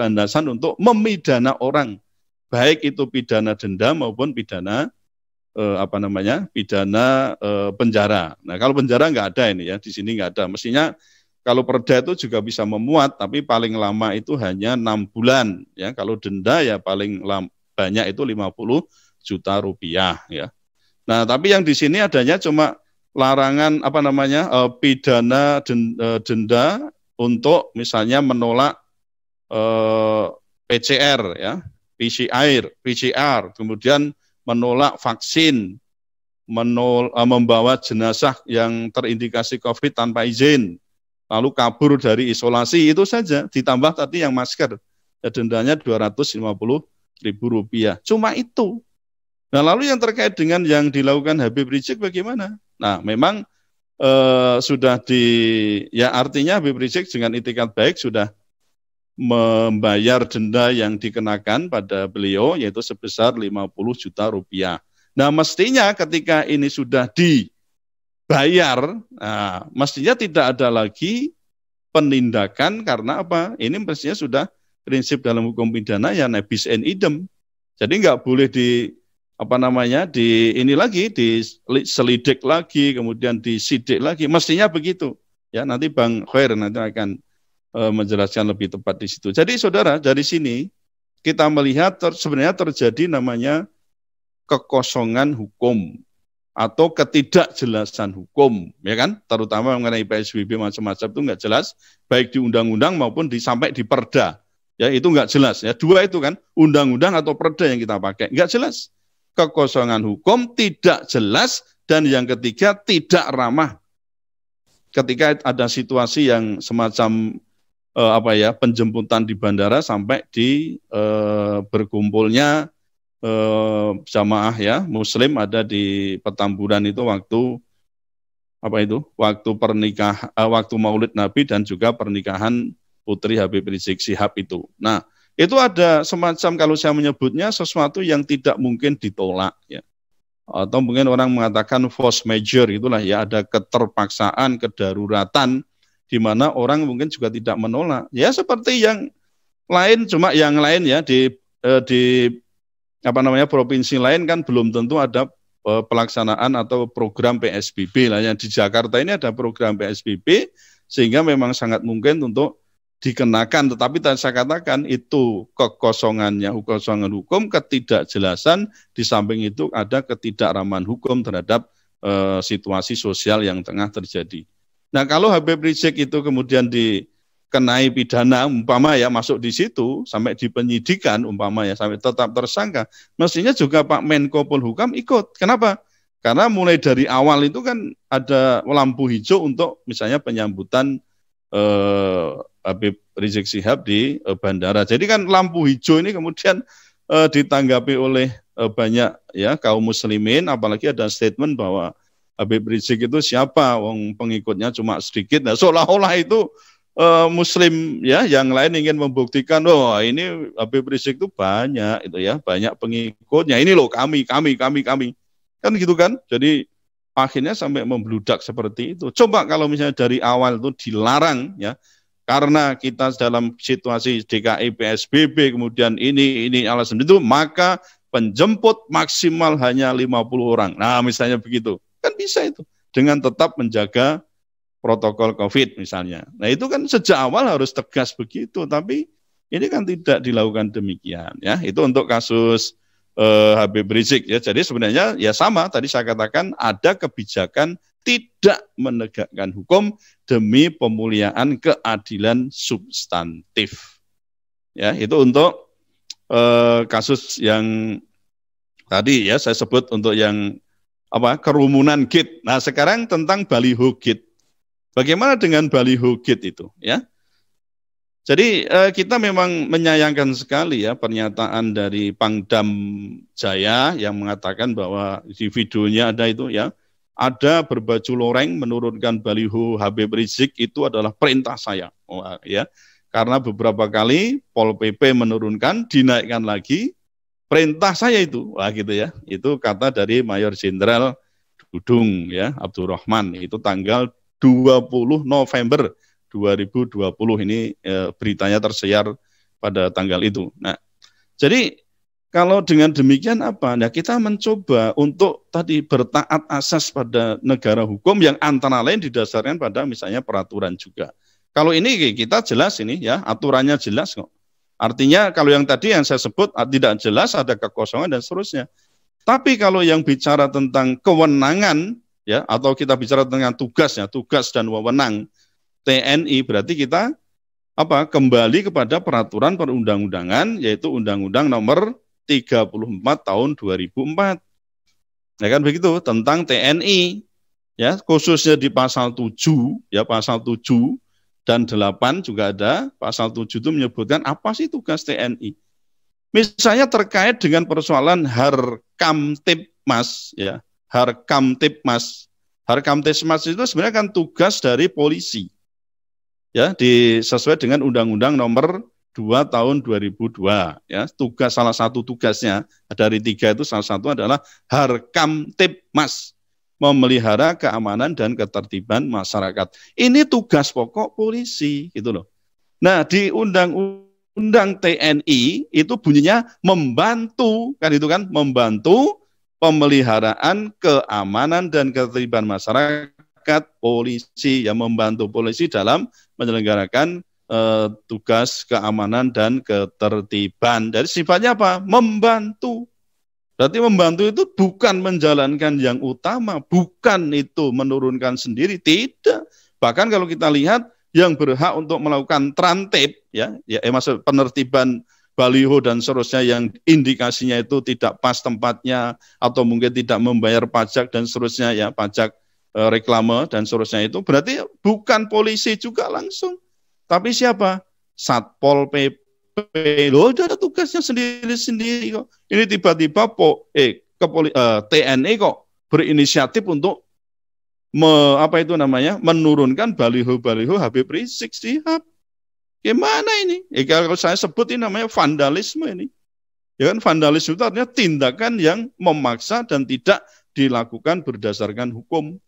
landasan untuk memidana orang, baik itu pidana denda maupun pidana eh, apa namanya pidana eh, penjara. Nah kalau penjara nggak ada ini ya di sini nggak ada. Mestinya kalau perda itu juga bisa memuat, tapi paling lama itu hanya enam bulan ya. Kalau denda ya paling lam, banyak itu 50 juta rupiah ya. Nah tapi yang di sini adanya cuma larangan apa namanya uh, pidana denda, denda untuk misalnya menolak uh, PCR ya, PCR, PCR, kemudian menolak vaksin, menol, uh, membawa jenazah yang terindikasi COVID tanpa izin, lalu kabur dari isolasi itu saja, ditambah tadi yang masker, ya, dendanya 250 ribu rupiah. Cuma itu. Nah lalu yang terkait dengan yang dilakukan Habib Rizik bagaimana? Nah, memang eh, sudah di ya artinya Habib Rizik dengan itikat baik sudah membayar denda yang dikenakan pada beliau yaitu sebesar 50 juta rupiah. Nah, mestinya ketika ini sudah dibayar, nah, mestinya tidak ada lagi penindakan karena apa? Ini mestinya sudah prinsip dalam hukum pidana ya nebis en idem. Jadi nggak boleh di apa namanya di ini lagi diselidik lagi kemudian disidik lagi mestinya begitu ya nanti bang Khair nanti akan e, menjelaskan lebih tepat di situ. Jadi saudara dari sini kita melihat ter, sebenarnya terjadi namanya kekosongan hukum atau ketidakjelasan hukum ya kan? Terutama mengenai PSBB macam-macam itu nggak jelas baik di undang-undang maupun di sampai di perda. Ya itu nggak jelas ya. Dua itu kan undang-undang atau perda yang kita pakai. Nggak jelas. Kekosongan hukum, tidak jelas, dan yang ketiga tidak ramah. Ketika ada situasi yang semacam eh, apa ya penjemputan di bandara sampai di eh, berkumpulnya eh, jamaah ya Muslim ada di Petamburan itu waktu apa itu waktu pernikah eh, waktu Maulid Nabi dan juga pernikahan putri Habib Rizik Sihab itu. Nah itu ada semacam kalau saya menyebutnya sesuatu yang tidak mungkin ditolak ya atau mungkin orang mengatakan force major itulah ya ada keterpaksaan kedaruratan di mana orang mungkin juga tidak menolak. Ya seperti yang lain cuma yang lain ya di eh, di apa namanya provinsi lain kan belum tentu ada eh, pelaksanaan atau program PSBB lah yang di Jakarta ini ada program PSBB sehingga memang sangat mungkin untuk dikenakan, tetapi tadi saya katakan itu kekosongannya, kekosongan hukum, ketidakjelasan, di samping itu ada ketidakraman hukum terhadap e, situasi sosial yang tengah terjadi. Nah kalau Habib Rizik itu kemudian dikenai pidana, umpama ya masuk di situ, sampai di penyidikan, umpama ya sampai tetap tersangka, mestinya juga Pak Menko Polhukam ikut. Kenapa? Karena mulai dari awal itu kan ada lampu hijau untuk misalnya penyambutan eh, Habib Rizik Sihab di uh, bandara. Jadi kan lampu hijau ini kemudian uh, ditanggapi oleh uh, banyak ya kaum muslimin apalagi ada statement bahwa Habib Rizik itu siapa wong pengikutnya cuma sedikit. Nah, seolah-olah itu uh, muslim ya yang lain ingin membuktikan oh ini Habib Rizik itu banyak itu ya, banyak pengikutnya. Ini loh kami kami kami kami. Kan gitu kan? Jadi akhirnya sampai membludak seperti itu. Coba kalau misalnya dari awal itu dilarang ya karena kita dalam situasi DKI PSBB kemudian ini ini alasan itu maka penjemput maksimal hanya 50 orang. Nah, misalnya begitu. Kan bisa itu dengan tetap menjaga protokol Covid misalnya. Nah, itu kan sejak awal harus tegas begitu, tapi ini kan tidak dilakukan demikian ya. Itu untuk kasus eh, Habib Rizik ya. Jadi sebenarnya ya sama tadi saya katakan ada kebijakan tidak menegakkan hukum demi pemuliaan keadilan substantif. Ya, itu untuk eh, kasus yang tadi ya saya sebut untuk yang apa kerumunan gate. Nah, sekarang tentang baliho gate. Bagaimana dengan baliho gate itu, ya? Jadi eh, kita memang menyayangkan sekali ya pernyataan dari Pangdam Jaya yang mengatakan bahwa di videonya ada itu ya ada berbaju loreng menurunkan baliho Habib Rizik itu adalah perintah saya. Oh, ya. Karena beberapa kali Pol PP menurunkan, dinaikkan lagi, perintah saya itu. Wah gitu ya. Itu kata dari Mayor Jenderal Dudung ya, Abdurrahman. Itu tanggal 20 November 2020 ini eh, beritanya tersiar pada tanggal itu. Nah, jadi kalau dengan demikian apa? Nah, kita mencoba untuk tadi bertaat asas pada negara hukum yang antara lain didasarkan pada misalnya peraturan juga. Kalau ini kita jelas ini ya, aturannya jelas kok. Artinya kalau yang tadi yang saya sebut ah, tidak jelas ada kekosongan dan seterusnya. Tapi kalau yang bicara tentang kewenangan ya atau kita bicara tentang tugasnya, tugas dan wewenang TNI berarti kita apa? kembali kepada peraturan perundang-undangan yaitu Undang-Undang Nomor 34 tahun 2004. Ya kan begitu tentang TNI ya khususnya di pasal 7 ya pasal 7 dan 8 juga ada pasal 7 itu menyebutkan apa sih tugas TNI. Misalnya terkait dengan persoalan Harkamtipmas ya, Harkamtipmas. Harkamtipmas itu sebenarnya kan tugas dari polisi. Ya, sesuai dengan Undang-Undang Nomor 2 tahun 2002 ya tugas salah satu tugasnya dari tiga itu salah satu adalah harkam tipmas memelihara keamanan dan ketertiban masyarakat ini tugas pokok polisi gitu loh nah di undang-undang TNI itu bunyinya membantu kan itu kan membantu pemeliharaan keamanan dan ketertiban masyarakat polisi yang membantu polisi dalam menyelenggarakan eh, tugas keamanan dan ketertiban. Jadi sifatnya apa? Membantu. Berarti membantu itu bukan menjalankan yang utama, bukan itu menurunkan sendiri, tidak. Bahkan kalau kita lihat yang berhak untuk melakukan trantip, ya, ya eh, maksud penertiban baliho dan seterusnya yang indikasinya itu tidak pas tempatnya atau mungkin tidak membayar pajak dan seterusnya ya pajak e, reklame dan seterusnya itu berarti bukan polisi juga langsung tapi siapa? Satpol PP. Loh, ada tugasnya sendiri-sendiri kok. Ini tiba-tiba po eh kepoli, eh, TNI kok berinisiatif untuk me, apa itu namanya? menurunkan baliho-baliho Habib Rizik Sihab. Gimana ini? Eh, kalau saya sebut ini namanya vandalisme ini. Ya kan vandalisme itu artinya tindakan yang memaksa dan tidak dilakukan berdasarkan hukum.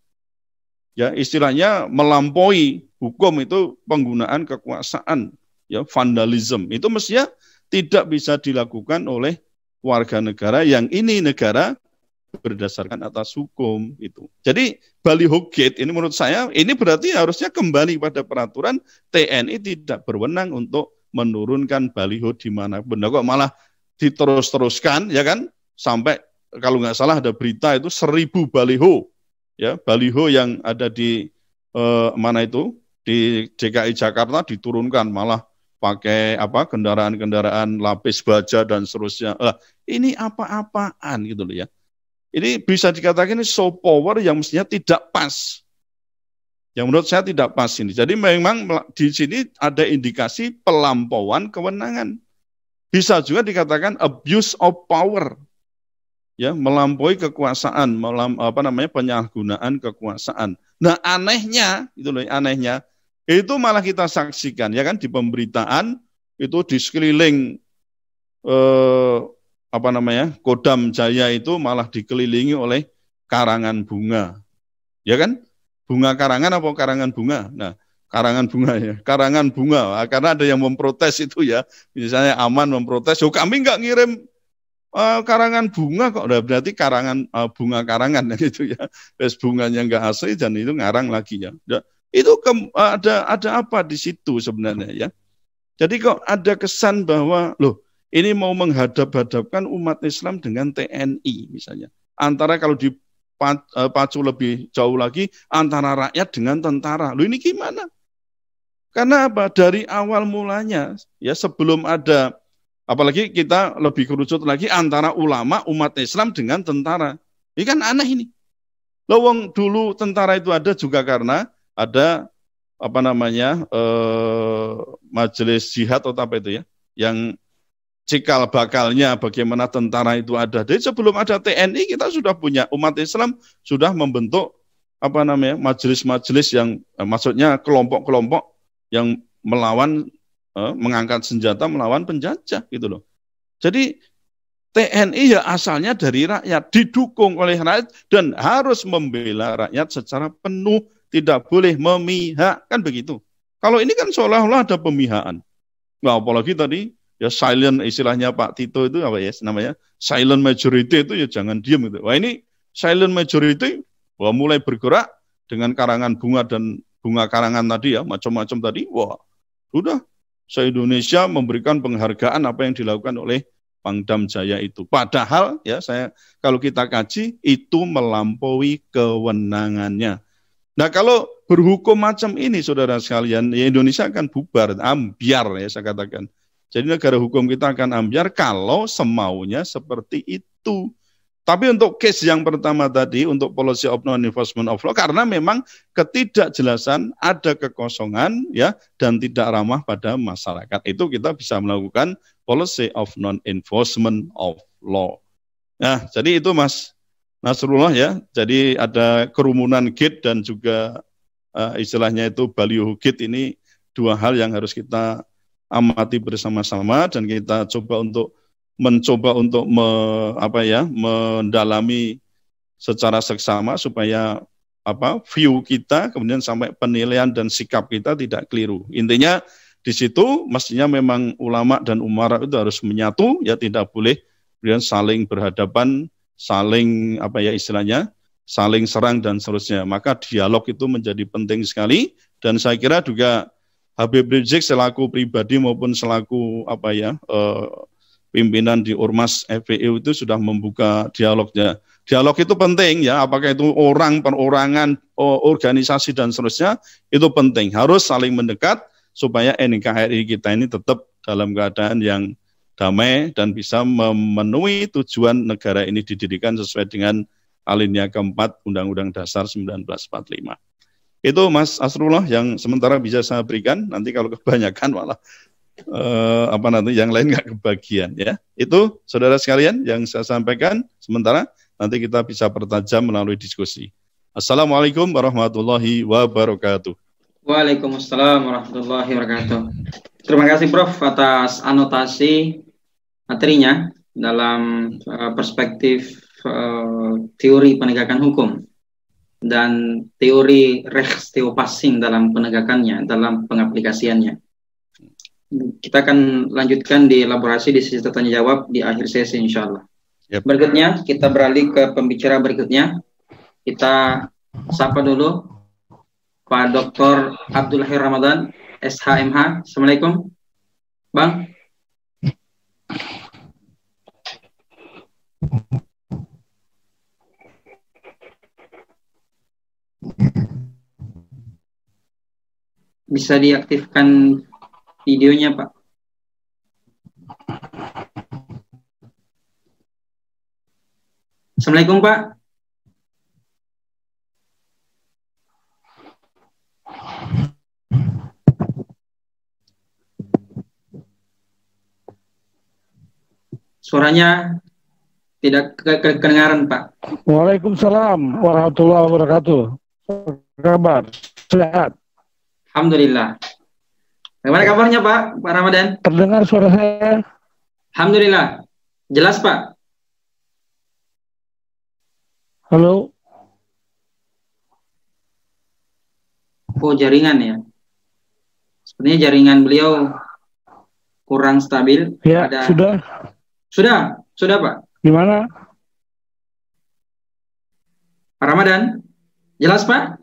Ya, istilahnya melampaui hukum itu penggunaan kekuasaan, ya vandalisme. Itu mestinya tidak bisa dilakukan oleh warga negara yang ini negara berdasarkan atas hukum itu. Jadi baliho gate ini menurut saya ini berarti harusnya kembali pada peraturan TNI tidak berwenang untuk menurunkan baliho di mana pun. Nah, kok malah diterus-teruskan ya kan sampai kalau nggak salah ada berita itu seribu baliho ya baliho yang ada di eh, mana itu di DKI Jakarta diturunkan malah pakai apa kendaraan-kendaraan lapis baja dan seterusnya. Lah, ini apa-apaan gitu loh ya. Ini bisa dikatakan ini show power yang mestinya tidak pas. Yang menurut saya tidak pas ini. Jadi memang di sini ada indikasi pelampauan kewenangan. Bisa juga dikatakan abuse of power ya melampaui kekuasaan, melam, apa namanya penyalahgunaan kekuasaan. Nah anehnya itu loh anehnya itu malah kita saksikan ya kan di pemberitaan itu di sekeliling eh, apa namanya Kodam Jaya itu malah dikelilingi oleh karangan bunga, ya kan? Bunga karangan apa karangan bunga? Nah, karangan bunga ya, karangan bunga. Karena ada yang memprotes itu ya, misalnya aman memprotes, oh kami nggak ngirim uh, karangan bunga kok. Udah berarti karangan uh, bunga karangan gitu ya. Bunganya nggak asli dan itu ngarang lagi ya itu ke, ada ada apa di situ sebenarnya ya? Jadi kok ada kesan bahwa loh ini mau menghadap-hadapkan umat Islam dengan TNI misalnya. Antara kalau dipacu eh, lebih jauh lagi antara rakyat dengan tentara. Loh ini gimana? Karena apa? Dari awal mulanya ya sebelum ada Apalagi kita lebih kerucut lagi antara ulama umat Islam dengan tentara. Ini kan aneh ini. Lowong dulu tentara itu ada juga karena ada apa namanya eh, majelis jihad atau apa itu ya, yang cikal bakalnya bagaimana tentara itu ada. Jadi sebelum ada TNI kita sudah punya umat Islam sudah membentuk apa namanya majelis-majelis yang eh, maksudnya kelompok-kelompok yang melawan eh, mengangkat senjata melawan penjajah gitu loh. Jadi TNI ya asalnya dari rakyat, didukung oleh rakyat dan harus membela rakyat secara penuh, tidak boleh memihak kan begitu. Kalau ini kan seolah-olah ada pemihakan. Nah, apalagi tadi ya silent istilahnya Pak Tito itu apa ya namanya silent majority itu ya jangan diam gitu. Wah ini silent majority wah mulai bergerak dengan karangan bunga dan bunga karangan tadi ya macam-macam tadi wah sudah se Indonesia memberikan penghargaan apa yang dilakukan oleh Pangdam Jaya itu. Padahal ya saya kalau kita kaji itu melampaui kewenangannya. Nah kalau berhukum macam ini saudara sekalian, ya Indonesia akan bubar, ambiar ya saya katakan. Jadi negara hukum kita akan ambiar kalau semaunya seperti itu. Tapi untuk case yang pertama tadi, untuk policy of non-enforcement of law, karena memang ketidakjelasan, ada kekosongan, ya, dan tidak ramah pada masyarakat. Itu kita bisa melakukan policy of non-enforcement of law. Nah, jadi itu Mas Nasrullah ya. Jadi ada kerumunan gate dan juga uh, istilahnya itu baliho gate ini dua hal yang harus kita amati bersama-sama dan kita coba untuk mencoba untuk me, apa ya mendalami secara seksama supaya apa view kita kemudian sampai penilaian dan sikap kita tidak keliru. Intinya di situ mestinya memang ulama dan umara itu harus menyatu ya tidak boleh kemudian saling berhadapan, saling apa ya istilahnya saling serang dan seterusnya. Maka dialog itu menjadi penting sekali dan saya kira juga Habib Rizik selaku pribadi maupun selaku apa ya eh, pimpinan di Ormas FPU itu sudah membuka dialognya. Dialog itu penting ya, apakah itu orang, perorangan, organisasi dan seterusnya, itu penting. Harus saling mendekat supaya NKRI kita ini tetap dalam keadaan yang damai dan bisa memenuhi tujuan negara ini didirikan sesuai dengan alinea keempat Undang-Undang Dasar 1945. Itu Mas Asrullah yang sementara bisa saya berikan. Nanti kalau kebanyakan malah uh, apa nanti yang lain nggak kebagian ya. Itu saudara sekalian yang saya sampaikan. Sementara nanti kita bisa pertajam melalui diskusi. Assalamualaikum warahmatullahi wabarakatuh. Waalaikumsalam warahmatullahi wabarakatuh. Terima kasih Prof atas anotasi materinya dalam uh, perspektif uh, teori penegakan hukum dan teori rechtstheopassing dalam penegakannya, dalam pengaplikasiannya kita akan lanjutkan di elaborasi di sesi tanya jawab di akhir sesi insya Allah. Yep. Berikutnya kita beralih ke pembicara berikutnya. Kita sapa dulu Pak Dr. Abdul Lahir Ramadan, SHMH. Assalamualaikum, Bang. Bisa diaktifkan videonya Pak. Assalamualaikum Pak. Suaranya tidak ke ke kedengaran Pak. Waalaikumsalam warahmatullahi wabarakatuh. Kabar sehat. Alhamdulillah. Bagaimana kabarnya Pak, Pak Ramadan? Terdengar suara saya? Alhamdulillah. Jelas Pak? Halo? Oh jaringan ya? Sepertinya jaringan beliau kurang stabil. Ya, Ada... sudah. Sudah, sudah Pak. Gimana? Pak Ramadan, jelas Pak?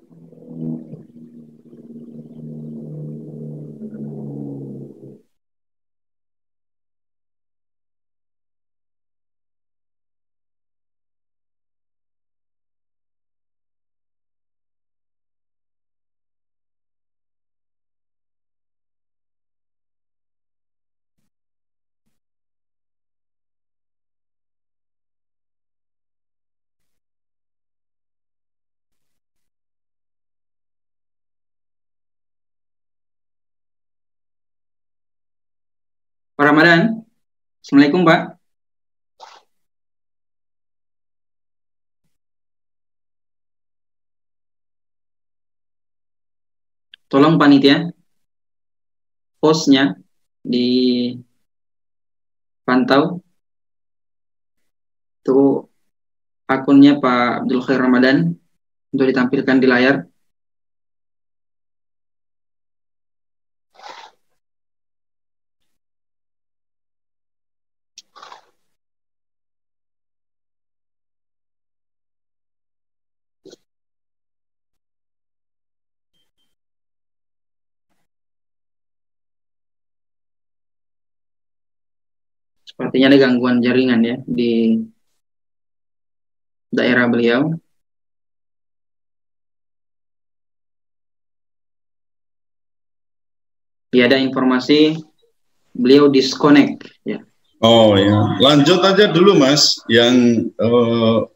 Pak Ramadan. Assalamualaikum, Pak. Tolong panitia, postnya dipantau. Itu akunnya Pak Abdul Khair Ramadan untuk ditampilkan di layar. Sepertinya ada gangguan jaringan ya di daerah beliau. Ya ada informasi beliau disconnect ya. Oh ya, lanjut aja dulu Mas yang uh,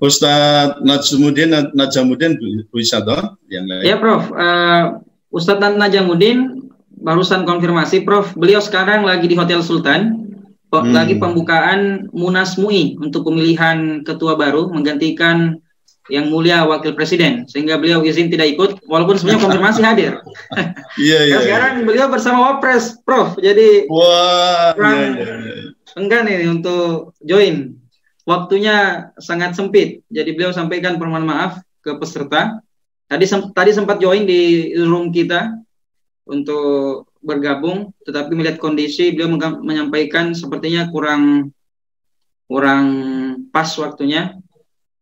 Ustadz Najmuddin Najamuddin bisa toh yang lain. Ya Prof, uh, Ustadz Najamuddin barusan konfirmasi Prof, beliau sekarang lagi di Hotel Sultan hmm. lagi pembukaan Munas MUI untuk pemilihan ketua baru menggantikan yang mulia wakil presiden sehingga beliau izin tidak ikut walaupun sebenarnya konfirmasi hadir. Iya iya. sekarang iya. beliau bersama wapres Prof. Jadi wah iya, iya, iya. enggan ini untuk join. Waktunya sangat sempit. Jadi beliau sampaikan permohonan maaf ke peserta. Tadi sem tadi sempat join di room kita untuk bergabung, tetapi melihat kondisi beliau menyampaikan sepertinya kurang kurang pas waktunya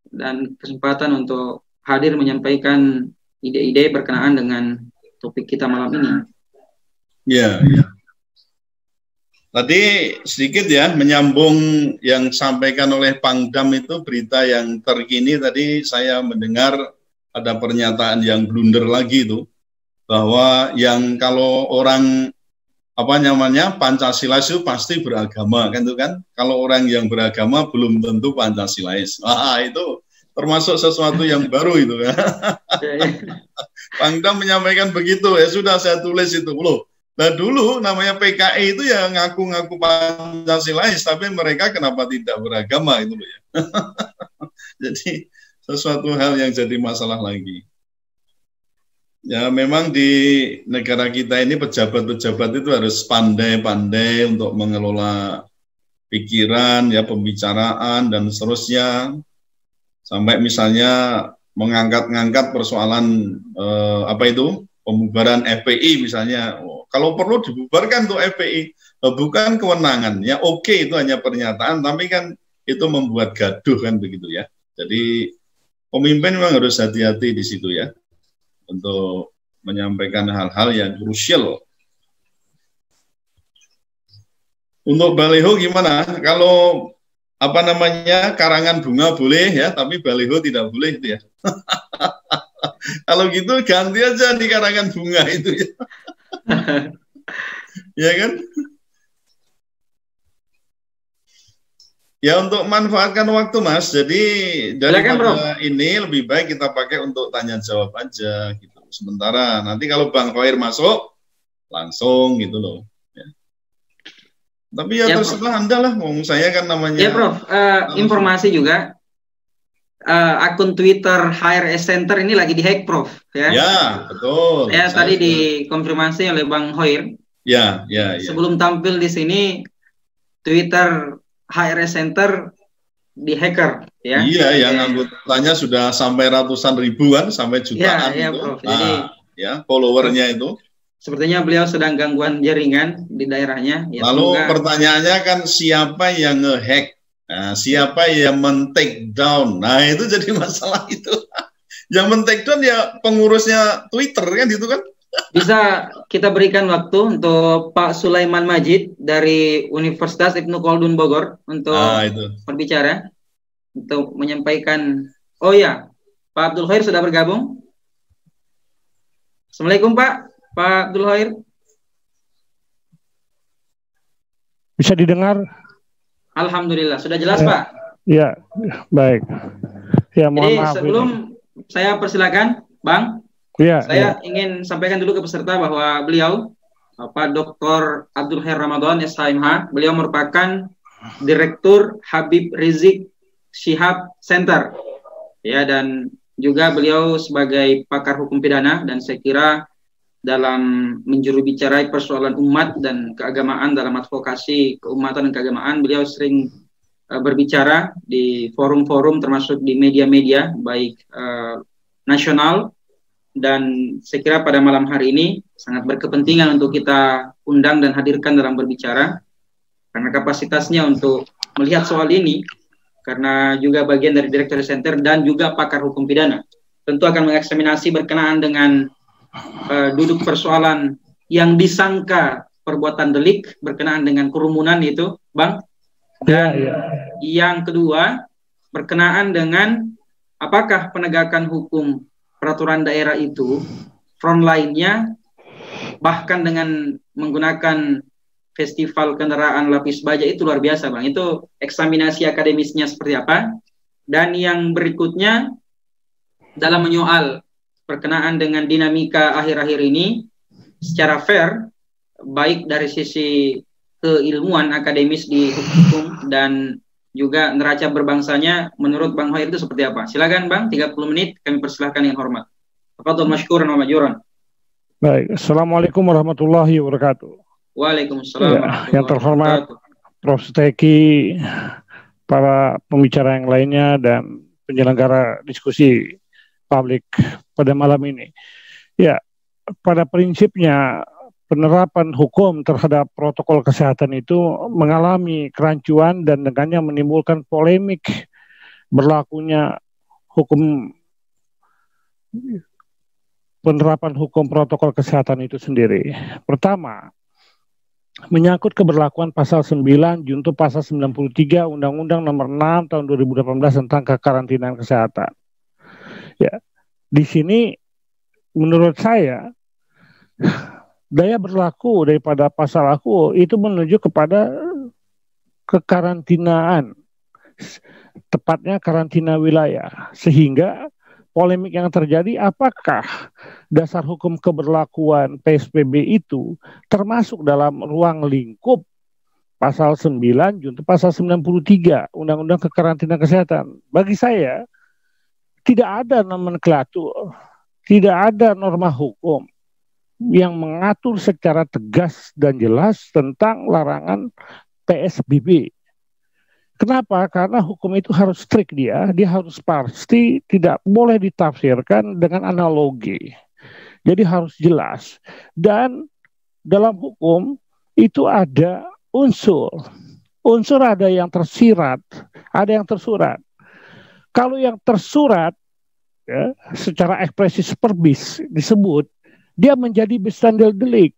dan kesempatan untuk hadir menyampaikan ide-ide berkenaan dengan topik kita malam ini. Ya, ya. Tadi sedikit ya menyambung yang sampaikan oleh Pangdam itu berita yang terkini tadi saya mendengar ada pernyataan yang blunder lagi itu bahwa yang kalau orang apa namanya Pancasila itu pasti beragama kan itu kan kalau orang yang beragama belum tentu Pancasilais ah itu termasuk sesuatu yang baru itu kan. Pangdam menyampaikan begitu ya sudah saya tulis itu loh. Nah dulu namanya PKI itu ya ngaku-ngaku Pancasilais tapi mereka kenapa tidak beragama itu loh ya. jadi sesuatu hal yang jadi masalah lagi. Ya memang di negara kita ini pejabat-pejabat itu harus pandai-pandai untuk mengelola pikiran, ya pembicaraan dan seterusnya. Sampai misalnya mengangkat-ngangkat persoalan eh, apa itu? Pembubaran FPI misalnya. Kalau perlu dibubarkan tuh FPI eh, bukan kewenangan. Ya oke itu hanya pernyataan tapi kan itu membuat gaduh kan begitu ya. Jadi pemimpin memang harus hati-hati di situ ya untuk menyampaikan hal-hal yang krusial untuk baliho gimana kalau apa namanya karangan bunga boleh ya, tapi baliho tidak boleh itu ya. Kalau gitu ganti aja di karangan bunga itu ya. ya kan? Ya untuk manfaatkan waktu mas, jadi dari ini lebih baik kita pakai untuk tanya jawab aja gitu. Sementara nanti kalau Bang Khoir masuk langsung gitu loh. Tapi ya, ya terserah Anda lah, ngomong saya kan namanya. Ya Prof, uh, informasi juga uh, akun Twitter HRS Center ini lagi dihack Prof. Ya, ya betul. Ya tadi dikonfirmasi oleh Bang Hoir. Ya, ya, ya. Sebelum tampil di sini Twitter HRS Center di hacker ya. Iya, yang anggotanya sudah sampai ratusan ribuan sampai jutaan ya, ya, itu. Prof. Jadi, nah, ya followernya itu. Sepertinya beliau sedang gangguan jaringan di daerahnya. Ya, Lalu semoga... pertanyaannya kan siapa yang ngehack? Nah, siapa yang men-take down? Nah, itu jadi masalah itu. yang men-take down ya pengurusnya Twitter kan itu kan? Bisa kita berikan waktu untuk Pak Sulaiman Majid dari Universitas Ibnu Khaldun Bogor untuk ah, itu. berbicara untuk menyampaikan Oh ya, Pak Abdul Khair sudah bergabung. Assalamualaikum Pak. Pak Abdul Khair? Bisa didengar? Alhamdulillah, sudah jelas ya, Pak? Iya, baik. Ya, mohon Jadi maaf sebelum ini. saya persilakan, Bang, ya, saya ya. ingin sampaikan dulu ke peserta bahwa beliau, Pak Dr. Abdul Khair Ramadan, SHMH, beliau merupakan Direktur Habib Rizik Shihab Center. Ya, dan juga beliau sebagai pakar hukum pidana dan saya kira dalam menjuru bicara persoalan umat dan keagamaan dalam advokasi keumatan dan keagamaan beliau sering uh, berbicara di forum-forum termasuk di media-media baik uh, nasional dan saya kira pada malam hari ini sangat berkepentingan untuk kita undang dan hadirkan dalam berbicara karena kapasitasnya untuk melihat soal ini karena juga bagian dari Direktur Center dan juga pakar hukum pidana tentu akan mengeksaminasi berkenaan dengan uh, duduk persoalan yang disangka perbuatan delik berkenaan dengan kerumunan itu, Bang. Dan ya, ya. yang kedua berkenaan dengan apakah penegakan hukum peraturan daerah itu front line-nya bahkan dengan menggunakan festival kendaraan lapis baja itu luar biasa bang. Itu eksaminasi akademisnya seperti apa? Dan yang berikutnya dalam menyoal berkenaan dengan dinamika akhir-akhir ini secara fair baik dari sisi keilmuan akademis di hukum dan juga neraca berbangsanya menurut Bang Hoir itu seperti apa? Silakan Bang, 30 menit kami persilahkan dengan hormat. Apa tuh masykuran wa majuran. Baik, Assalamualaikum warahmatullahi wabarakatuh. Waalaikumsalam. Ya, yang terhormat Prof. Steki, para pembicara yang lainnya dan penyelenggara diskusi publik pada malam ini. Ya, pada prinsipnya penerapan hukum terhadap protokol kesehatan itu mengalami kerancuan dan dengannya menimbulkan polemik berlakunya hukum penerapan hukum protokol kesehatan itu sendiri. Pertama, menyangkut keberlakuan pasal 9 junto pasal 93 Undang-Undang Nomor 6 tahun 2018 tentang kekarantinaan kesehatan. Ya, di sini menurut saya daya berlaku daripada pasal aku itu menuju kepada kekarantinaan. Tepatnya karantina wilayah. Sehingga polemik yang terjadi apakah dasar hukum keberlakuan PSBB itu termasuk dalam ruang lingkup pasal 9 junto pasal 93 Undang-Undang Kekarantinaan Kesehatan. Bagi saya tidak ada nomenklatur, tidak ada norma hukum yang mengatur secara tegas dan jelas tentang larangan PSBB Kenapa? Karena hukum itu harus strict dia, dia harus pasti, tidak boleh ditafsirkan dengan analogi. Jadi harus jelas. Dan dalam hukum itu ada unsur. Unsur ada yang tersirat, ada yang tersurat. Kalau yang tersurat ya, secara ekspresis perbis disebut, dia menjadi bestandil delik.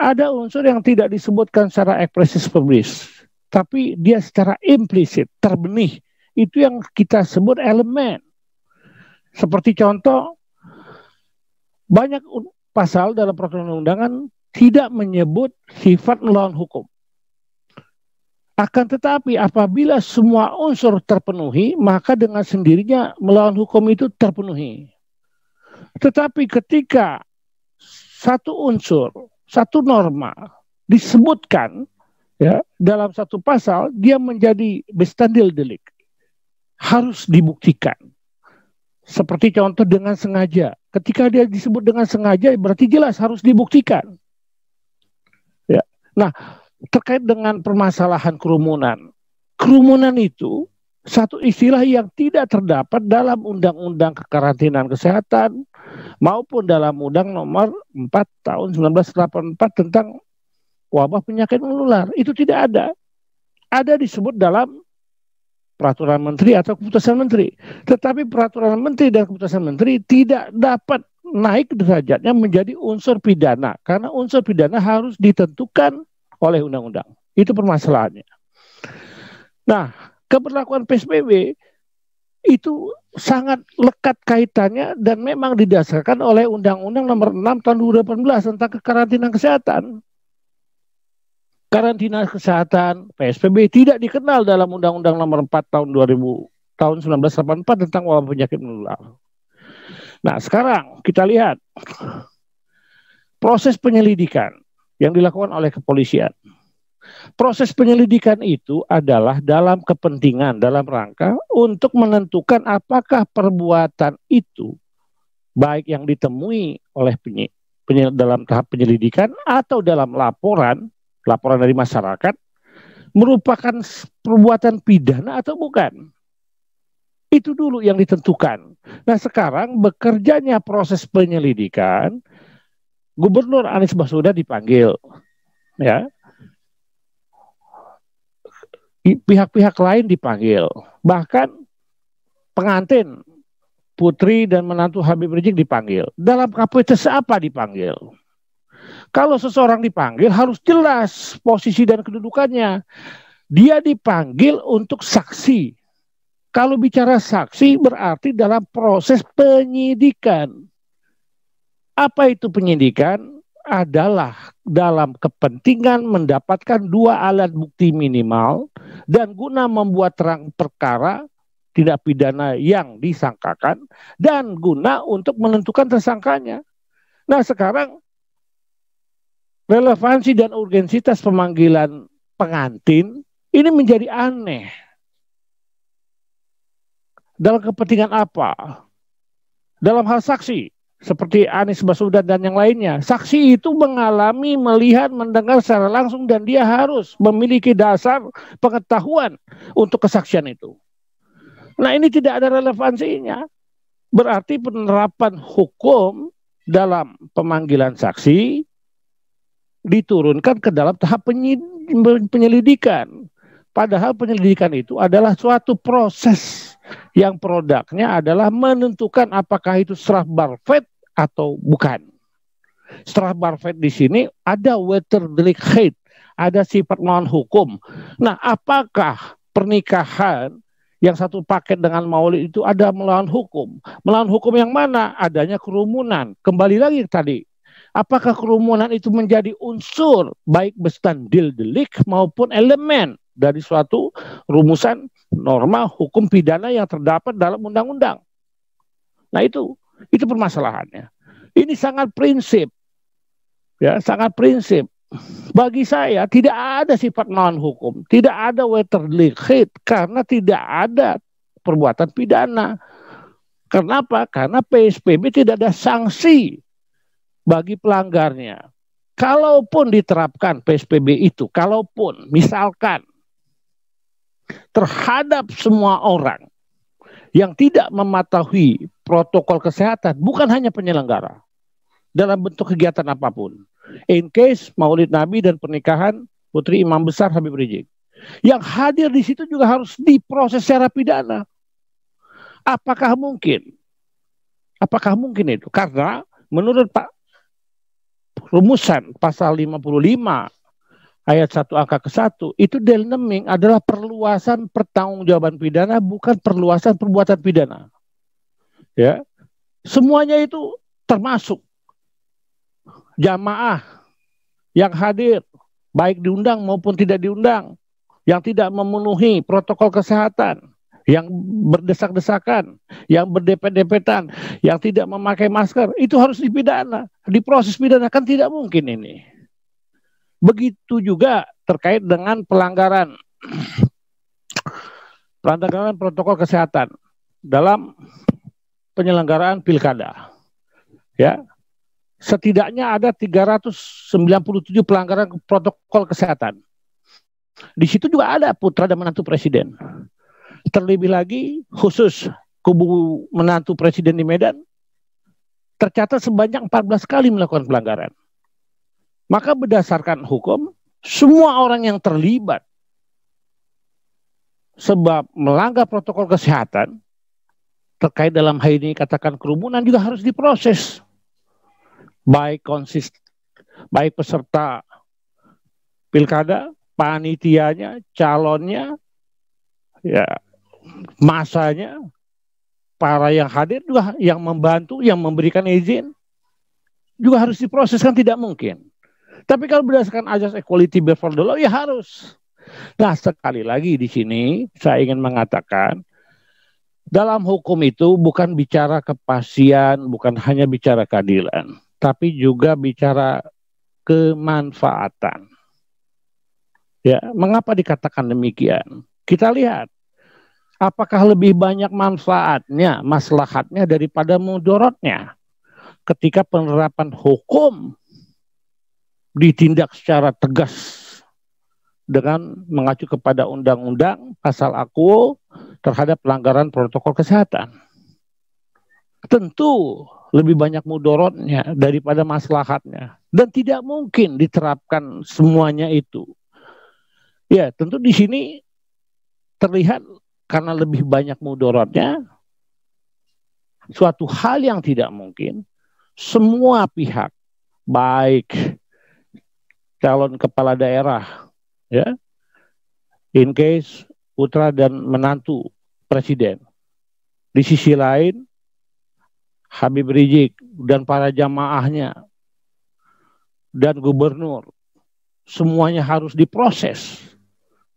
Ada unsur yang tidak disebutkan secara ekspresis perbis tapi dia secara implisit terbenih. Itu yang kita sebut elemen. Seperti contoh banyak pasal dalam peraturan undangan tidak menyebut sifat melawan hukum. Akan tetapi apabila semua unsur terpenuhi maka dengan sendirinya melawan hukum itu terpenuhi. Tetapi ketika satu unsur satu norma disebutkan ya dalam satu pasal dia menjadi bestandil delik. Harus dibuktikan. Seperti contoh dengan sengaja. Ketika dia disebut dengan sengaja berarti jelas harus dibuktikan. Ya. Nah terkait dengan permasalahan kerumunan. Kerumunan itu satu istilah yang tidak terdapat dalam Undang-Undang Kekarantinaan Kesehatan maupun dalam Undang Nomor 4 tahun 1984 tentang wabah penyakit menular. Itu tidak ada. Ada disebut dalam peraturan menteri atau keputusan menteri. Tetapi peraturan menteri dan keputusan menteri tidak dapat naik derajatnya menjadi unsur pidana karena unsur pidana harus ditentukan oleh undang-undang. Itu permasalahannya. Nah, keberlakuan PSBB itu sangat lekat kaitannya dan memang didasarkan oleh Undang-Undang Nomor 6 Tahun 2018 tentang kekarantinaan kesehatan karantina kesehatan PSBB tidak dikenal dalam Undang-Undang Nomor 4 tahun 2000 tahun 1984 tentang wabah penyakit menular. Nah, sekarang kita lihat proses penyelidikan yang dilakukan oleh kepolisian. Proses penyelidikan itu adalah dalam kepentingan dalam rangka untuk menentukan apakah perbuatan itu baik yang ditemui oleh penyi, penyi, dalam tahap penyelidikan atau dalam laporan laporan dari masyarakat merupakan perbuatan pidana atau bukan. Itu dulu yang ditentukan. Nah sekarang bekerjanya proses penyelidikan, Gubernur Anies Baswedan dipanggil, ya. Pihak-pihak lain dipanggil, bahkan pengantin putri dan menantu Habib Rizik dipanggil. Dalam kapasitas apa dipanggil? Kalau seseorang dipanggil harus jelas posisi dan kedudukannya. Dia dipanggil untuk saksi. Kalau bicara saksi berarti dalam proses penyidikan. Apa itu penyidikan? Adalah dalam kepentingan mendapatkan dua alat bukti minimal dan guna membuat terang perkara tidak pidana yang disangkakan dan guna untuk menentukan tersangkanya. Nah sekarang relevansi dan urgensitas pemanggilan pengantin ini menjadi aneh. Dalam kepentingan apa? Dalam hal saksi seperti Anies Baswedan dan yang lainnya. Saksi itu mengalami, melihat, mendengar secara langsung dan dia harus memiliki dasar pengetahuan untuk kesaksian itu. Nah ini tidak ada relevansinya. Berarti penerapan hukum dalam pemanggilan saksi diturunkan ke dalam tahap penyelidikan. Padahal penyelidikan itu adalah suatu proses yang produknya adalah menentukan apakah itu straf barfet atau bukan. Setelah barfet di sini ada wetter delicate, ada sifat non hukum. Nah, apakah pernikahan yang satu paket dengan maulid itu ada melawan hukum? Melawan hukum yang mana? Adanya kerumunan. Kembali lagi tadi, apakah kerumunan itu menjadi unsur baik bestandil delik maupun elemen dari suatu rumusan norma hukum pidana yang terdapat dalam undang-undang. Nah itu itu permasalahannya. Ini sangat prinsip. Ya, sangat prinsip. Bagi saya tidak ada sifat non hukum, tidak ada wetter liquid karena tidak ada perbuatan pidana. Kenapa? Karena PSBB tidak ada sanksi bagi pelanggarnya. Kalaupun diterapkan PSBB itu, kalaupun misalkan terhadap semua orang yang tidak mematuhi protokol kesehatan bukan hanya penyelenggara dalam bentuk kegiatan apa pun. In case Maulid Nabi dan pernikahan Putri Imam Besar Habib Rizik. Yang hadir di situ juga harus diproses secara pidana. Apakah mungkin? Apakah mungkin itu? Karena menurut Pak rumusan pasal 55 ayat 1 angka ke 1 itu delneming adalah perluasan pertanggungjawaban pidana bukan perluasan perbuatan pidana. Ya. Semuanya itu termasuk jamaah yang hadir baik diundang maupun tidak diundang yang tidak memenuhi protokol kesehatan yang berdesak-desakan, yang berdepet-depetan, yang tidak memakai masker, itu harus dipidana. Diproses pidana kan tidak mungkin ini. Begitu juga terkait dengan pelanggaran pelanggaran protokol kesehatan dalam penyelenggaraan pilkada. Ya. Setidaknya ada 397 pelanggaran protokol kesehatan. Di situ juga ada putra dan menantu presiden. Terlebih lagi khusus kubu menantu presiden di Medan tercatat sebanyak 14 kali melakukan pelanggaran. Maka berdasarkan hukum, semua orang yang terlibat sebab melanggar protokol kesehatan terkait dalam hal ini katakan kerumunan juga harus diproses. Baik konsist baik peserta pilkada, panitianya, calonnya, ya masanya, para yang hadir juga yang membantu, yang memberikan izin juga harus diproses kan tidak mungkin. Tapi kalau berdasarkan ajas equality before the law ya harus. Nah sekali lagi di sini saya ingin mengatakan dalam hukum itu bukan bicara kepastian, bukan hanya bicara keadilan, tapi juga bicara kemanfaatan. Ya, mengapa dikatakan demikian? Kita lihat apakah lebih banyak manfaatnya, maslahatnya daripada mudorotnya ketika penerapan hukum ditindak secara tegas dengan mengacu kepada undang-undang pasal aku terhadap pelanggaran protokol kesehatan. Tentu lebih banyak mudorotnya daripada maslahatnya dan tidak mungkin diterapkan semuanya itu. Ya, tentu di sini terlihat karena lebih banyak mudorotnya suatu hal yang tidak mungkin semua pihak baik calon kepala daerah ya in case putra dan menantu presiden. Di sisi lain Habib Rizik dan para jamaahnya dan gubernur semuanya harus diproses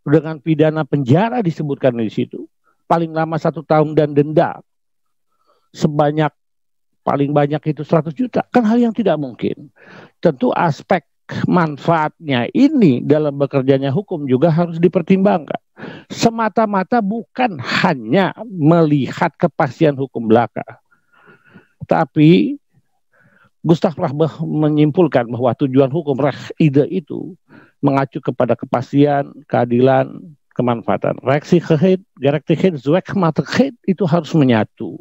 dengan pidana penjara disebutkan di situ. Paling lama satu tahun dan denda. Sebanyak paling banyak itu 100 juta. Kan hal yang tidak mungkin. Tentu aspek manfaatnya ini dalam bekerjanya hukum juga harus dipertimbangkan semata-mata bukan hanya melihat kepastian hukum belaka tapi Gustav Rahbah menyimpulkan bahwa tujuan hukum ide itu mengacu kepada kepastian, keadilan, kemanfaatan. Reaksi kehid, gerechtigheid, zweckmatigheid itu harus menyatu.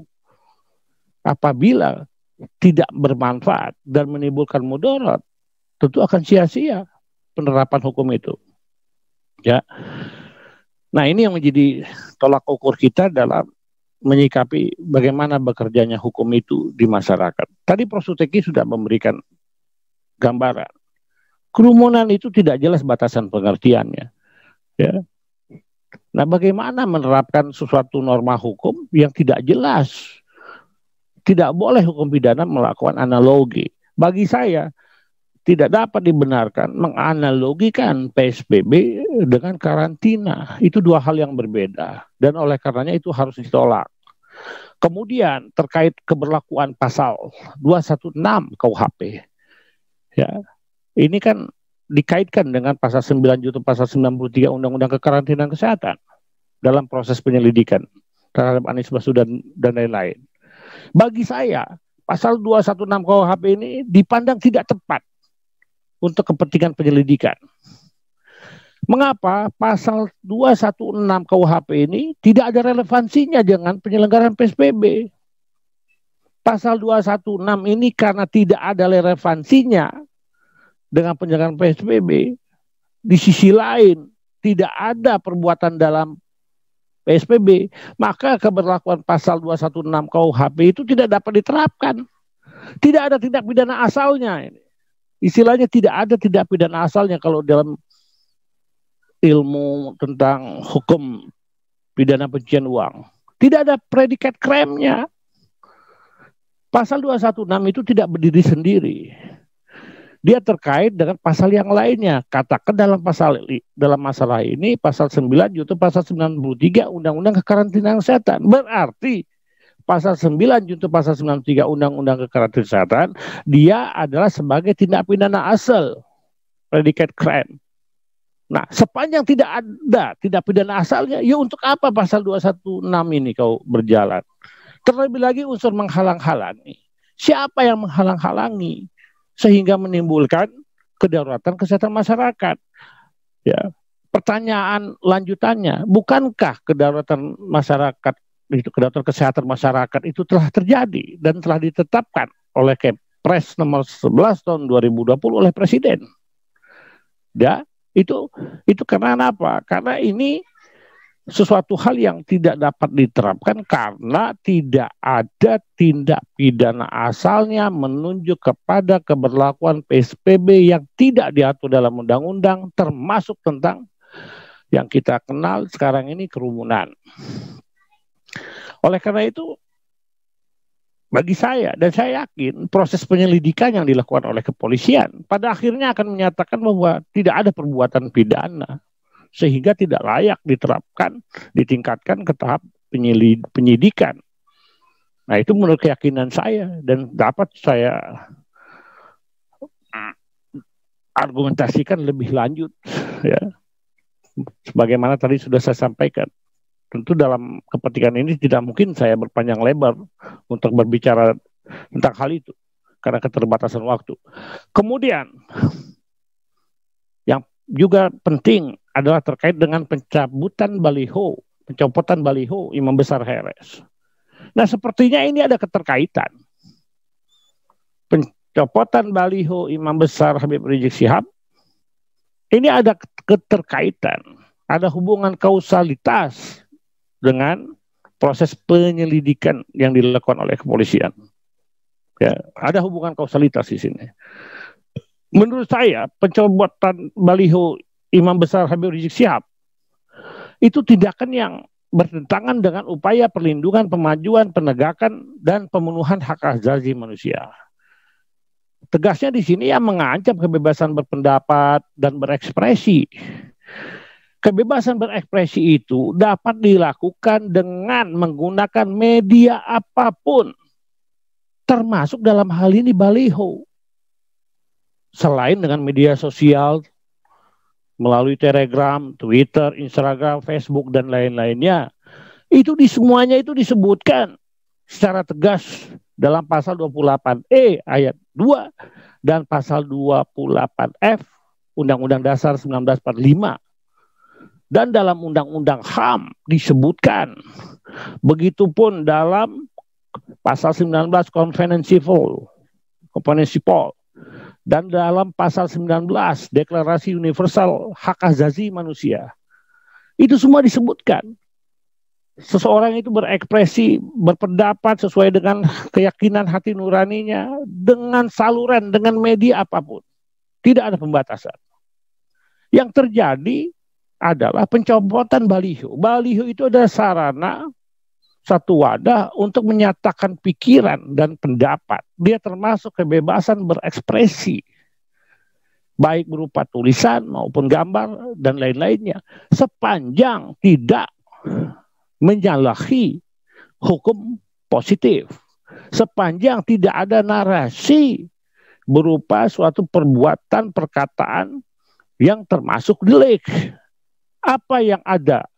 Apabila tidak bermanfaat dan menimbulkan mudarat, tentu akan sia-sia penerapan hukum itu. Ya. Nah, ini yang menjadi tolak ukur kita dalam menyikapi bagaimana bekerjanya hukum itu di masyarakat. Tadi Prof. Suteki sudah memberikan gambaran. Kerumunan itu tidak jelas batasan pengertiannya. Ya. Nah, bagaimana menerapkan sesuatu norma hukum yang tidak jelas? Tidak boleh hukum pidana melakukan analogi. Bagi saya, tidak dapat dibenarkan menganalogikan PSBB dengan karantina. Itu dua hal yang berbeda. Dan oleh karenanya itu harus ditolak. Kemudian terkait keberlakuan pasal 216 KUHP. Ya. Ini kan dikaitkan dengan pasal 9 juta pasal 93 Undang-Undang Kekarantinaan Kesehatan dalam proses penyelidikan terhadap Anies Baswedan dan lain-lain. Bagi saya, pasal 216 KUHP ini dipandang tidak tepat untuk kepentingan penyelidikan. Mengapa pasal 216 KUHP ini tidak ada relevansinya dengan penyelenggaraan PSBB? Pasal 216 ini karena tidak ada relevansinya dengan penyelenggaraan PSBB, di sisi lain tidak ada perbuatan dalam PSBB, maka keberlakuan pasal 216 KUHP itu tidak dapat diterapkan. Tidak ada tindak pidana asalnya. Istilahnya tidak ada tindak pidana asalnya kalau dalam ilmu tentang hukum pidana pencucian uang. Tidak ada predikat kremnya. Pasal 216 itu tidak berdiri sendiri dia terkait dengan pasal yang lainnya. Katakan dalam pasal dalam masalah ini pasal 9 junto pasal 93 Undang-Undang Kekarantinaan Kesehatan. Berarti pasal 9 junto pasal 93 Undang-Undang Kekarantinaan Kesehatan dia adalah sebagai tindak pidana asal predikat crime. Nah, sepanjang tidak ada tindak pidana asalnya, ya untuk apa pasal 216 ini kau berjalan? Terlebih lagi unsur menghalang-halangi. Siapa yang menghalang-halangi? sehingga menimbulkan kedaruratan kesehatan masyarakat. Ya. Pertanyaan lanjutannya, bukankah kedaruratan masyarakat itu kedaruratan kesehatan masyarakat itu telah terjadi dan telah ditetapkan oleh Kepres nomor 11 tahun 2020 oleh presiden. Ya, itu itu karena apa? Karena ini sesuatu hal yang tidak dapat diterapkan karena tidak ada tindak pidana asalnya menunjuk kepada keberlakuan PSBB yang tidak diatur dalam undang-undang termasuk tentang yang kita kenal sekarang ini kerumunan. Oleh karena itu bagi saya dan saya yakin proses penyelidikan yang dilakukan oleh kepolisian pada akhirnya akan menyatakan bahwa tidak ada perbuatan pidana sehingga tidak layak diterapkan, ditingkatkan ke tahap penyidikan. Nah itu menurut keyakinan saya dan dapat saya argumentasikan lebih lanjut ya sebagaimana tadi sudah saya sampaikan tentu dalam kepentingan ini tidak mungkin saya berpanjang lebar untuk berbicara tentang hal itu karena keterbatasan waktu kemudian yang juga penting adalah terkait dengan pencabutan baliho, pencopotan baliho Imam Besar Heres. Nah, sepertinya ini ada keterkaitan. Pencopotan baliho Imam Besar Habib Rizik Sihab ini ada keterkaitan, ada hubungan kausalitas dengan proses penyelidikan yang dilakukan oleh kepolisian. Ya, ada hubungan kausalitas di sini. menurut saya pencobotan baliho Imam Besar Habib Rizik Sihab itu tindakan yang bertentangan dengan upaya perlindungan, pemajuan, penegakan, dan pemenuhan hak asasi manusia. Tegasnya di sini yang mengancam kebebasan berpendapat dan berekspresi. Kebebasan berekspresi itu dapat dilakukan dengan menggunakan media apa pun, termasuk dalam hal ini baliho. Selain dengan media sosial, melalui Telegram, Twitter, Instagram, Facebook dan lain-lainnya. Itu di semuanya itu disebutkan secara tegas dalam pasal 28E ayat 2 dan pasal 28F Undang-Undang Dasar 1945. Dan dalam Undang-Undang HAM disebutkan. Begitupun dalam pasal 19 Konvensi Vol, Konvensi Pol dan dalam pasal 19 Deklarasi Universal Hak Asasi Manusia. Itu semua disebutkan. Seseorang itu berekspresi, berpendapat sesuai dengan keyakinan hati nuraninya dengan saluran, dengan media apa pun. Tidak ada pembatasan. Yang terjadi adalah pencopotan baliho. Baliho itu adalah sarana satu wadah untuk menyatakan pikiran dan pendapat. Dia termasuk kebebasan berekspresi, baik berupa tulisan maupun gambar dan lain-lainnya, sepanjang tidak menyalahi hukum positif, sepanjang tidak ada narasi berupa suatu perbuatan perkataan yang termasuk delik. Apa yang ada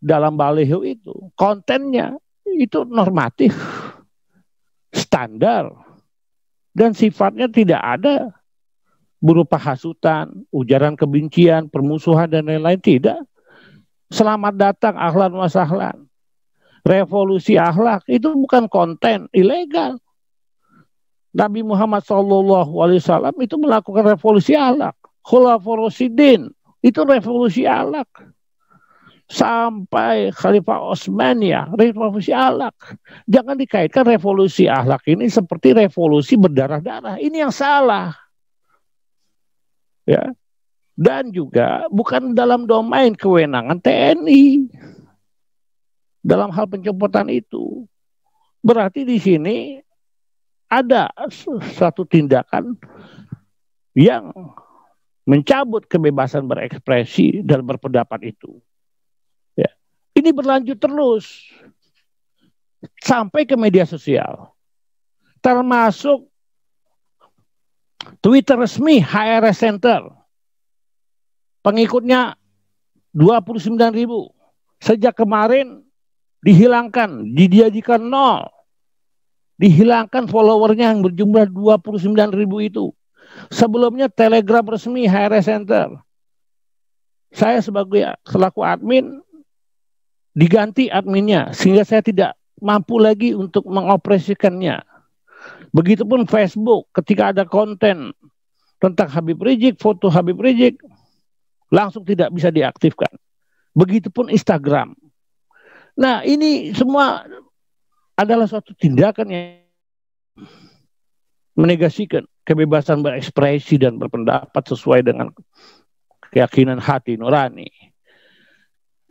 dalam baliho itu kontennya itu normatif standar dan sifatnya tidak ada berupa hasutan, ujaran kebencian, permusuhan dan lain-lain tidak. Selamat datang ahlan wasahlan. Revolusi akhlak itu bukan konten ilegal. Nabi Muhammad SAW itu melakukan revolusi akhlak. Khulafarosidin itu revolusi akhlak sampai Khalifah Osmania, revolusi ahlak. Jangan dikaitkan revolusi ahlak ini seperti revolusi berdarah-darah. Ini yang salah. Ya. Dan juga bukan dalam domain kewenangan TNI. Dalam hal pencopotan itu. Berarti di sini ada satu tindakan yang mencabut kebebasan berekspresi dan berpendapat itu. Ini berlanjut terus sampai ke media sosial. Termasuk Twitter resmi HRS Center. Pengikutnya 29 ribu. Sejak kemarin dihilangkan, didiajikan nol. Dihilangkan followernya yang berjumlah 29 ribu itu. Sebelumnya telegram resmi HRS Center. Saya sebagai selaku admin diganti adminnya sehingga saya tidak mampu lagi untuk mengoperasikannya. Begitupun Facebook ketika ada konten tentang Habib Rizik, foto Habib Rizik langsung tidak bisa diaktifkan. Begitupun Instagram. Nah, ini semua adalah suatu tindakan yang menegasikan kebebasan berekspresi dan berpendapat sesuai dengan keyakinan hati nurani.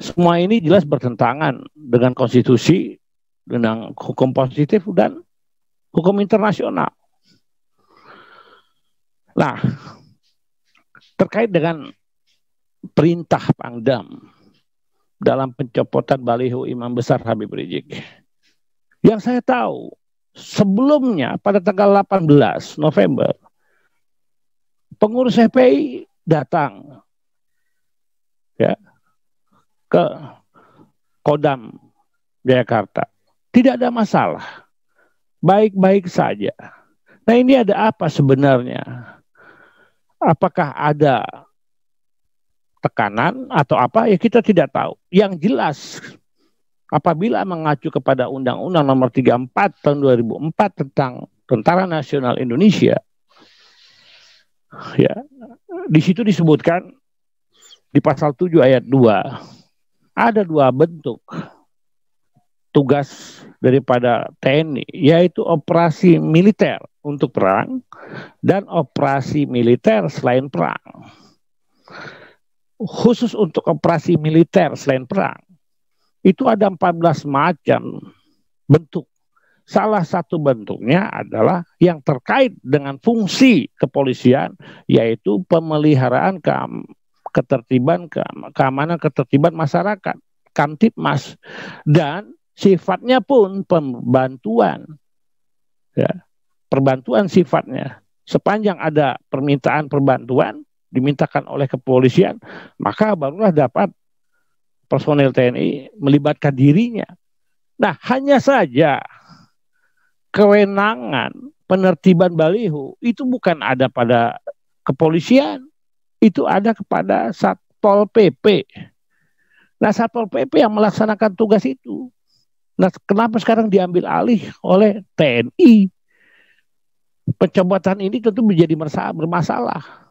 Semua ini jelas bertentangan dengan konstitusi, dengan hukum positif dan hukum internasional. Nah, terkait dengan perintah Pangdam dalam pencopotan baliho Imam Besar Habib Rizik. Yang saya tahu, sebelumnya pada tanggal 18 November, pengurus FPI datang ya ke Kodam Jakarta. Tidak ada masalah. Baik-baik saja. Nah ini ada apa sebenarnya? Apakah ada tekanan atau apa? Ya kita tidak tahu. Yang jelas apabila mengacu kepada Undang-Undang Nomor 34 Tahun 2004 tentang Tentara Nasional Indonesia, ya di situ disebutkan di pasal 7 ayat 2 ada dua bentuk tugas daripada TNI, yaitu operasi militer untuk perang dan operasi militer selain perang. Khusus untuk operasi militer selain perang, itu ada 14 macam bentuk. Salah satu bentuknya adalah yang terkait dengan fungsi kepolisian, yaitu pemeliharaan ke ketertiban, ke keamanan, ketertiban masyarakat, kamtipmas, dan sifatnya pun pembantuan, ya, perbantuan sifatnya. Sepanjang ada permintaan perbantuan dimintakan oleh kepolisian, maka barulah dapat personel TNI melibatkan dirinya. Nah, hanya saja kewenangan penertiban baliho itu bukan ada pada kepolisian, itu ada kepada Satpol PP. Nah, Satpol PP yang melaksanakan tugas itu. Nah, kenapa sekarang diambil alih oleh TNI? Pencobotan ini tentu menjadi bermasalah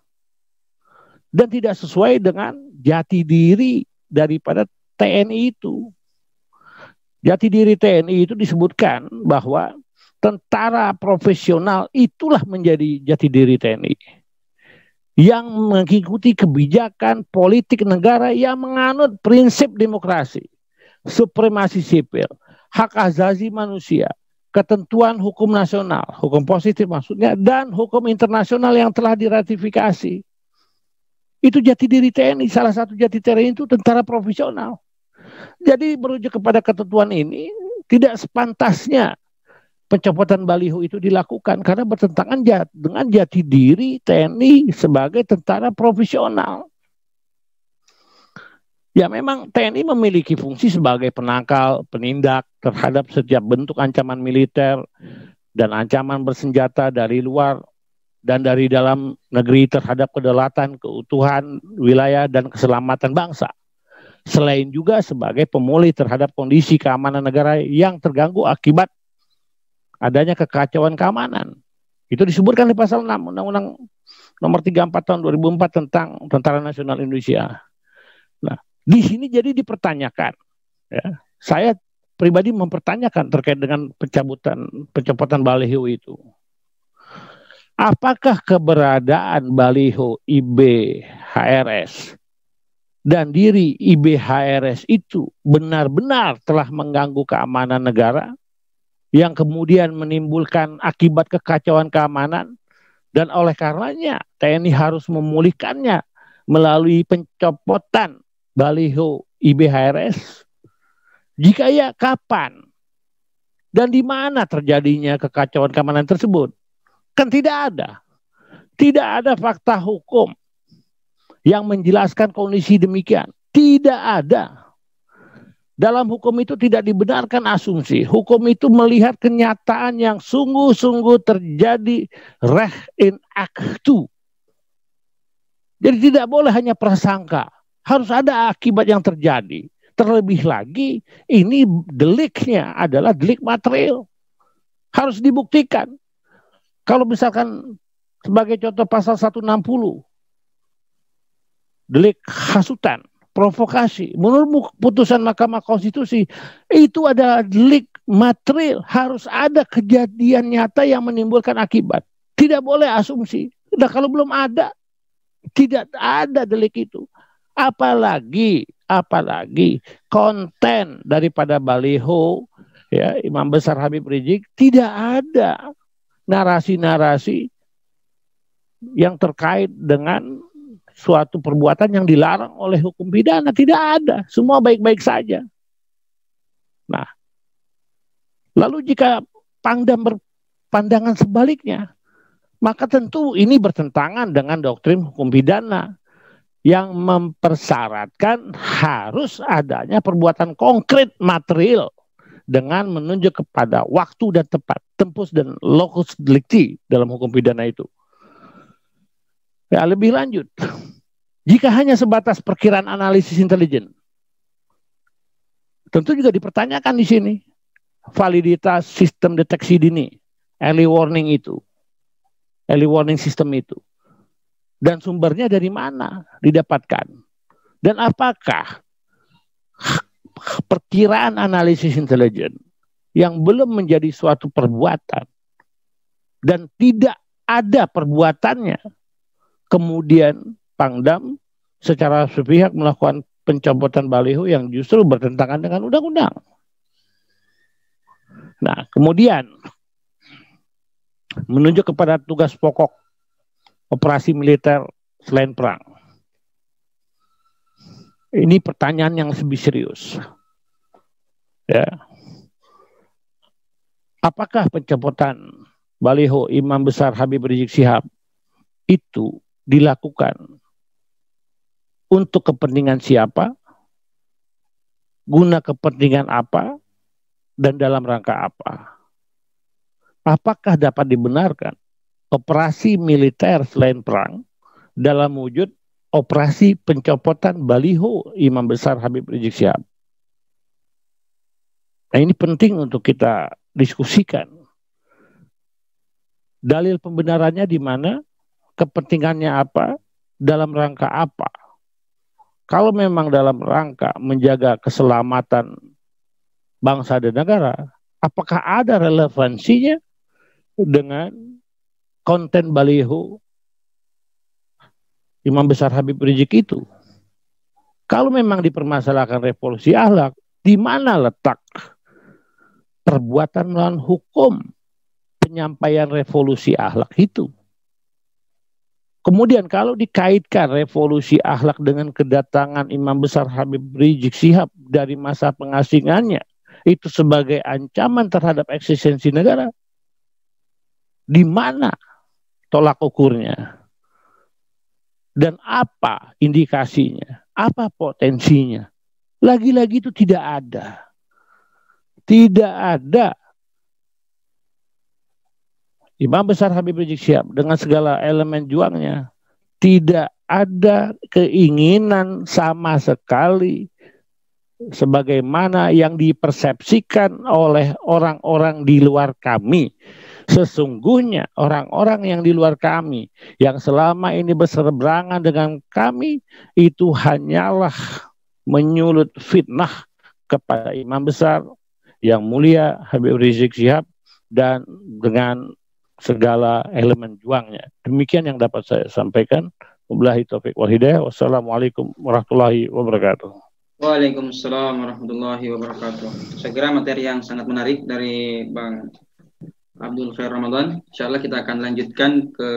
dan tidak sesuai dengan jati diri daripada TNI itu. Jati diri TNI itu disebutkan bahwa tentara profesional itulah menjadi jati diri TNI yang mengikuti kebijakan politik negara yang menganut prinsip demokrasi, supremasi sipil, hak asasi manusia, ketentuan hukum nasional, hukum positif maksudnya, dan hukum internasional yang telah diratifikasi. Itu jati diri TNI. Salah satu jati TNI itu tentara profesional. Jadi merujuk kepada ketentuan ini tidak sepantasnya pencopotan baliho itu dilakukan karena bertentangan jat, dengan jati diri TNI sebagai tentara profesional. Ya memang TNI memiliki fungsi sebagai penangkal, penindak terhadap setiap bentuk ancaman militer dan ancaman bersenjata dari luar dan dari dalam negeri terhadap kedaulatan, keutuhan wilayah dan keselamatan bangsa. Selain juga sebagai pemulih terhadap kondisi keamanan negara yang terganggu akibat adanya kekacauan keamanan. Itu disebutkan di pasal 6 Undang-Undang nomor 34 tahun 2004 tentang Tentara Nasional Indonesia. Nah, di sini jadi dipertanyakan ya. Saya pribadi mempertanyakan terkait dengan pencabutan pencopotan baliho itu apakah keberadaan baliho IBHRS dan diri IBHRS itu benar-benar telah mengganggu keamanan negara yang kemudian menimbulkan akibat kekacauan keamanan dan oleh karenanya TNI harus memulihkannya melalui pencopotan baliho IBHRS. Jika ya kapan dan di mana terjadinya kekacauan keamanan tersebut? Kan tidak ada. Tidak ada fakta hukum yang menjelaskan kondisi demikian. Tidak ada. Dalam hukum itu tidak dibenarkan asumsi. Hukum itu melihat kenyataan yang sungguh-sungguh terjadi reh in actu. Jadi tidak boleh hanya prasangka. Harus ada akibat yang terjadi. Terlebih lagi ini deliknya adalah delik material. Harus dibuktikan. Kalau misalkan sebagai contoh pasal 160 delik hasutan, provokasi, menurut putusan Mahkamah Konstitusi itu ada delik material, harus ada kejadian nyata yang menimbulkan akibat. Tidak boleh asumsi. Nah, kalau belum ada, tidak ada delik itu. Apalagi, apalagi konten daripada baliho ya Imam Besar Habib Rizik tidak ada narasi-narasi yang terkait dengan suatu perbuatan yang dilarang oleh hukum pidana. Tidak ada. Semua baik-baik saja. Nah lalu jika Pangdam berpandangan sebaliknya maka tentu ini bertentangan dengan doktrin hukum pidana yang mempersyaratkan harus adanya perbuatan konkret material dengan menunjuk kepada waktu dan tempat, tempus dan locus delicti dalam hukum pidana itu. Ya, lebih lanjut. Jika hanya sebatas perkiraan analisis intelijen, tentu juga dipertanyakan di sini validitas sistem deteksi dini, early warning itu, early warning system itu. Dan sumbernya dari mana didapatkan? Dan apakah perkiraan analisis intelijen yang belum menjadi suatu perbuatan dan tidak ada perbuatannya, kemudian Pangdam secara sepihak melakukan pencopotan baliho yang justru bertentangan dengan undang-undang. Nah, kemudian menunjuk kepada tugas pokok operasi militer selain perang. Ini pertanyaan yang lebih serius. Ya. Apakah pencopotan baliho Imam Besar Habib Rizik Sihab itu dilakukan untuk kepentingan siapa, guna kepentingan apa, dan dalam rangka apa? Apakah dapat dibenarkan operasi militer selain perang dalam wujud operasi pencopotan baliho Imam Besar Habib Rizik Sihab? Nah ini penting untuk kita diskusikan. Dalil pembenarannya di mana, kepentingannya apa, dalam rangka apa. Kalau memang dalam rangka menjaga keselamatan bangsa dan negara, apakah ada relevansinya dengan konten baliho Imam Besar Habib Rizik itu? Kalau memang dipermasalahkan revolusi ahlak, di mana letak perbuatan melawan hukum penyampaian revolusi akhlak itu. Kemudian kalau dikaitkan revolusi akhlak dengan kedatangan Imam Besar Habib Rizik Sihab dari masa pengasingannya itu sebagai ancaman terhadap eksistensi negara. Di mana tolak ukurnya? Dan apa indikasinya? Apa potensinya? Lagi-lagi itu tidak ada. Tidak ada Imam besar Habib Rizik Syihab dengan segala elemen juangnya tidak ada keinginan sama sekali sebagaimana yang dipersepsikan oleh orang-orang di luar kami. Sesungguhnya orang-orang yang di luar kami yang selama ini berseberangan dengan kami itu hanyalah menyulut fitnah kepada imam besar yang mulia Habib Rizik Syihab dan dengan segala elemen juangnya. Demikian yang dapat saya sampaikan. Wabillahi taufik wal hidayah. Wassalamualaikum warahmatullahi wabarakatuh. Waalaikumsalam warahmatullahi wabarakatuh. Saya kira materi yang sangat menarik dari Bang Abdul Khair Ramadan. Insya Allah kita akan lanjutkan ke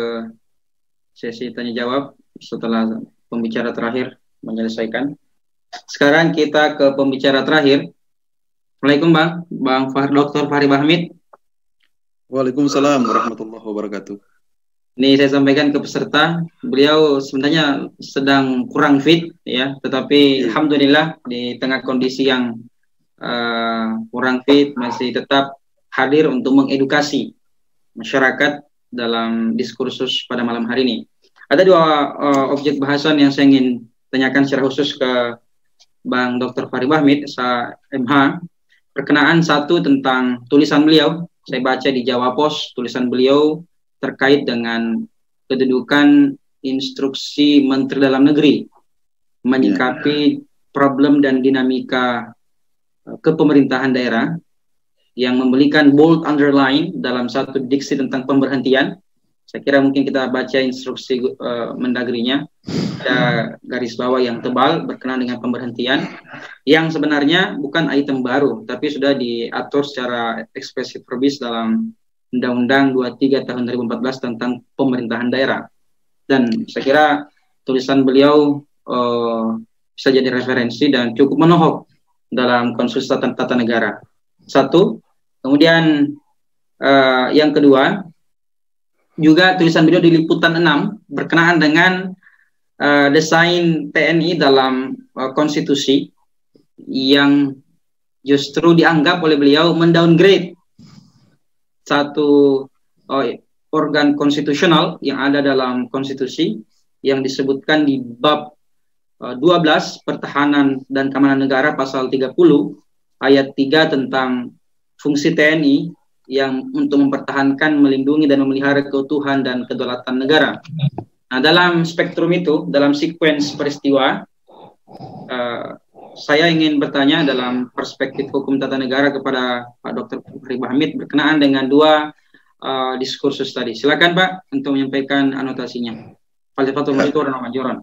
sesi tanya jawab setelah pembicara terakhir menyelesaikan. Sekarang kita ke pembicara terakhir, Assalamualaikum Bang, Bang Fah Dr. Fahri Bahmid. Waalaikumsalam warahmatullahi wabarakatuh. Ini saya sampaikan ke peserta, beliau sebenarnya sedang kurang fit ya, tetapi ya. alhamdulillah di tengah kondisi yang uh, kurang fit masih tetap hadir untuk mengedukasi masyarakat dalam diskursus pada malam hari ini. Ada dua uh, objek bahasan yang saya ingin tanyakan secara khusus ke Bang Dr. Fahri Bahmid, MH perkenaan satu tentang tulisan beliau. Saya baca di Jawa Pos tulisan beliau terkait dengan kedudukan instruksi Menteri Dalam Negeri menyikapi ya. problem dan dinamika eh, kepemerintahan daerah yang memberikan bold underline dalam satu diksi tentang pemberhentian saya kira mungkin kita baca instruksi uh, mendagrinya ada garis bawah yang tebal berkenaan dengan pemberhentian yang sebenarnya bukan item baru tapi sudah diatur secara ekspresif verbis dalam Undang-Undang 23 tahun 2014 tentang pemerintahan daerah. Dan saya kira tulisan beliau uh, bisa jadi referensi dan cukup menohok dalam konstitusi tata negara. Satu, kemudian uh, yang kedua, juga tulisan beliau di liputan 6 berkenaan dengan uh, desain TNI dalam uh, konstitusi yang justru dianggap oleh beliau mendowngrade satu uh, organ konstitusional yang ada dalam konstitusi yang disebutkan di bab uh, 12 pertahanan dan keamanan negara pasal 30 ayat 3 tentang fungsi TNI yang untuk mempertahankan, melindungi dan memelihara keutuhan dan kedaulatan negara. Nah, dalam spektrum itu, dalam sequence peristiwa, uh, saya ingin bertanya dalam perspektif hukum tata negara kepada Pak Dr. Fahri Hamid berkenaan dengan dua uh, diskursus tadi. Silakan Pak untuk menyampaikan anotasinya. Falifatul. Majuran Majuran.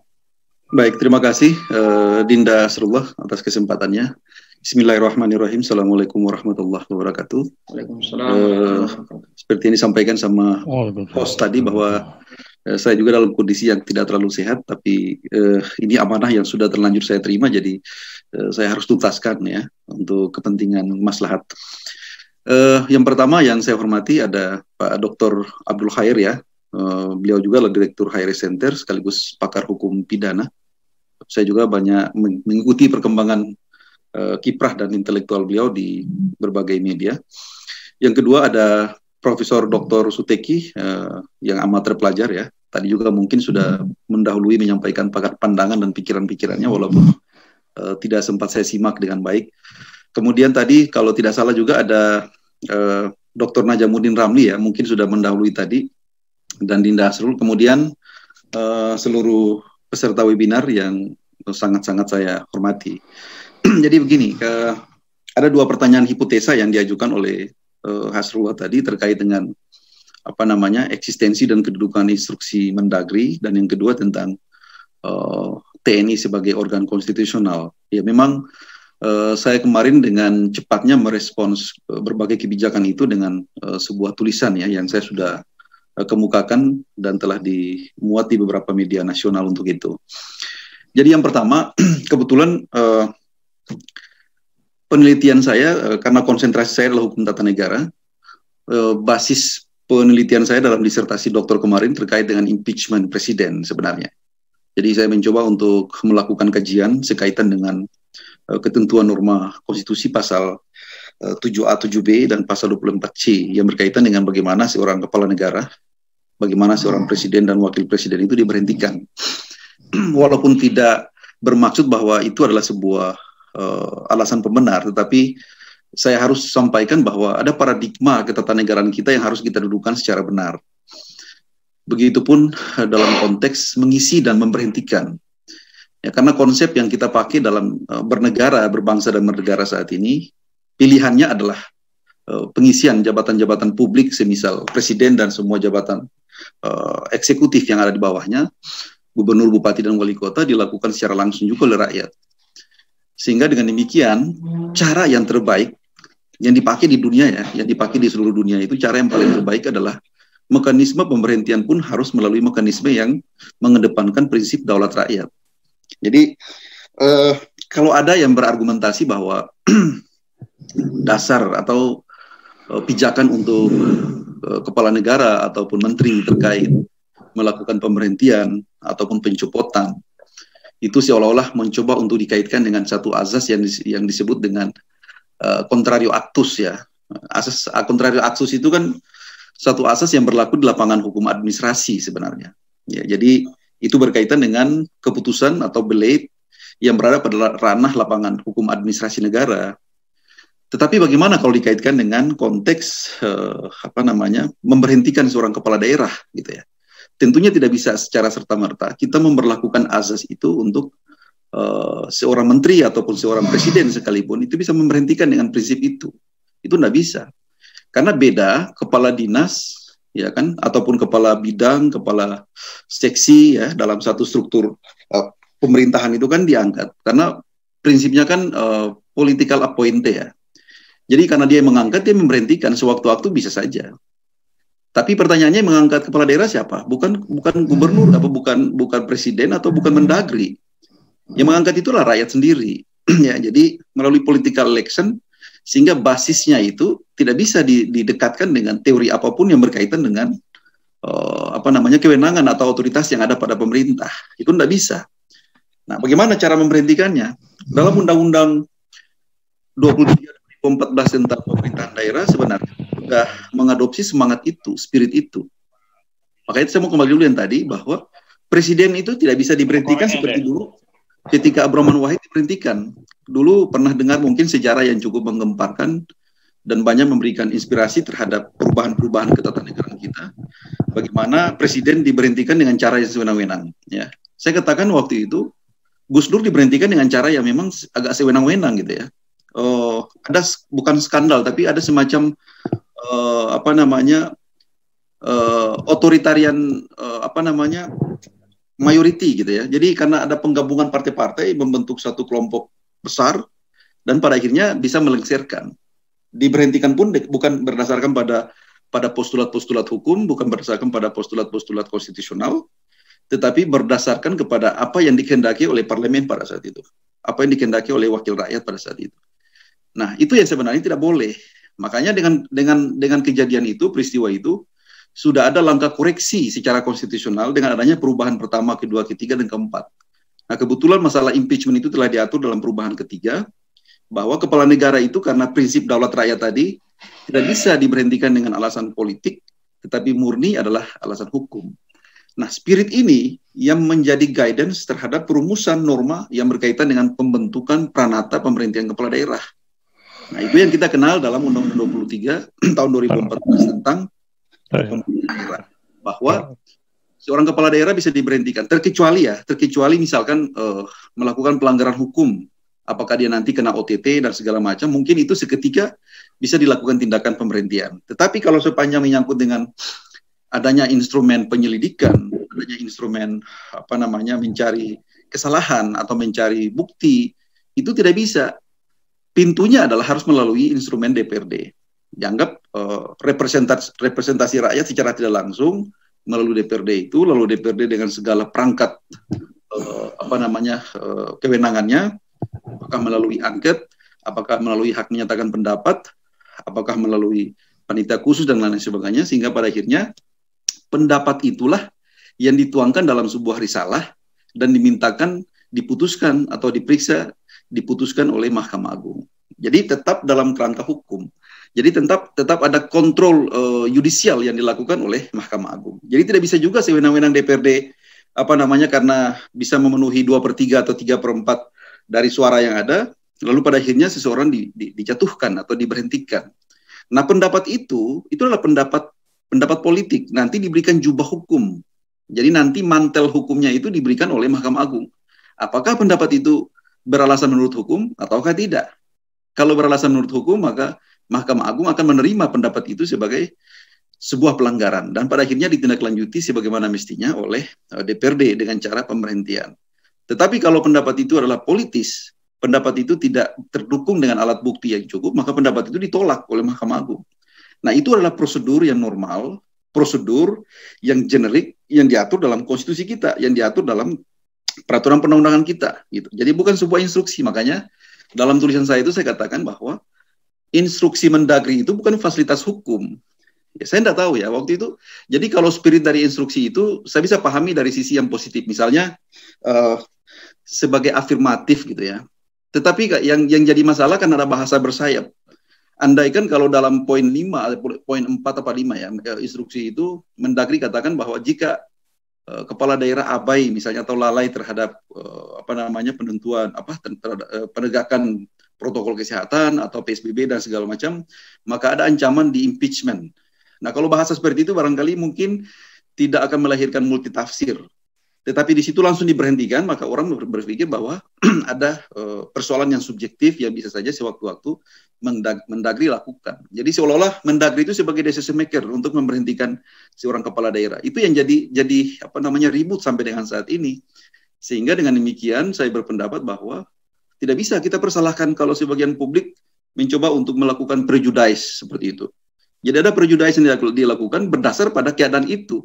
Baik, terima kasih uh, Dinda Asrullah atas kesempatannya. Bismillahirrahmanirrahim. Assalamualaikum warahmatullahi wabarakatuh. Waalaikumsalam. Uh, seperti yang disampaikan sama host tadi bahwa uh, saya juga dalam kondisi yang tidak terlalu sehat, tapi uh, ini amanah yang sudah terlanjur saya terima, jadi uh, saya harus tuntaskan ya untuk kepentingan maslahat. Uh, yang pertama yang saya hormati ada Pak Dr. Abdul Khair ya. Uh, beliau juga adalah Direktur High Center sekaligus pakar hukum pidana. Saya juga banyak mengikuti perkembangan uh, kiprah dan intelektual beliau di berbagai media. Yang kedua ada Profesor Dr. Suteki uh, yang amat terpelajar ya. Tadi juga mungkin sudah mendahului menyampaikan pandangan dan pikiran-pikirannya walaupun uh, tidak sempat saya simak dengan baik. Kemudian tadi kalau tidak salah juga ada uh, Dr. Najamuddin Ramli ya, mungkin sudah mendahului tadi dan Dinda Asrul. Kemudian uh, seluruh peserta webinar yang sangat-sangat saya hormati. Jadi begini, ke, ada dua pertanyaan hipotesa yang diajukan oleh uh, Hasrullah tadi terkait dengan apa namanya eksistensi dan kedudukan instruksi Mendagri dan yang kedua tentang uh, eh, TNI sebagai organ konstitusional. Ya memang uh, saya kemarin dengan cepatnya merespons uh, berbagai kebijakan itu dengan uh, sebuah tulisan ya yang saya sudah uh, kemukakan dan telah dimuat di beberapa media nasional untuk itu. Jadi yang pertama kebetulan uh, penelitian saya uh, karena konsentrasi saya adalah hukum tata negara, uh, basis penelitian saya dalam disertasi doktor kemarin terkait dengan impeachment presiden sebenarnya. Jadi saya mencoba untuk melakukan kajian sekaitan dengan uh, ketentuan norma konstitusi pasal uh, 7A 7B dan pasal 24C yang berkaitan dengan bagaimana seorang kepala negara, bagaimana seorang presiden dan wakil presiden itu diberhentikan. Walaupun tidak bermaksud bahwa itu adalah sebuah uh, alasan pembenar, tetapi saya harus sampaikan bahwa ada paradigma ketatanegaraan kita yang harus kita dudukan secara benar. Begitupun eh, dalam konteks mengisi dan memberhentikan. Ya, karena konsep yang kita pakai dalam uh, bernegara, berbangsa dan bernegara saat ini, pilihannya adalah uh, pengisian jabatan-jabatan publik, semisal presiden dan semua jabatan uh, eksekutif yang ada di bawahnya, gubernur, bupati, dan wali kota dilakukan secara langsung juga oleh rakyat. Sehingga dengan demikian cara yang terbaik yang dipakai di dunia ya, yang dipakai di seluruh dunia itu cara yang paling terbaik adalah mekanisme pemberhentian pun harus melalui mekanisme yang mengedepankan prinsip daulat rakyat. Jadi eh, kalau ada yang berargumentasi bahwa dasar atau eh, pijakan untuk eh, kepala negara ataupun menteri terkait melakukan pemberhentian ataupun pencopotan itu seolah-olah mencoba untuk dikaitkan dengan satu azas yang yang disebut dengan uh, contrario actus ya. Asas uh, contrario actus itu kan satu asas yang berlaku di lapangan hukum administrasi sebenarnya. Ya, jadi itu berkaitan dengan keputusan atau belate yang berada pada ranah lapangan hukum administrasi negara. Tetapi bagaimana kalau dikaitkan dengan konteks uh, apa namanya memberhentikan seorang kepala daerah gitu ya? Tentunya tidak bisa secara serta-merta kita memperlakukan azas itu untuk uh, seorang menteri ataupun seorang presiden sekalipun itu bisa memberhentikan dengan prinsip itu. Itu tidak bisa. Karena beda kepala dinas ya kan ataupun kepala bidang, kepala seksi ya dalam satu struktur uh, pemerintahan itu kan diangkat. Karena prinsipnya kan uh, political appointee ya. Jadi karena dia mengangkat dia memberhentikan sewaktu-waktu bisa saja. Tapi pertanyaannya mengangkat kepala daerah siapa? Bukan bukan gubernur apa bukan bukan presiden atau bukan mendagri. Yang mengangkat itulah rakyat sendiri. ya, jadi melalui political election sehingga basisnya itu tidak bisa didekatkan dengan teori apa pun yang berkaitan dengan uh, apa namanya kewenangan atau otoritas yang ada pada pemerintah. Itu tidak bisa. Nah, bagaimana cara memberhentikannya? Dalam Undang-Undang 23 2014 tentang pemerintahan daerah sebenarnya sudah mengadopsi semangat itu, spirit itu. Makanya saya mau kembali dulu yang tadi bahwa presiden itu tidak bisa diberhentikan seperti dulu ketika Abdurrahman Wahid diberhentikan. Dulu pernah dengar mungkin sejarah yang cukup menggemparkan dan banyak memberikan inspirasi terhadap perubahan-perubahan ketatanegaraan kita. Bagaimana presiden diberhentikan dengan cara yang sewenang-wenang. Ya, saya katakan waktu itu Gus Dur diberhentikan dengan cara yang memang agak sewenang-wenang gitu ya. Oh, ada bukan skandal tapi ada semacam uh, apa namanya uh, otoritarian uh, apa namanya mayority gitu ya. Jadi karena ada penggabungan partai-partai membentuk satu kelompok besar dan pada akhirnya bisa melengsarkan. Diberhentikan pun bukan berdasarkan pada pada postulat-postulat hukum, bukan berdasarkan pada postulat-postulat konstitusional, tetapi berdasarkan kepada apa yang dikehendaki oleh parlemen pada saat itu, apa yang dikehendaki oleh wakil rakyat pada saat itu. Nah, itu yang sebenarnya tidak boleh. Makanya dengan dengan dengan kejadian itu, peristiwa itu, sudah ada langkah koreksi secara konstitusional dengan adanya perubahan pertama, kedua, ketiga, dan keempat. Nah, kebetulan masalah impeachment itu telah diatur dalam perubahan ketiga, bahwa kepala negara itu karena prinsip daulat rakyat tadi tidak bisa diberhentikan dengan alasan politik, tetapi murni adalah alasan hukum. Nah, spirit ini yang menjadi guidance terhadap perumusan norma yang berkaitan dengan pembentukan pranata pemerintahan kepala daerah. Nah, itu yang kita kenal dalam Undang-Undang 23 tahun 2014 tentang daerah bahwa seorang kepala daerah bisa diberhentikan terkecuali ya terkecuali misalkan uh, melakukan pelanggaran hukum. Apakah dia nanti kena OTT dan segala macam mungkin itu seketika bisa dilakukan tindakan pemberhentian. Tetapi kalau sepanjang menyangkut dengan adanya instrumen penyelidikan adanya instrumen apa namanya mencari kesalahan atau mencari bukti itu tidak bisa pintunya adalah harus melalui instrumen DPRD dianggap uh, representasi, representasi rakyat secara tidak langsung melalui DPRD itu, lalu DPRD dengan segala perangkat uh, apa namanya uh, kewenangannya, apakah melalui angket, apakah melalui hak menyatakan pendapat, apakah melalui panitia khusus dan lain sebagainya, sehingga pada akhirnya pendapat itulah yang dituangkan dalam sebuah risalah dan dimintakan diputuskan atau diperiksa diputuskan oleh Mahkamah Agung. Jadi tetap dalam kerangka hukum. Jadi tetap tetap ada kontrol uh, yudisial yang dilakukan oleh Mahkamah Agung. Jadi tidak bisa juga sewenang-wenang DPRD apa namanya karena bisa memenuhi dua per tiga atau tiga per empat dari suara yang ada, lalu pada akhirnya seseorang di, di, dijatuhkan atau diberhentikan. Nah pendapat itu itu adalah pendapat pendapat politik nanti diberikan jubah hukum. Jadi nanti mantel hukumnya itu diberikan oleh Mahkamah Agung. Apakah pendapat itu beralasan menurut hukum ataukah tidak? Kalau beralasan menurut hukum maka Mahkamah Agung akan menerima pendapat itu sebagai sebuah pelanggaran dan pada akhirnya ditindaklanjuti sebagaimana mestinya oleh eh, DPRD dengan cara pemberhentian. Tetapi kalau pendapat itu adalah politis, pendapat itu tidak terdukung dengan alat bukti yang cukup, maka pendapat itu ditolak oleh Mahkamah Agung. Nah, itu adalah prosedur yang normal, prosedur yang generik yang diatur dalam konstitusi kita, yang diatur dalam peraturan perundang-undangan kita gitu. Jadi bukan sebuah instruksi, makanya dalam tulisan saya itu saya katakan bahwa instruksi Mendagri itu bukan fasilitas hukum. Ya, saya tidak tahu ya waktu itu. Jadi kalau spirit dari instruksi itu saya bisa pahami dari sisi yang positif. Misalnya uh, sebagai afirmatif gitu ya. Tetapi yang yang jadi masalah kan ada bahasa bersayap. Andaikan kalau dalam poin 5 poin 4 apa 5 ya eh, instruksi itu Mendagri katakan bahwa jika uh, kepala daerah abai misalnya atau lalai terhadap uh, apa namanya penentuan apa terhadap, uh, penegakan protokol kesehatan atau PSBB dan segala macam, maka ada ancaman di impeachment. Nah, kalau bahasa seperti itu barangkali mungkin tidak akan melahirkan multitafsir. Tetapi di situ langsung diberhentikan, maka orang berpikir bahwa ada uh, persoalan yang subjektif yang bisa saja sewaktu-waktu mendag mendagri lakukan. Jadi seolah-olah mendagri itu sebagai decision maker untuk memberhentikan seorang kepala daerah. Itu yang jadi jadi apa namanya ribut sampai dengan saat ini. Sehingga dengan demikian saya berpendapat bahwa tidak bisa kita persalahkan kalau sebagian publik mencoba untuk melakukan prejudice seperti itu. Jadi ada prejudice yang dilakukan berdasar pada keadaan itu.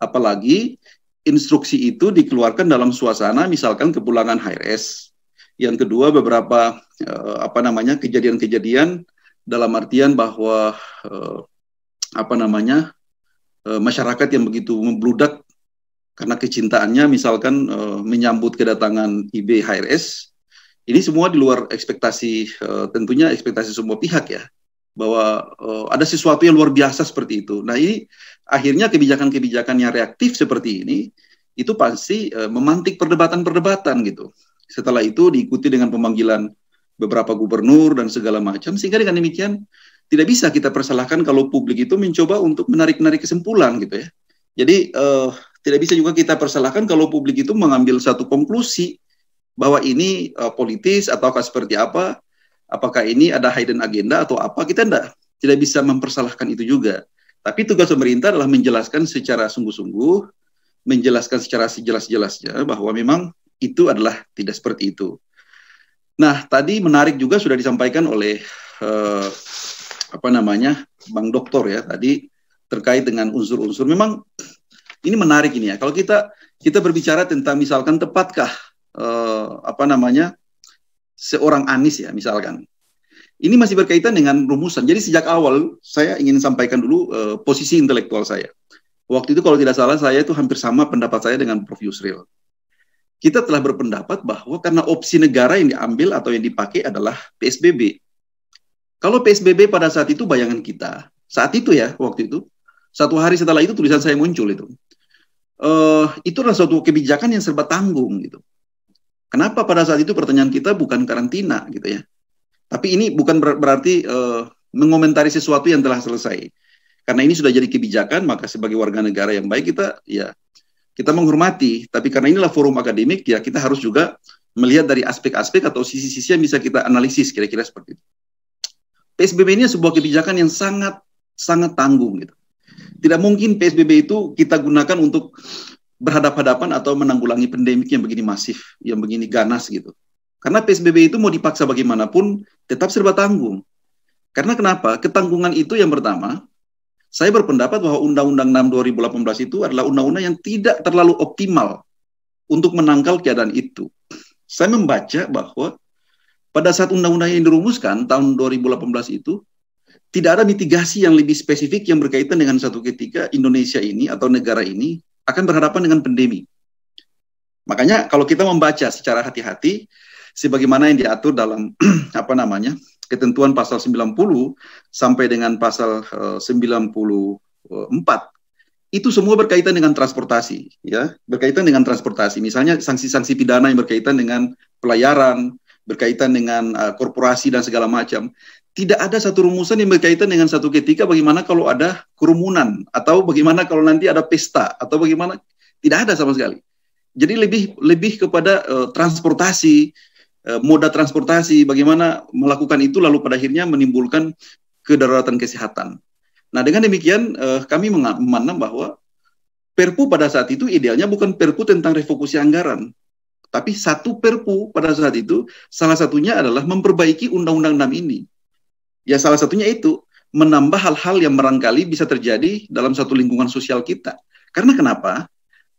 Apalagi instruksi itu dikeluarkan dalam suasana misalkan kepulangan HRS. Yang kedua beberapa uh, apa namanya kejadian-kejadian dalam artian bahwa uh, apa namanya uh, masyarakat yang begitu membludak karena kecintaannya misalkan uh, menyambut kedatangan IB HRS ini semua di luar ekspektasi uh, tentunya ekspektasi semua pihak ya bahwa uh, ada sesuatu yang luar biasa seperti itu. Nah ini akhirnya kebijakan-kebijakan yang reaktif seperti ini itu pasti uh, memantik perdebatan-perdebatan gitu. Setelah itu diikuti dengan pemanggilan beberapa gubernur dan segala macam sehingga dengan demikian tidak bisa kita persalahkan kalau publik itu mencoba untuk menarik-narik kesimpulan gitu ya. Jadi uh, tidak bisa juga kita persalahkan kalau publik itu mengambil satu konklusi bahwa ini uh, politis ataukah seperti apa, apakah ini ada hidden agenda atau apa, kita tidak tidak bisa mempersalahkan itu juga. Tapi tugas pemerintah adalah menjelaskan secara sungguh-sungguh, menjelaskan secara sejelas-jelasnya bahwa memang itu adalah tidak seperti itu. Nah, tadi menarik juga sudah disampaikan oleh uh, apa namanya Bang Doktor ya tadi terkait dengan unsur-unsur. Memang ini menarik ini ya. Kalau kita kita berbicara tentang misalkan tepatkah uh, apa namanya seorang Anis ya misalkan ini masih berkaitan dengan rumusan. Jadi sejak awal saya ingin sampaikan dulu uh, posisi intelektual saya. Waktu itu kalau tidak salah saya itu hampir sama pendapat saya dengan Prof Yusril. Kita telah berpendapat bahwa karena opsi negara yang diambil atau yang dipakai adalah PSBB. Kalau PSBB pada saat itu bayangan kita, saat itu ya waktu itu, satu hari setelah itu tulisan saya muncul itu. Uh, itu adalah suatu kebijakan yang serba tanggung gitu. Kenapa pada saat itu pertanyaan kita bukan karantina gitu ya? Tapi ini bukan ber berarti uh, mengomentari sesuatu yang telah selesai. Karena ini sudah jadi kebijakan, maka sebagai warga negara yang baik kita ya kita menghormati. Tapi karena inilah forum akademik, ya kita harus juga melihat dari aspek-aspek atau sisi-sisi yang bisa kita analisis kira-kira seperti itu. PSBB ini sebuah kebijakan yang sangat sangat tanggung gitu. Tidak mungkin PSBB itu kita gunakan untuk berhadap-hadapan atau menanggulangi pandemik yang begini masif, yang begini ganas gitu. Karena PSBB itu mau dipaksa bagaimanapun tetap serba tanggung. Karena kenapa? Ketanggungan itu yang pertama, saya berpendapat bahwa Undang-Undang 6 2018 itu adalah undang-undang yang tidak terlalu optimal untuk menangkal keadaan itu. Saya membaca bahwa pada saat undang-undang yang dirumuskan tahun 2018 itu tidak ada mitigasi yang lebih spesifik yang berkaitan dengan satu ketika Indonesia ini atau negara ini akan berhadapan dengan pandemi. Makanya kalau kita membaca secara hati-hati sebagaimana yang diatur dalam apa namanya ketentuan pasal 90 sampai dengan pasal uh, 94 itu semua berkaitan dengan transportasi ya. Berkaitan dengan transportasi. Misalnya sanksi-sanksi pidana yang berkaitan dengan pelayaran berkaitan dengan uh, korporasi dan segala macam tidak ada satu rumusan yang berkaitan dengan satu ketika bagaimana kalau ada kerumunan atau bagaimana kalau nanti ada pesta atau bagaimana tidak ada sama sekali jadi lebih lebih kepada uh, transportasi Eh, moda transportasi, bagaimana melakukan itu lalu pada akhirnya menimbulkan kedaruratan kesehatan. Nah, dengan demikian eh, kami memandang bahwa Perpu pada saat itu idealnya bukan Perpu tentang refokusi anggaran, tapi satu Perpu pada saat itu salah satunya adalah memperbaiki Undang-Undang 6 ini. Ya salah satunya itu menambah hal-hal yang barangkali bisa terjadi dalam satu lingkungan sosial kita. Karena kenapa?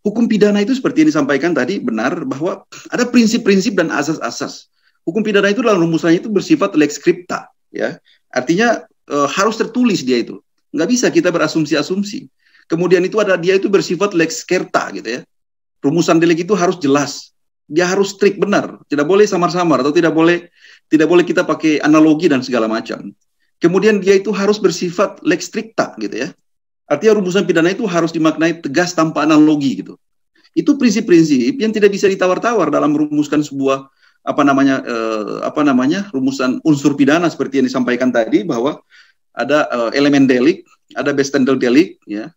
hukum pidana itu seperti yang disampaikan tadi benar bahwa ada prinsip-prinsip dan asas-asas. Hukum pidana itu dalam rumusannya itu bersifat lex scripta, ya. Artinya e, harus tertulis dia itu. Nggak bisa kita berasumsi-asumsi. Kemudian itu ada dia itu bersifat lex skerta gitu ya. Rumusan delik itu harus jelas. Dia harus strict benar, tidak boleh samar-samar atau tidak boleh tidak boleh kita pakai analogi dan segala macam. Kemudian dia itu harus bersifat lex stricta gitu ya. Artinya rumusan pidana itu harus dimaknai tegas tanpa analogi gitu. Itu prinsip-prinsip yang tidak bisa ditawar-tawar dalam merumuskan sebuah apa namanya eh, apa namanya rumusan unsur pidana seperti yang disampaikan tadi bahwa ada eh, elemen delik, ada bestandel delik ya.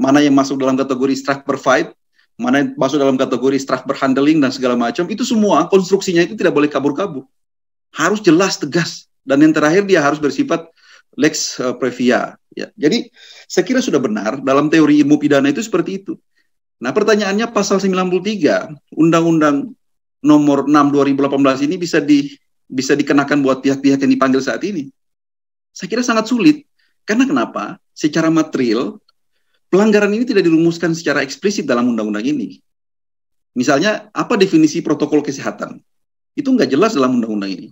Mana yang masuk dalam kategori strike fight, mana yang masuk dalam kategori strike handling dan segala macam itu semua konstruksinya itu tidak boleh kabur-kabur. Harus jelas tegas dan yang terakhir dia harus bersifat lex uh, previa. Ya. Jadi saya kira sudah benar dalam teori ilmu pidana itu seperti itu. Nah pertanyaannya pasal 93 Undang-Undang nomor 6 2018 ini bisa di bisa dikenakan buat pihak-pihak yang dipanggil saat ini. Saya kira sangat sulit. Karena kenapa? Secara material pelanggaran ini tidak dirumuskan secara eksplisit dalam undang-undang ini. Misalnya, apa definisi protokol kesehatan? Itu nggak jelas dalam undang-undang ini.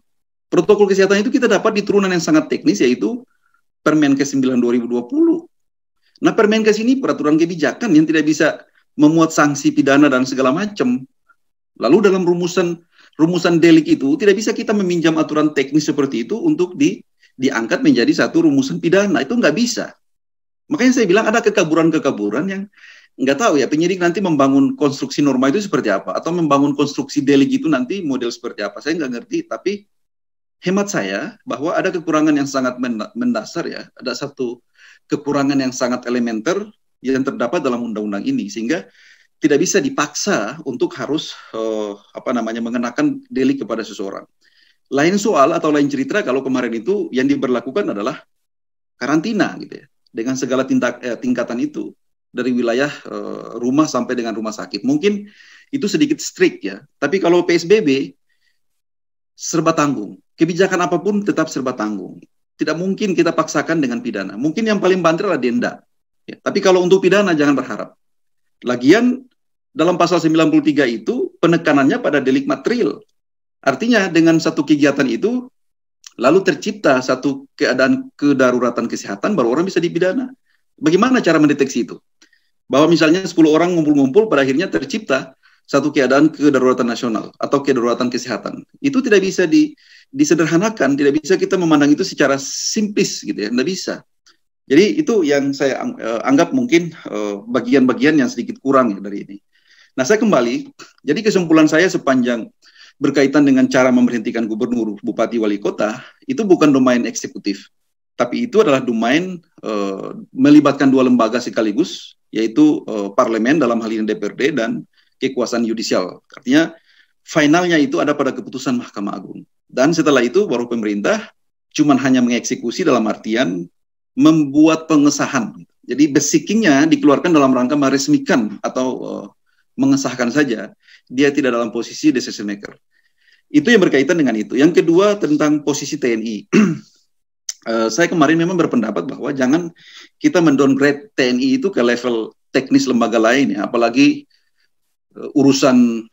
Protokol kesehatan itu kita dapat di turunan yang sangat teknis, yaitu Permenkes 9 2020. Nah, Permenkes ini peraturan kebijakan yang tidak bisa memuat sanksi pidana dan segala macam. Lalu dalam rumusan rumusan delik itu tidak bisa kita meminjam aturan teknis seperti itu untuk di diangkat menjadi satu rumusan pidana itu nggak bisa. Makanya saya bilang ada kekaburan-kekaburan yang nggak tahu ya penyidik nanti membangun konstruksi norma itu seperti apa atau membangun konstruksi delik itu nanti model seperti apa saya nggak ngerti tapi hemat saya bahwa ada kekurangan yang sangat mendasar ya, ada satu kekurangan yang sangat elementer yang terdapat dalam undang-undang ini sehingga tidak bisa dipaksa untuk harus uh, apa namanya mengenakan delik kepada seseorang. Lain soal atau lain cerita kalau kemarin itu yang diberlakukan adalah karantina gitu ya. dengan segala tindak, eh, tingkatan itu dari wilayah eh, rumah sampai dengan rumah sakit. Mungkin itu sedikit strict ya. Tapi kalau PSBB serba tanggung. Kebijakan apa pun tetap serba tanggung. Tidak mungkin kita paksakan dengan pidana. Mungkin yang paling banter adalah denda. Ya, tapi kalau untuk pidana jangan berharap. Lagian dalam pasal 93 itu penekanannya pada delik material. Artinya dengan satu kegiatan itu lalu tercipta satu keadaan kedaruratan kesehatan baru orang bisa dipidana. Bagaimana cara mendeteksi itu? Bahwa misalnya 10 orang ngumpul-ngumpul pada akhirnya tercipta satu keadaan kedaruratan nasional atau kedaruratan kesehatan. Itu tidak bisa di, disederhanakan, tidak bisa kita memandang itu secara simplis gitu ya, tidak bisa. Jadi itu yang saya uh, anggap mungkin eh, bagian-bagian yang sedikit kurang ya dari ini. Nah, saya kembali. Jadi kesimpulan saya sepanjang berkaitan dengan cara memberhentikan gubernur, bupati, wali kota, itu bukan domain eksekutif. Tapi itu adalah domain uh, melibatkan dua lembaga sekaligus, yaitu parlemen dalam hal ini DPRD dan kekuasaan yudisial. Artinya finalnya itu ada pada keputusan Mahkamah Agung. Dan setelah itu baru pemerintah cuman hanya mengeksekusi dalam artian membuat pengesahan. Jadi basicingnya dikeluarkan dalam rangka meresmikan atau uh, mengesahkan saja, dia tidak dalam posisi decision maker. Itu yang berkaitan dengan itu. Yang kedua tentang posisi TNI. uh, eh, saya kemarin memang berpendapat bahwa jangan kita mendowngrade TNI itu ke level teknis lembaga lain ya, apalagi urusan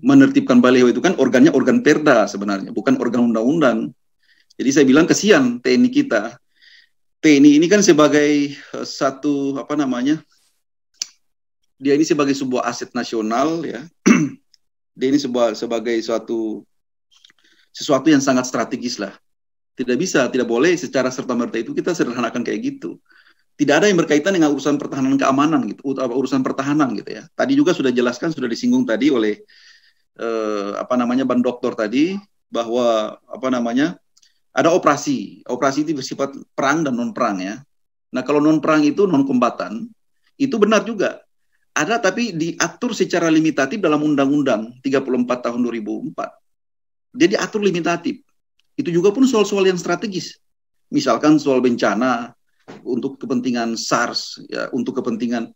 menertibkan baliho itu kan organnya organ perda sebenarnya, bukan organ undang-undang. Jadi saya bilang kesian TNI kita. TNI ini kan sebagai uh, satu apa namanya dia ini sebagai sebuah aset nasional ya dia ini sebuah sebagai suatu sesuatu yang sangat strategis lah tidak bisa tidak boleh secara serta merta itu kita sederhanakan kayak gitu tidak ada yang berkaitan dengan urusan pertahanan keamanan gitu urusan pertahanan gitu ya tadi juga sudah jelaskan sudah disinggung tadi oleh eh, apa namanya ban doktor tadi bahwa apa namanya ada operasi operasi itu bersifat perang dan non perang ya nah kalau non perang itu non kombatan itu benar juga ada tapi diatur secara limitatif dalam Undang-Undang 34 tahun 2004. Jadi atur limitatif. Itu juga pun soal-soal yang strategis. Misalkan soal bencana untuk kepentingan SARS, ya, untuk kepentingan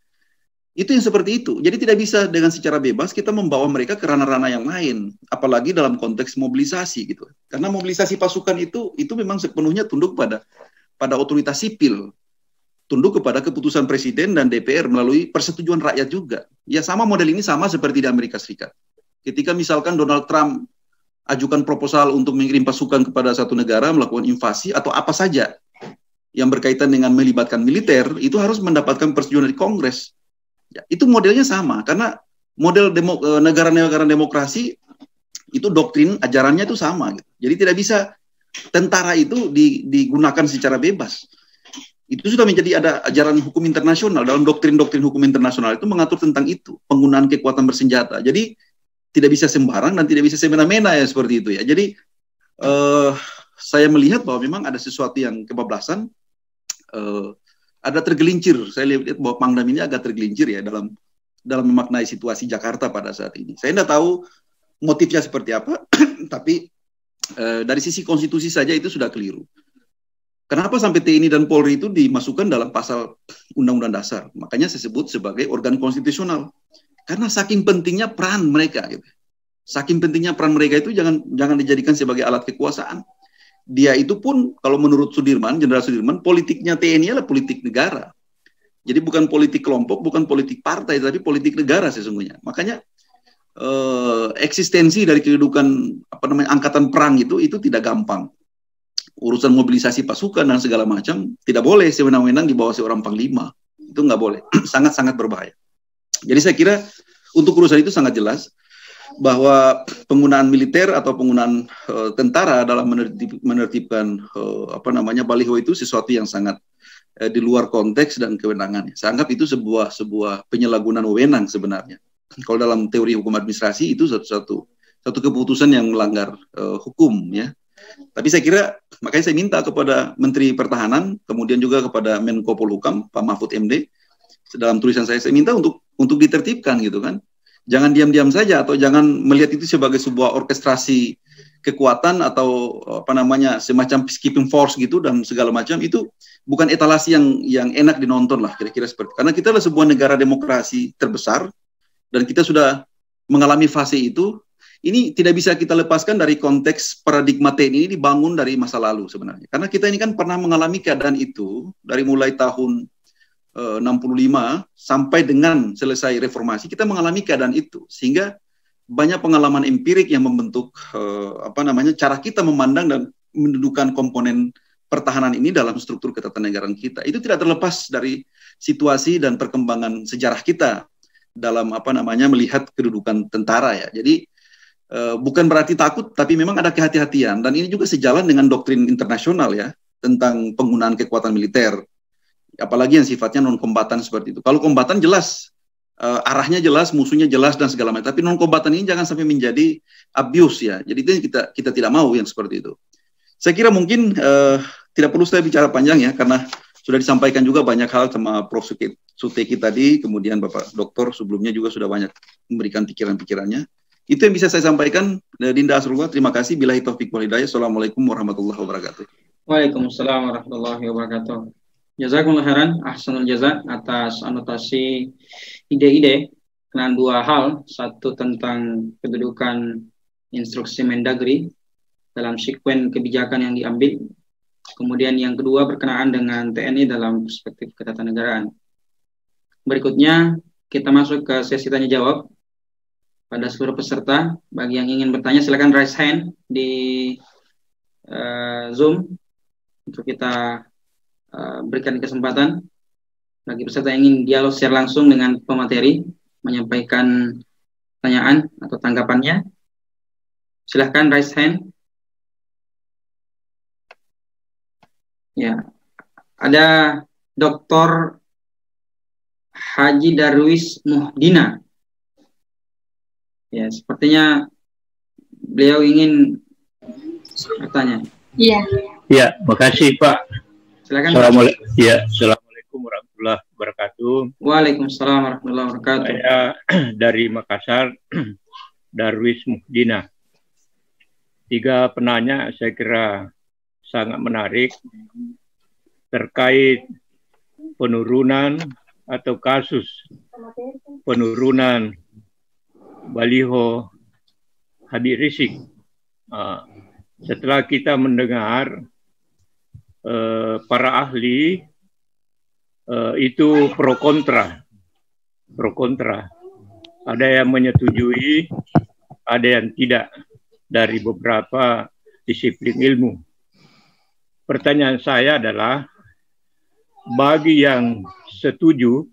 itu yang seperti itu. Jadi tidak bisa dengan secara bebas kita membawa mereka ke ranah-ranah yang lain, apalagi dalam konteks mobilisasi gitu. Karena mobilisasi pasukan itu itu memang sepenuhnya tunduk pada pada otoritas sipil tunduk kepada keputusan presiden dan DPR melalui persetujuan rakyat juga. Ya sama model ini sama seperti di Amerika Serikat. Ketika misalkan Donald Trump ajukan proposal untuk mengirim pasukan kepada satu negara melakukan invasi atau apa saja yang berkaitan dengan melibatkan militer itu harus mendapatkan persetujuan dari Kongres. Ya, itu modelnya sama karena model demo, e, negara-negara demokrasi itu doktrin ajarannya itu sama. Gitu. Jadi tidak bisa tentara itu digunakan secara bebas itu sudah menjadi ada ajaran hukum internasional dalam doktrin-doktrin hukum internasional itu mengatur tentang itu penggunaan kekuatan bersenjata jadi tidak bisa sembarang dan tidak bisa semena-mena ya seperti itu ya jadi uh, saya melihat bahwa memang ada sesuatu yang kebablasan uh, ada tergelincir saya lihat bahwa Pangdam ini agak tergelincir ya dalam dalam memaknai situasi Jakarta pada saat ini saya tidak tahu motifnya seperti apa tapi uh, dari sisi konstitusi saja itu sudah keliru Kenapa sampai TNI dan Polri itu dimasukkan dalam pasal Undang-Undang Dasar? Makanya saya sebut sebagai organ konstitusional. Karena saking pentingnya peran mereka. Gitu. Saking pentingnya peran mereka itu jangan jangan dijadikan sebagai alat kekuasaan. Dia itu pun kalau menurut Sudirman, Jenderal Sudirman, politiknya TNI adalah politik negara. Jadi bukan politik kelompok, bukan politik partai, tapi politik negara sesungguhnya. Makanya eh, eksistensi dari kedudukan apa namanya angkatan perang itu itu tidak gampang. Urusan mobilisasi pasukan dan segala macam tidak boleh sewenang-wenang di bawah seorang panglima. Itu nggak boleh. Sangat-sangat berbahaya. Jadi saya kira untuk urusan itu sangat jelas bahwa penggunaan militer atau penggunaan uh, tentara dalam menertib, menertibkan uh, apa namanya baliho itu sesuatu yang sangat uh, di luar konteks dan kewenangannya. Saya anggap itu sebuah sebuah penyalahgunaan wewenang sebenarnya. Kalau dalam teori hukum administrasi itu satu satu satu keputusan yang melanggar uh, hukum ya. Tapi saya kira makanya saya minta kepada Menteri Pertahanan, kemudian juga kepada Menko Polhukam Pak Mahfud MD, dalam tulisan saya saya minta untuk untuk ditertibkan gitu kan. Jangan diam-diam saja atau jangan melihat itu sebagai sebuah orkestrasi kekuatan atau apa namanya semacam peacekeeping force gitu dan segala macam itu bukan etalasi yang yang enak dinonton lah kira-kira seperti karena kita adalah sebuah negara demokrasi terbesar dan kita sudah mengalami fase itu. Ini tidak bisa kita lepaskan dari konteks paradigma TNI ini dibangun dari masa lalu sebenarnya. Karena kita ini kan pernah mengalami keadaan itu dari mulai tahun 65 eh, sampai dengan selesai reformasi kita mengalami keadaan itu sehingga banyak pengalaman empirik yang membentuk uh, apa namanya cara kita memandang dan mendudukan komponen pertahanan ini dalam struktur ketatanegaraan kita. Itu tidak terlepas dari situasi dan perkembangan sejarah kita dalam apa namanya melihat kedudukan tentara ya. Jadi uh, bukan berarti takut tapi memang ada kehati-hatian dan ini juga sejalan dengan doktrin internasional ya tentang penggunaan kekuatan militer. Apalagi yang sifatnya non kombatan seperti itu. Kalau kombatan jelas uh, arahnya jelas, musuhnya jelas dan segala macam. Tapi non kombatan ini jangan sampai menjadi abuse ya. Jadi itu kita kita tidak mau yang seperti itu. Saya kira mungkin uh, tidak perlu saya bicara panjang ya karena sudah disampaikan juga banyak hal sama Prof. Suteki tadi, kemudian Bapak Doktor sebelumnya juga sudah banyak memberikan pikiran-pikirannya. Itu yang bisa saya sampaikan. Eh, Dinda Asrullah, terima kasih. Bila taufik wal hidayah. Assalamualaikum warahmatullahi wabarakatuh. Waalaikumsalam warahmatullahi wabarakatuh. Jazakumullah khairan ahsanul jaza atas anotasi ide-ide dengan dua hal, satu tentang kedudukan instruksi Mendagri dalam sekuen kebijakan yang diambil, kemudian yang kedua berkenaan dengan TNI dalam perspektif ketatanegaraan. Berikutnya kita masuk ke sesi tanya jawab pada seluruh peserta. Bagi yang ingin bertanya silakan raise hand di uh, Zoom untuk kita Eh, berikan kesempatan bagi peserta yang ingin dialog secara langsung dengan pemateri menyampaikan pertanyaan atau tanggapannya. Silahkan raise hand. Ya, ada Dr. Haji Darwis Muhdina. Ya, sepertinya beliau ingin bertanya. Iya. Ya, makasih Pak. Silakan. Assalamualaikum. Ya, Assalamualaikum warahmatullahi wabarakatuh. Waalaikumsalam warahmatullahi wabarakatuh. Saya dari Makassar, Darwis Muhdina. Tiga penanya saya kira sangat menarik terkait penurunan atau kasus penurunan baliho Habib Rizik. Uh, setelah kita mendengar Eh, para ahli uh, itu pro kontra, pro kontra. Ada yang menyetujui, ada yang tidak dari beberapa disiplin ilmu. Pertanyaan saya adalah bagi yang setuju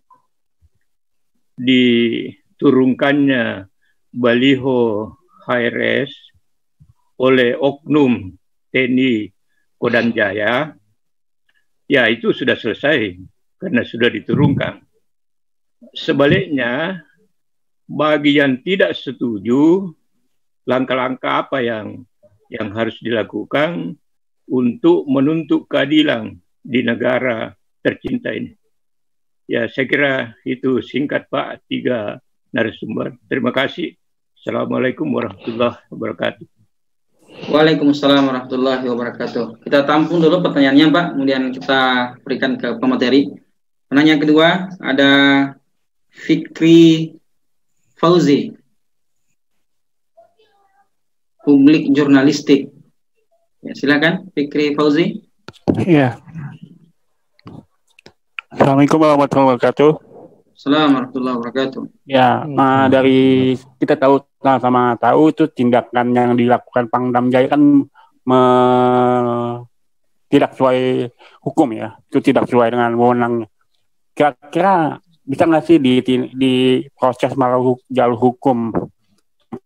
diturunkannya baliho HRS oleh oknum TNI Kodam Jaya ya itu sudah selesai karena sudah diturunkan. Sebaliknya, bagi yang tidak setuju, langkah-langkah apa yang yang harus dilakukan untuk menuntut keadilan di negara tercinta ini. Ya, saya kira itu singkat Pak, tiga narasumber. Terima kasih. Assalamualaikum warahmatullahi wabarakatuh. Waalaikumsalam warahmatullahi wabarakatuh. Kita tampung dulu pertanyaannya Pak, kemudian kita berikan ke pemateri. Penanya kedua ada Fikri Fauzi. Publik jurnalistik. Ya, silakan Fikri Fauzi. Iya. Assalamualaikum warahmatullahi wabarakatuh. Assalamualaikum warahmatullahi wabarakatuh. Ya, uh, dari kita tahu sama-sama tahu itu tindakan yang dilakukan Pangdam Jaya kan me, tidak sesuai hukum ya, itu tidak sesuai dengan wewenang. Kira-kira bisa nggak sih di, di, di proses melalui jalur hukum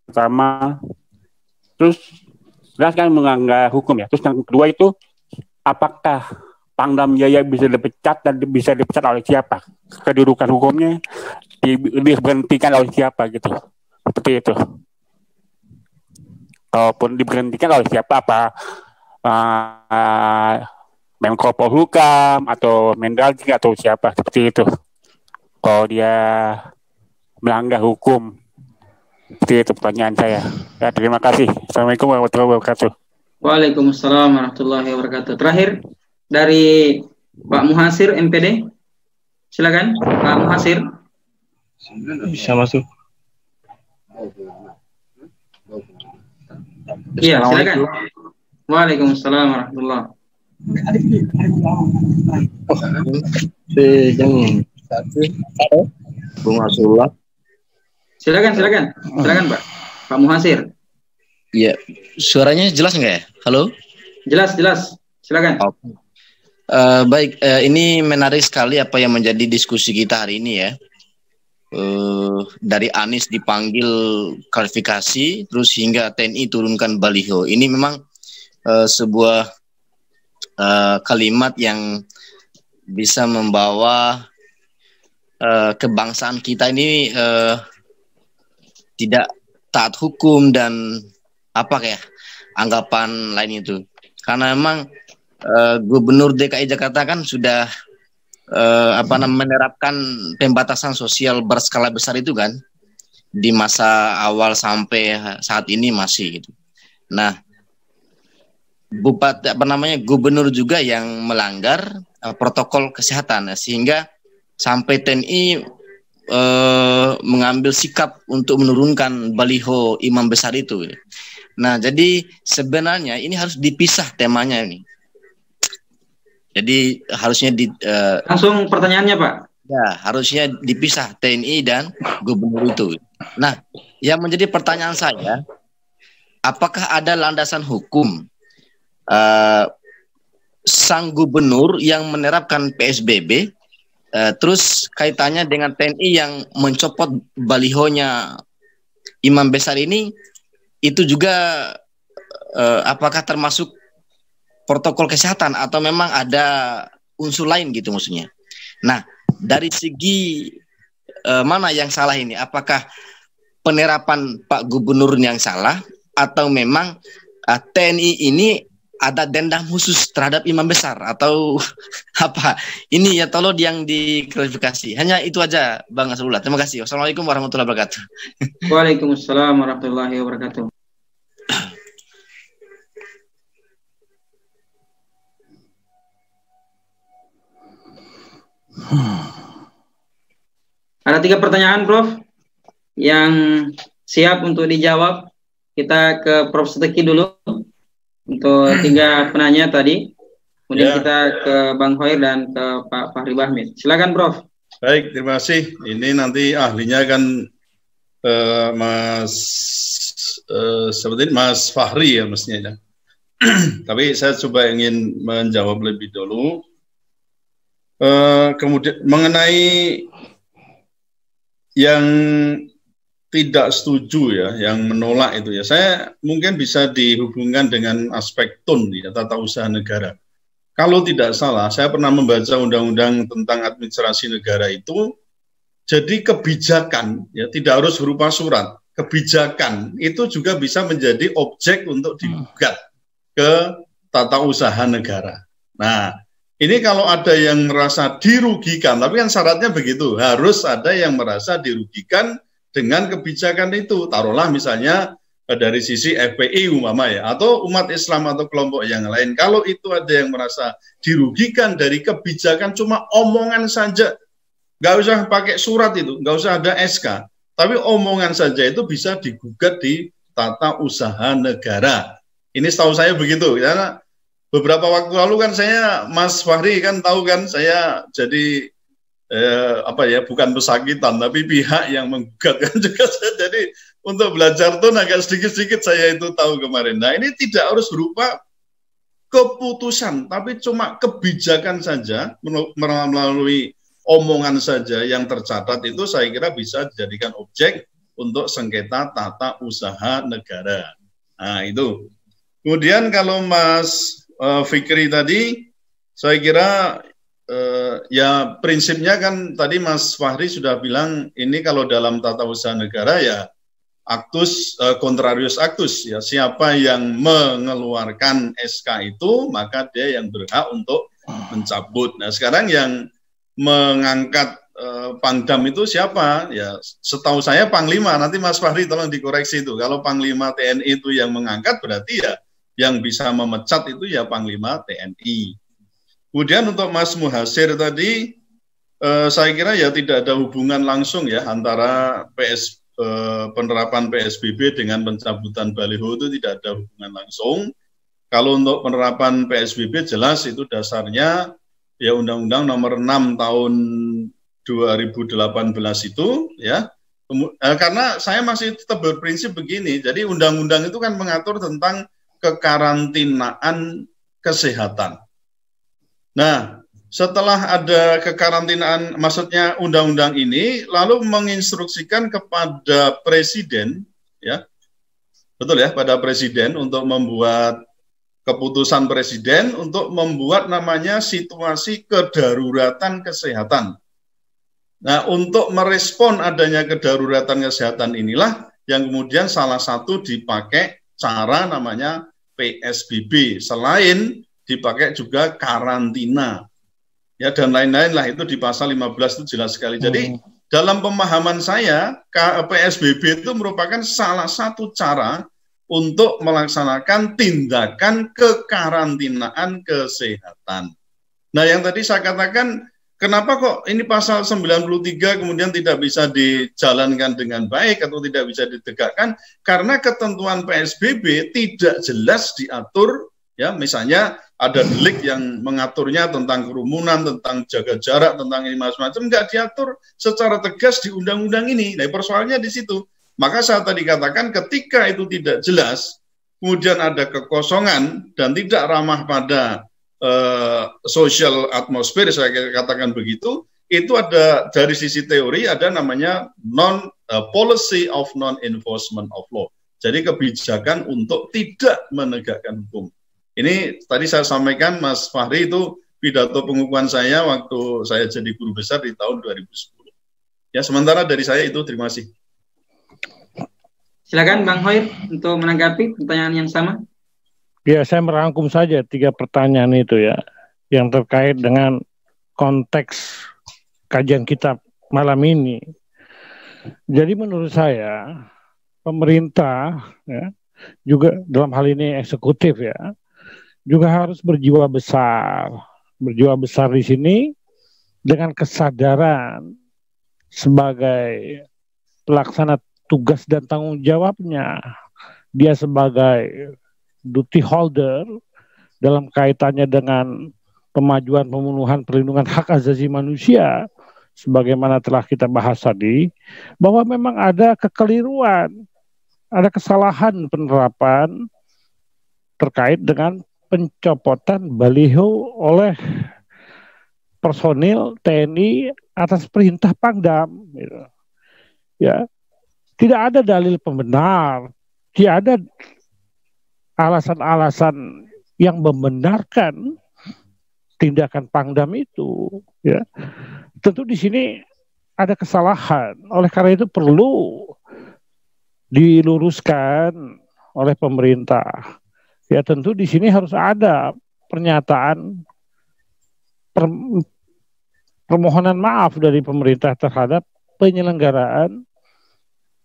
pertama, terus jelas kan menganggap hukum ya. Terus yang kedua itu apakah Pangdam Jaya bisa dipecat dan bisa dipecat oleh siapa? Kedudukan hukumnya diberhentikan oleh siapa gitu? seperti itu. Kalaupun diberhentikan oleh siapa apa uh, Menko Polhukam atau Mendagri atau siapa seperti itu. Kalau dia melanggar hukum Seperti itu pertanyaan saya. Ya, terima kasih. Assalamualaikum warahmatullahi wabarakatuh. Waalaikumsalam warahmatullahi wabarakatuh. Terakhir dari Pak Muhasir MPD. Silakan Pak Muhasir. Bisa masuk. Iya, silakan. Waalaikumsalam warahmatullahi Halo, Bung Rasulullah. Silakan, silakan. Silakan, Pak. Pak Muhasir. Iya, suaranya jelas nggak ya? Halo? Jelas, jelas. Silakan. Oh. Uh, baik, uh, ini menarik sekali apa yang menjadi diskusi kita hari ini ya. Uh, dari Anies dipanggil klarifikasi, terus hingga TNI turunkan baliho. Ini memang uh, sebuah uh, kalimat yang bisa membawa uh, kebangsaan kita ini uh, tidak taat hukum dan apa kayak anggapan lain itu karena memang uh, gubernur DKI Jakarta kan sudah uh, apa namanya menerapkan pembatasan sosial berskala besar itu kan di masa awal sampai saat ini masih gitu. Nah, bupati apa namanya gubernur juga yang melanggar uh, protokol kesehatan sehingga sampai TNI uh, mengambil sikap untuk menurunkan baliho imam besar itu. Nah, jadi sebenarnya ini harus dipisah temanya ini. Jadi harusnya di uh, langsung pertanyaannya Pak. Ya, harusnya dipisah TNI dan gubernur itu. Nah, yang menjadi pertanyaan saya, apakah ada landasan hukum uh, sang gubernur yang menerapkan PSBB Uh, terus kaitannya dengan TNI yang mencopot balihonya imam besar ini itu juga uh, apakah termasuk protokol kesehatan atau memang ada unsur lain gitu maksudnya. Nah, dari segi uh, mana yang salah ini? Apakah penerapan Pak Gubernur yang salah atau memang uh, TNI ini ada dendam khusus terhadap imam besar atau apa? Ini ya tolong yang diklarifikasi. Hanya itu aja Bang Asrullah. Terima kasih. Wassalamualaikum warahmatullahi wabarakatuh. Waalaikumsalam warahmatullahi wabarakatuh. Ada tiga pertanyaan, Prof, yang siap untuk dijawab. Kita ke Prof. Seteki dulu untuk tiga penanya tadi. Kemudian ya. kita ke Bang Hoir dan ke Pak Fahri Bahmid. Silakan, Prof. Baik, terima kasih. Ini nanti ahlinya kan uh, Mas uh, seperti Mas Fahri ya mestinya. Ya. Tapi saya coba ingin menjawab lebih dulu. Uh, kemudian mengenai yang tidak setuju ya, yang menolak itu ya. Saya mungkin bisa dihubungkan dengan aspek tun ya, tata usaha negara. Kalau tidak salah, saya pernah membaca undang-undang tentang administrasi negara itu, jadi kebijakan ya tidak harus berupa surat. Kebijakan itu juga bisa menjadi objek untuk digugat ke tata usaha negara. Nah, ini kalau ada yang merasa dirugikan, tapi kan syaratnya begitu, harus ada yang merasa dirugikan dengan kebijakan itu. Taruhlah misalnya eh, dari sisi FPI umpama ya atau umat Islam atau kelompok yang lain. Kalau itu ada yang merasa dirugikan dari kebijakan cuma omongan saja, nggak usah pakai surat itu, nggak usah ada SK, tapi omongan saja itu bisa digugat di tata usaha negara. Ini setahu saya begitu karena beberapa waktu lalu kan saya Mas Fahri kan tahu kan saya jadi eh, apa ya bukan pesakitan tapi pihak yang menggugatkan juga jadi untuk belajar tuh agak sedikit-sedikit saya itu tahu kemarin. Nah ini tidak harus berupa keputusan tapi cuma kebijakan saja melalui omongan saja yang tercatat itu saya kira bisa dijadikan objek untuk sengketa tata usaha negara. Nah itu. Kemudian kalau Mas uh, Fikri tadi, saya kira Uh, ya prinsipnya kan tadi Mas Fahri sudah bilang ini kalau dalam tata usaha negara ya aktus uh, contrarius actus ya siapa yang mengeluarkan SK itu maka dia yang berhak untuk mencabut. Nah sekarang yang mengangkat eh, Pangdam itu siapa? Ya, setahu saya Panglima. Nanti Mas Fahri tolong dikoreksi itu. Kalau Panglima TNI itu yang mengangkat berarti ya yang bisa memecat itu ya Panglima TNI. Kemudian untuk Mas Muhasir tadi, eh, saya kira ya tidak ada hubungan langsung ya antara PS eh, penerapan PSBB dengan pencabutan baliho itu tidak ada hubungan langsung. Kalau untuk penerapan PSBB jelas itu dasarnya ya Undang-Undang Nomor 6 Tahun 2018 itu ya eh, karena saya masih tetap berprinsip begini jadi undang-undang itu kan mengatur tentang kekarantinaan kesehatan nah setelah ada kekarantinaan maksudnya undang-undang ini lalu menginstruksikan kepada presiden ya betul ya pada presiden untuk membuat keputusan presiden untuk membuat namanya situasi kedaruratan kesehatan. Nah, untuk merespon adanya kedaruratan kesehatan inilah yang kemudian salah satu dipakai cara namanya PSBB. Selain dipakai juga karantina. Ya dan lain-lain lah itu di pasal 15 itu jelas sekali. Jadi hmm. dalam pemahaman saya PSBB itu merupakan salah satu cara untuk melaksanakan tindakan kekarantinaan kesehatan. Nah, yang tadi saya katakan, kenapa kok ini pasal 93 kemudian tidak bisa dijalankan dengan baik atau tidak bisa ditegakkan? Karena ketentuan PSBB tidak jelas diatur, ya misalnya ada delik yang mengaturnya tentang kerumunan, tentang jaga jarak, tentang ini macam-macam, nggak diatur secara tegas di undang-undang ini. Nah, persoalannya di situ. Maka saya tadi katakan ketika itu tidak jelas, kemudian ada kekosongan dan tidak ramah pada uh, social atmosphere, saya katakan begitu, itu ada dari sisi teori ada namanya non uh, policy of non enforcement of law. Jadi kebijakan untuk tidak menegakkan hukum. Ini tadi saya sampaikan Mas Fahri itu pidato pengukuhan saya waktu saya jadi guru besar di tahun 2010. Ya sementara dari saya itu terima kasih. Silakan Bang Hoir untuk menanggapi pertanyaan yang sama. Ya, saya merangkum saja tiga pertanyaan itu ya, yang terkait dengan konteks kajian kitab malam ini. Jadi menurut saya pemerintah ya, juga dalam hal ini eksekutif ya, juga harus berjiwa besar. Berjiwa besar di sini dengan kesadaran sebagai pelaksana tugas dan tanggung jawabnya dia sebagai duty holder dalam kaitannya dengan pemajuan pemenuhan perlindungan hak asasi manusia sebagaimana telah kita bahas tadi bahwa memang ada kekeliruan ada kesalahan penerapan terkait dengan pencopotan baliho oleh personil TNI atas perintah Pangdam gitu. ya tidak ada dalil pembenar, tidak ada alasan-alasan yang membenarkan tindakan Pangdam itu. Ya, tentu di sini ada kesalahan. Oleh karena itu perlu diluruskan oleh pemerintah. Ya tentu di sini harus ada pernyataan per, permohonan maaf dari pemerintah terhadap penyelenggaraan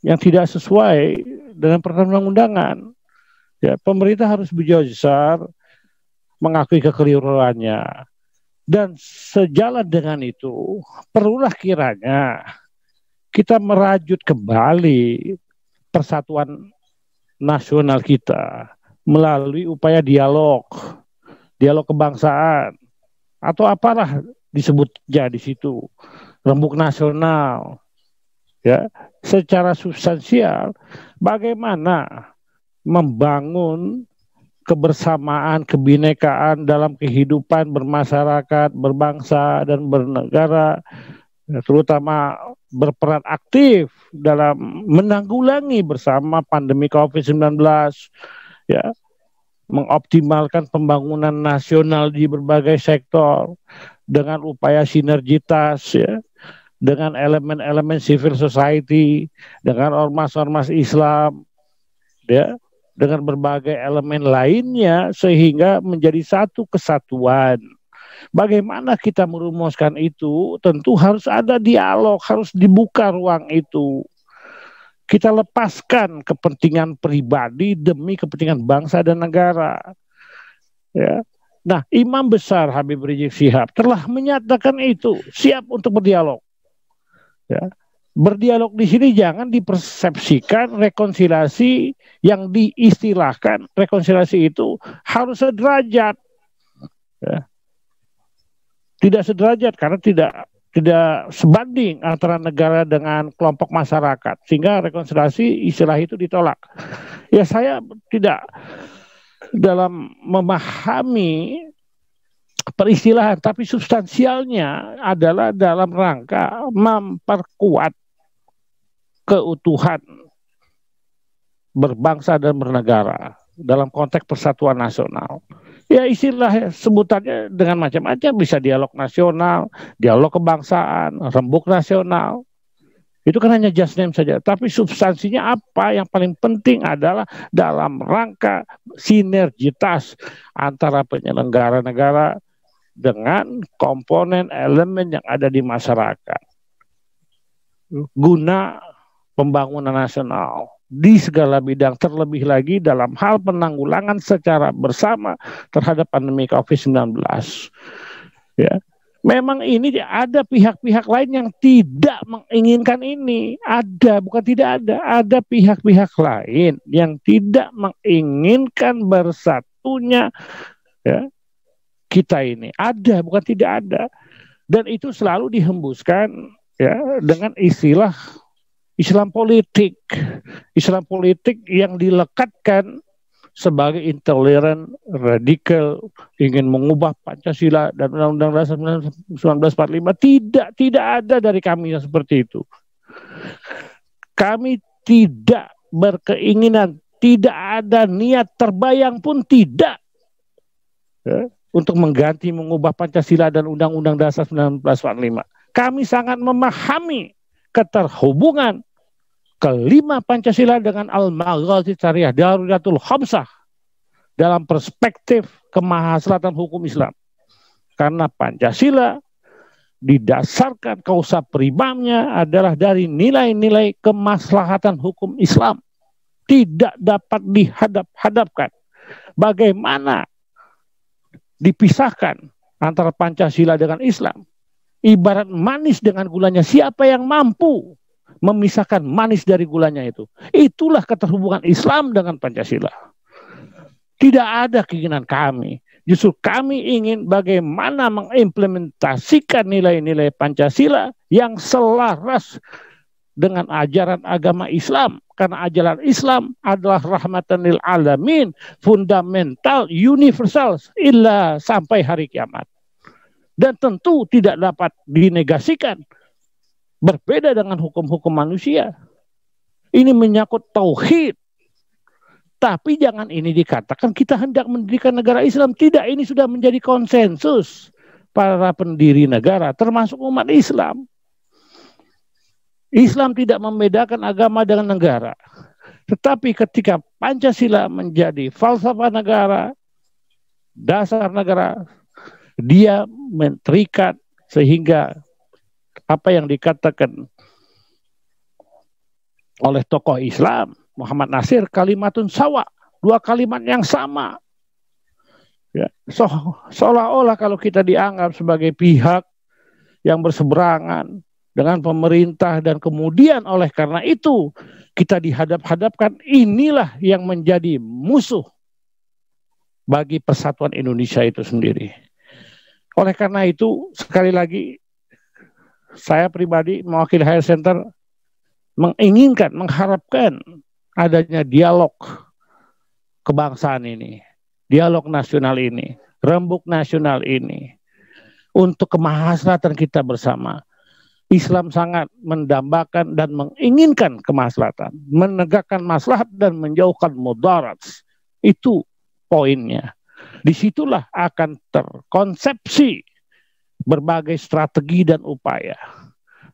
yang tidak sesuai dengan perundang-undangan. Ya, pemerintah harus besar mengakui kekeliruannya. Dan sejalan dengan itu, perlulah kiranya kita merajut kembali persatuan nasional kita melalui upaya dialog, dialog kebangsaan, atau apalah disebutnya di situ, rembuk nasional, ya secara substansial bagaimana membangun kebersamaan, kebinekaan dalam kehidupan bermasyarakat, berbangsa dan bernegara, terutama berperan aktif dalam menanggulangi bersama pandemi COVID-19, ya, mengoptimalkan pembangunan nasional di berbagai sektor dengan upaya sinergitas, ya, dengan elemen-elemen civil society, dengan ormas-ormas Islam, ya, dengan berbagai elemen lainnya sehingga menjadi satu kesatuan Bagaimana kita merumuskan itu? Tentu harus ada dialog, harus dibuka ruang itu. Kita lepaskan kepentingan pribadi demi kepentingan bangsa dan negara. Ya. Nah, Imam besar Habib Rizik Sihab telah menyatakan itu, siap untuk berdialog. Ya. Berdialog di sini jangan dipersepsikan rekonsiliasi yang diistilahkan rekonsiliasi itu harus sederajat. Ya. Tidak sederajat karena tidak tidak sebanding antara negara dengan kelompok masyarakat sehingga rekonsiliasi istilah itu ditolak. Ya saya tidak dalam memahami peristilahan tapi substansialnya adalah dalam rangka memperkuat keutuhan berbangsa dan bernegara dalam konteks persatuan nasional ya istilah sebutannya dengan macam-macam bisa dialog nasional, dialog kebangsaan, rembuk nasional. Itu kan hanya just name saja, tapi substansinya apa yang paling penting adalah dalam rangka sinergitas antara penyelenggara negara dengan komponen elemen yang ada di masyarakat. Guna pembangunan nasional di segala bidang terlebih lagi dalam hal penanggulangan secara bersama terhadap pandemi Covid-19. Ya. Memang ini ada pihak-pihak lain yang tidak menginginkan ini. Ada, bukan tidak ada. Ada pihak-pihak lain yang tidak menginginkan bersatunya ya, kita ini. Ada, bukan tidak ada. Dan itu selalu dihembuskan ya dengan istilah Islam politik. Islam politik yang dilekatkan sebagai intoleran, radikal, ingin mengubah Pancasila dan Undang-Undang Dasar 1945 tidak tidak ada dari kami yang seperti itu. Kami tidak berkeinginan, tidak ada niat terbayang pun tidak ya, untuk mengganti mengubah Pancasila dan Undang-Undang Dasar 1945. Kami sangat memahami keterhubungan kelima Pancasila dengan Al-Maghazi Syariah Daruratul Khamsah dalam perspektif kemahaselatan hukum Islam. Karena Pancasila didasarkan kausa primamnya adalah dari nilai-nilai kemaslahatan hukum Islam. Tidak dapat dihadap-hadapkan. Bagaimana dipisahkan antara Pancasila dengan Islam? Ibarat manis dengan gulanya. Siapa yang mampu memisahkan manis dari gulanya itu. Itulah keterhubungan Islam dengan Pancasila. Tidak ada keinginan kami. Justru kami ingin bagaimana mengimplementasikan nilai-nilai Pancasila yang selaras dengan ajaran agama Islam. Karena ajaran Islam adalah rahmatan lil alamin, fundamental, universal, illa sampai hari kiamat. Dan tentu tidak dapat dinegasikan Berbeda dengan hukum-hukum manusia. Ini menyangkut tauhid. Tapi jangan ini dikatakan kita hendak mendirikan negara Islam. Tidak, ini sudah menjadi konsensus para pendiri negara, termasuk umat Islam. Islam tidak membedakan agama dengan negara. Tetapi ketika Pancasila menjadi falsafah negara, dasar negara, dia menterikat sehingga apa yang dikatakan oleh tokoh Islam Muhammad Nasir kalimatun sawa dua kalimat yang sama ya so, seolah-olah kalau kita dianggap sebagai pihak yang berseberangan dengan pemerintah dan kemudian oleh karena itu kita dihadap-hadapkan inilah yang menjadi musuh bagi persatuan Indonesia itu sendiri. Oleh karena itu sekali lagi saya pribadi mewakili Higher Center menginginkan, mengharapkan adanya dialog kebangsaan ini, dialog nasional ini, rembuk nasional ini untuk kemaslahatan kita bersama. Islam sangat mendambakan dan menginginkan kemaslahatan, menegakkan maslahat dan menjauhkan mudarat. Itu poinnya. Di situlah akan terkonsepsi berbagai strategi dan upaya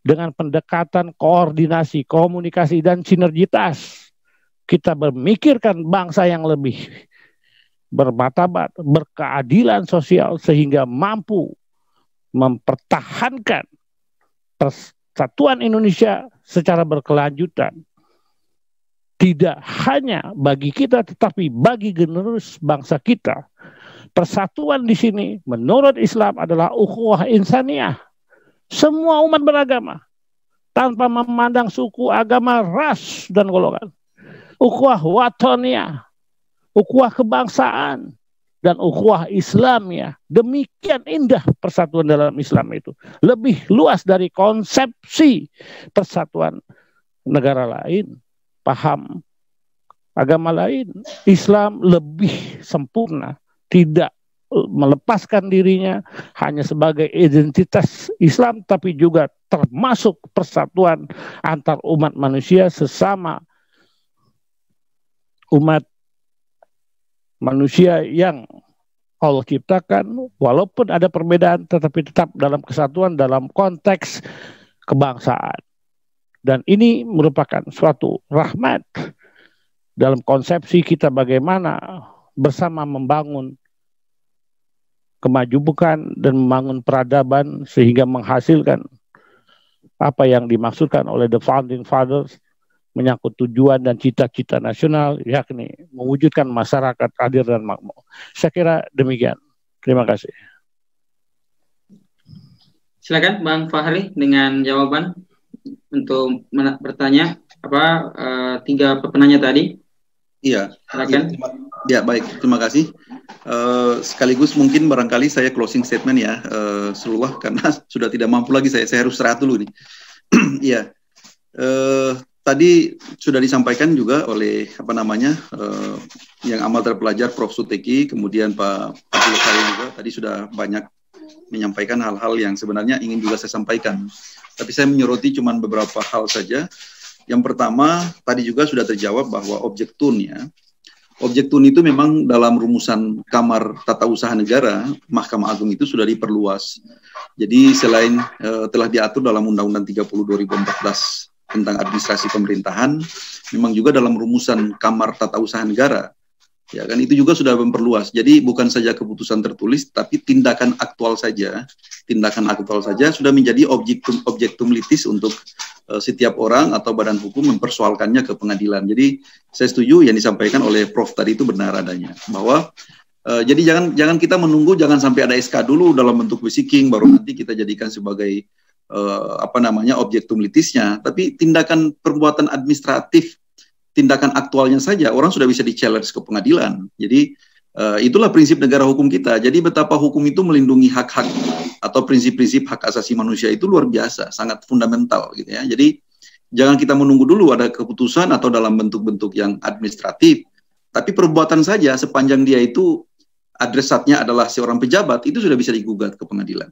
dengan pendekatan koordinasi, komunikasi dan sinergitas kita memikirkan bangsa yang lebih bermartabat, berkeadilan sosial sehingga mampu mempertahankan persatuan Indonesia secara berkelanjutan. Tidak hanya bagi kita tetapi bagi generus bangsa kita. Persatuan di sini menurut Islam adalah ukhuwah insaniyah. Semua umat beragama tanpa memandang suku, agama, ras dan golongan. Ukhuwah watoniyah, ukhuwah kebangsaan, dan ukhuwah Islam ya. Demikian indah persatuan dalam Islam itu. Lebih luas dari konsepsi persatuan negara lain, paham agama lain. Islam lebih sempurna, tidak melepaskan dirinya hanya sebagai identitas Islam tapi juga termasuk persatuan antar umat manusia sesama umat manusia yang Allah ciptakan walaupun ada perbedaan tetapi tetap dalam kesatuan dalam konteks kebangsaan. Dan ini merupakan suatu rahmat dalam konsepsi kita bagaimana bersama membangun kemajubukan dan membangun peradaban sehingga menghasilkan apa yang dimaksudkan oleh the founding fathers menyangkut tujuan dan cita-cita nasional yakni mewujudkan masyarakat adil dan makmur. Saya kira demikian. Terima kasih. Silakan Bang Fahri dengan jawaban untuk bertanya apa uh, tiga penanya tadi. Iya. Silakan. Ya, ya baik. Terima kasih. Uh, sekaligus mungkin barangkali saya closing statement ya, uh, seluruh karena sudah tidak mampu lagi saya. Saya harus istirahat dulu nih. Iya. uh, tadi sudah disampaikan juga oleh apa namanya uh, yang amal terpelajar Prof Suteki, kemudian Pak Abdul Khalil juga tadi sudah banyak menyampaikan hal-hal yang sebenarnya ingin juga saya sampaikan. Tapi saya menyoroti cuma beberapa hal saja. Yang pertama tadi juga sudah terjawab bahwa objek tun ya. Objek tun itu memang dalam rumusan Kamar Tata Usaha Negara, Mahkamah Agung itu sudah diperluas. Jadi selain uh, telah diatur dalam Undang-Undang 30 2014 tentang administrasi pemerintahan memang juga dalam rumusan Kamar Tata Usaha Negara ya kan itu juga sudah memperluas. Jadi bukan saja keputusan tertulis tapi tindakan aktual saja tindakan aktual saja sudah menjadi objektum objektum litis untuk uh, setiap orang atau badan hukum mempersoalkannya ke pengadilan. Jadi saya setuju yang disampaikan oleh Prof tadi itu benar adanya. Bahwa uh, jadi jangan jangan kita menunggu jangan sampai ada SK dulu dalam bentuk bisiking baru nanti kita jadikan sebagai uh, apa namanya objektum litisnya, tapi tindakan perbuatan administratif, tindakan aktualnya saja orang sudah bisa di-challenge ke pengadilan. Jadi uh, itulah prinsip negara hukum kita. Jadi betapa hukum itu melindungi hak-hak atau prinsip-prinsip hak asasi manusia itu luar biasa, sangat fundamental gitu ya. Jadi jangan kita menunggu dulu ada keputusan atau dalam bentuk-bentuk yang administratif, tapi perbuatan saja sepanjang dia itu adresatnya adalah seorang pejabat itu sudah bisa digugat ke pengadilan.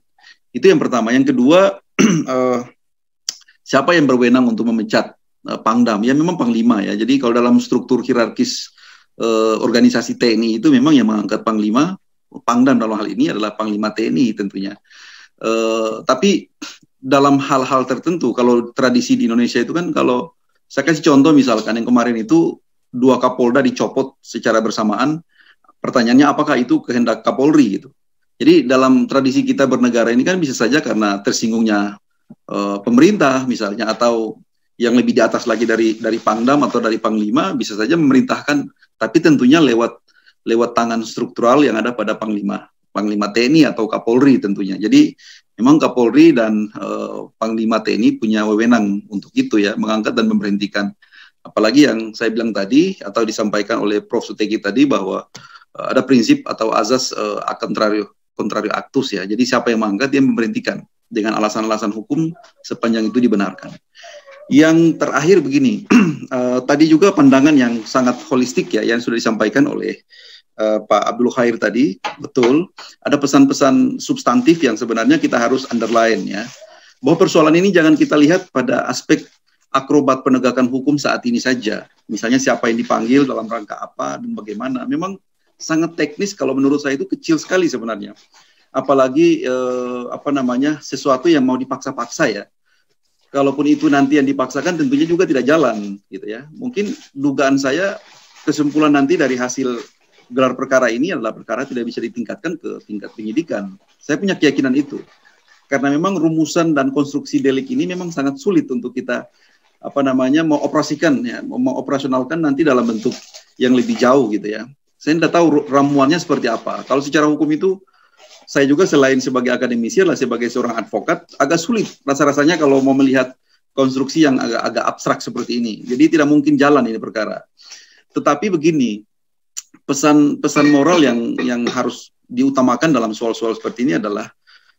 Itu yang pertama. Yang kedua, uh, siapa yang berwenang untuk memecat uh, Pangdam? Ya memang Panglima ya. Jadi kalau dalam struktur hierarkis uh, organisasi TNI itu memang yang mengangkat Panglima, Pangdam dalam hal ini adalah Panglima TNI tentunya. Uh, tapi dalam hal-hal tertentu, kalau tradisi di Indonesia itu kan kalau saya kasih contoh misalkan yang kemarin itu dua Kapolda dicopot secara bersamaan, pertanyaannya apakah itu kehendak Kapolri gitu? Jadi dalam tradisi kita bernegara ini kan bisa saja karena tersinggungnya uh, pemerintah misalnya atau yang lebih di atas lagi dari dari Pangdam atau dari Panglima bisa saja memerintahkan tapi tentunya lewat lewat tangan struktural yang ada pada Panglima Panglima TNI atau Kapolri tentunya. Jadi memang Kapolri dan uh, Panglima TNI punya wewenang untuk itu ya mengangkat dan memberhentikan. Apalagi yang saya bilang tadi atau disampaikan oleh Prof Suteki tadi bahwa uh, ada prinsip atau azas uh, akan terakhir kontradiktif aktus ya. Jadi siapa yang mengangkat dia memberhentikan dengan alasan-alasan hukum sepanjang itu dibenarkan. Yang terakhir begini, uh, tadi juga pandangan yang sangat holistik ya yang sudah disampaikan oleh uh, Pak Abdul Khair tadi, betul. Ada pesan-pesan substantif yang sebenarnya kita harus underline ya. Bahwa persoalan ini jangan kita lihat pada aspek akrobat penegakan hukum saat ini saja. Misalnya siapa yang dipanggil dalam rangka apa dan bagaimana. Memang sangat teknis kalau menurut saya itu kecil sekali sebenarnya. Apalagi eh, apa namanya sesuatu yang mau dipaksa-paksa ya. Kalaupun itu nanti yang dipaksakan tentunya juga tidak jalan gitu ya. Mungkin dugaan saya kesimpulan nanti dari hasil gelar perkara ini adalah perkara tidak bisa ditingkatkan ke tingkat penyidikan. Saya punya keyakinan itu. Karena memang rumusan dan konstruksi delik ini memang sangat sulit untuk kita apa namanya mau operasikan ya, mau operasionalkan nanti dalam bentuk yang lebih jauh gitu ya. Saya tidak tahu ramuannya seperti apa. Kalau secara hukum itu saya juga selain sebagai akademisi adalah sebagai seorang advokat agak sulit rasa-rasanya kalau mau melihat konstruksi yang agak agak abstrak seperti ini. Jadi tidak mungkin jalan ini perkara. Tetapi begini, pesan-pesan moral yang yang harus diutamakan dalam soal-soal seperti ini adalah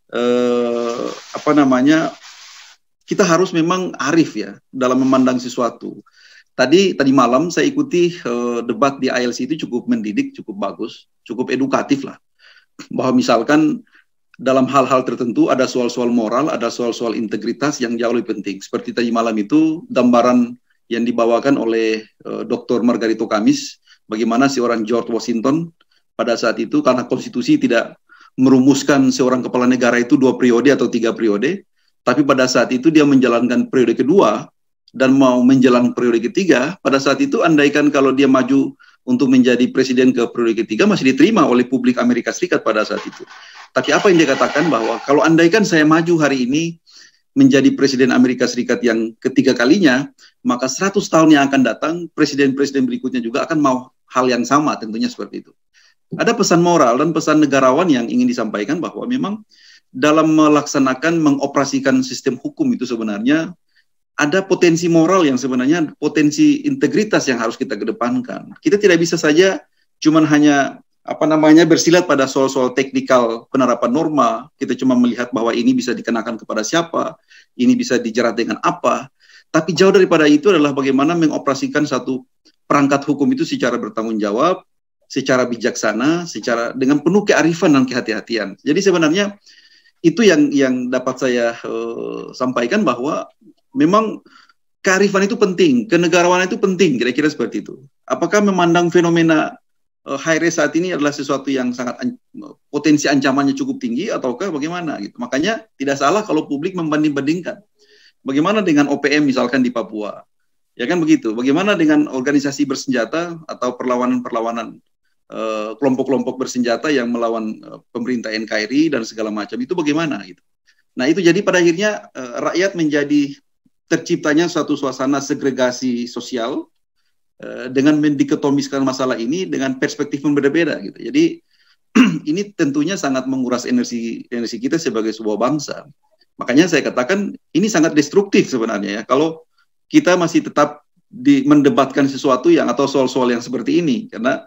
eh, apa namanya kita harus memang arif ya dalam memandang sesuatu. Tadi tadi malam saya ikuti uh, debat di ILC itu cukup mendidik, cukup bagus, cukup edukatif lah. Bahwa misalkan dalam hal-hal tertentu ada soal-soal moral, ada soal-soal integritas yang jauh lebih penting. Seperti tadi malam itu gambaran yang dibawakan oleh uh, eh, Dr. Margarito Kamis, bagaimana seorang George Washington pada saat itu karena konstitusi tidak merumuskan seorang kepala negara itu dua periode atau tiga periode, tapi pada saat itu dia menjalankan periode kedua dan mau menjalankan periode ketiga, pada saat itu andaikan kalau dia maju untuk menjadi presiden ke periode ketiga masih diterima oleh publik Amerika Serikat pada saat itu. Tapi apa yang dia katakan bahwa kalau andaikan saya maju hari ini menjadi presiden Amerika Serikat yang ketiga kalinya, maka 100 tahun yang akan datang presiden-presiden berikutnya juga akan mau hal yang sama tentunya seperti itu. Ada pesan moral dan pesan negarawan yang ingin disampaikan bahwa memang dalam melaksanakan mengoperasikan sistem hukum itu sebenarnya ada potensi moral yang sebenarnya potensi integritas yang harus kita kedepankan. Kita tidak bisa saja cuman hanya apa namanya bersilat pada soal-soal teknikal penerapan norma. Kita cuma melihat bahwa ini bisa dikenakan kepada siapa, ini bisa dijerat dengan apa. Tapi jauh daripada itu adalah bagaimana mengoperasikan satu perangkat hukum itu secara bertanggung jawab, secara bijaksana, secara dengan penuh kearifan dan kehati-hatian. Jadi sebenarnya itu yang yang dapat saya uh, sampaikan bahwa memang kearifan itu penting, kenegarawanan itu penting, kira-kira seperti itu. Apakah memandang fenomena uh, high risk saat ini adalah sesuatu yang sangat an potensi ancamannya cukup tinggi ataukah bagaimana gitu. Makanya tidak salah kalau publik membanding-bandingkan. Bagaimana dengan OPM misalkan di Papua? Ya kan begitu. Bagaimana dengan organisasi bersenjata atau perlawanan-perlawanan eh, kelompok-kelompok bersenjata yang melawan uh, pemerintah NKRI dan segala macam itu bagaimana gitu. Nah, itu jadi pada akhirnya rakyat menjadi terciptanya suatu suasana segregasi sosial uh, dengan mendikotomiskan masalah ini dengan perspektif yang berbeda gitu. Jadi ini tentunya sangat menguras energi energi kita sebagai sebuah bangsa. Makanya saya katakan ini sangat destruktif sebenarnya ya. Kalau kita masih tetap di mendebatkan sesuatu yang atau soal-soal yang seperti ini karena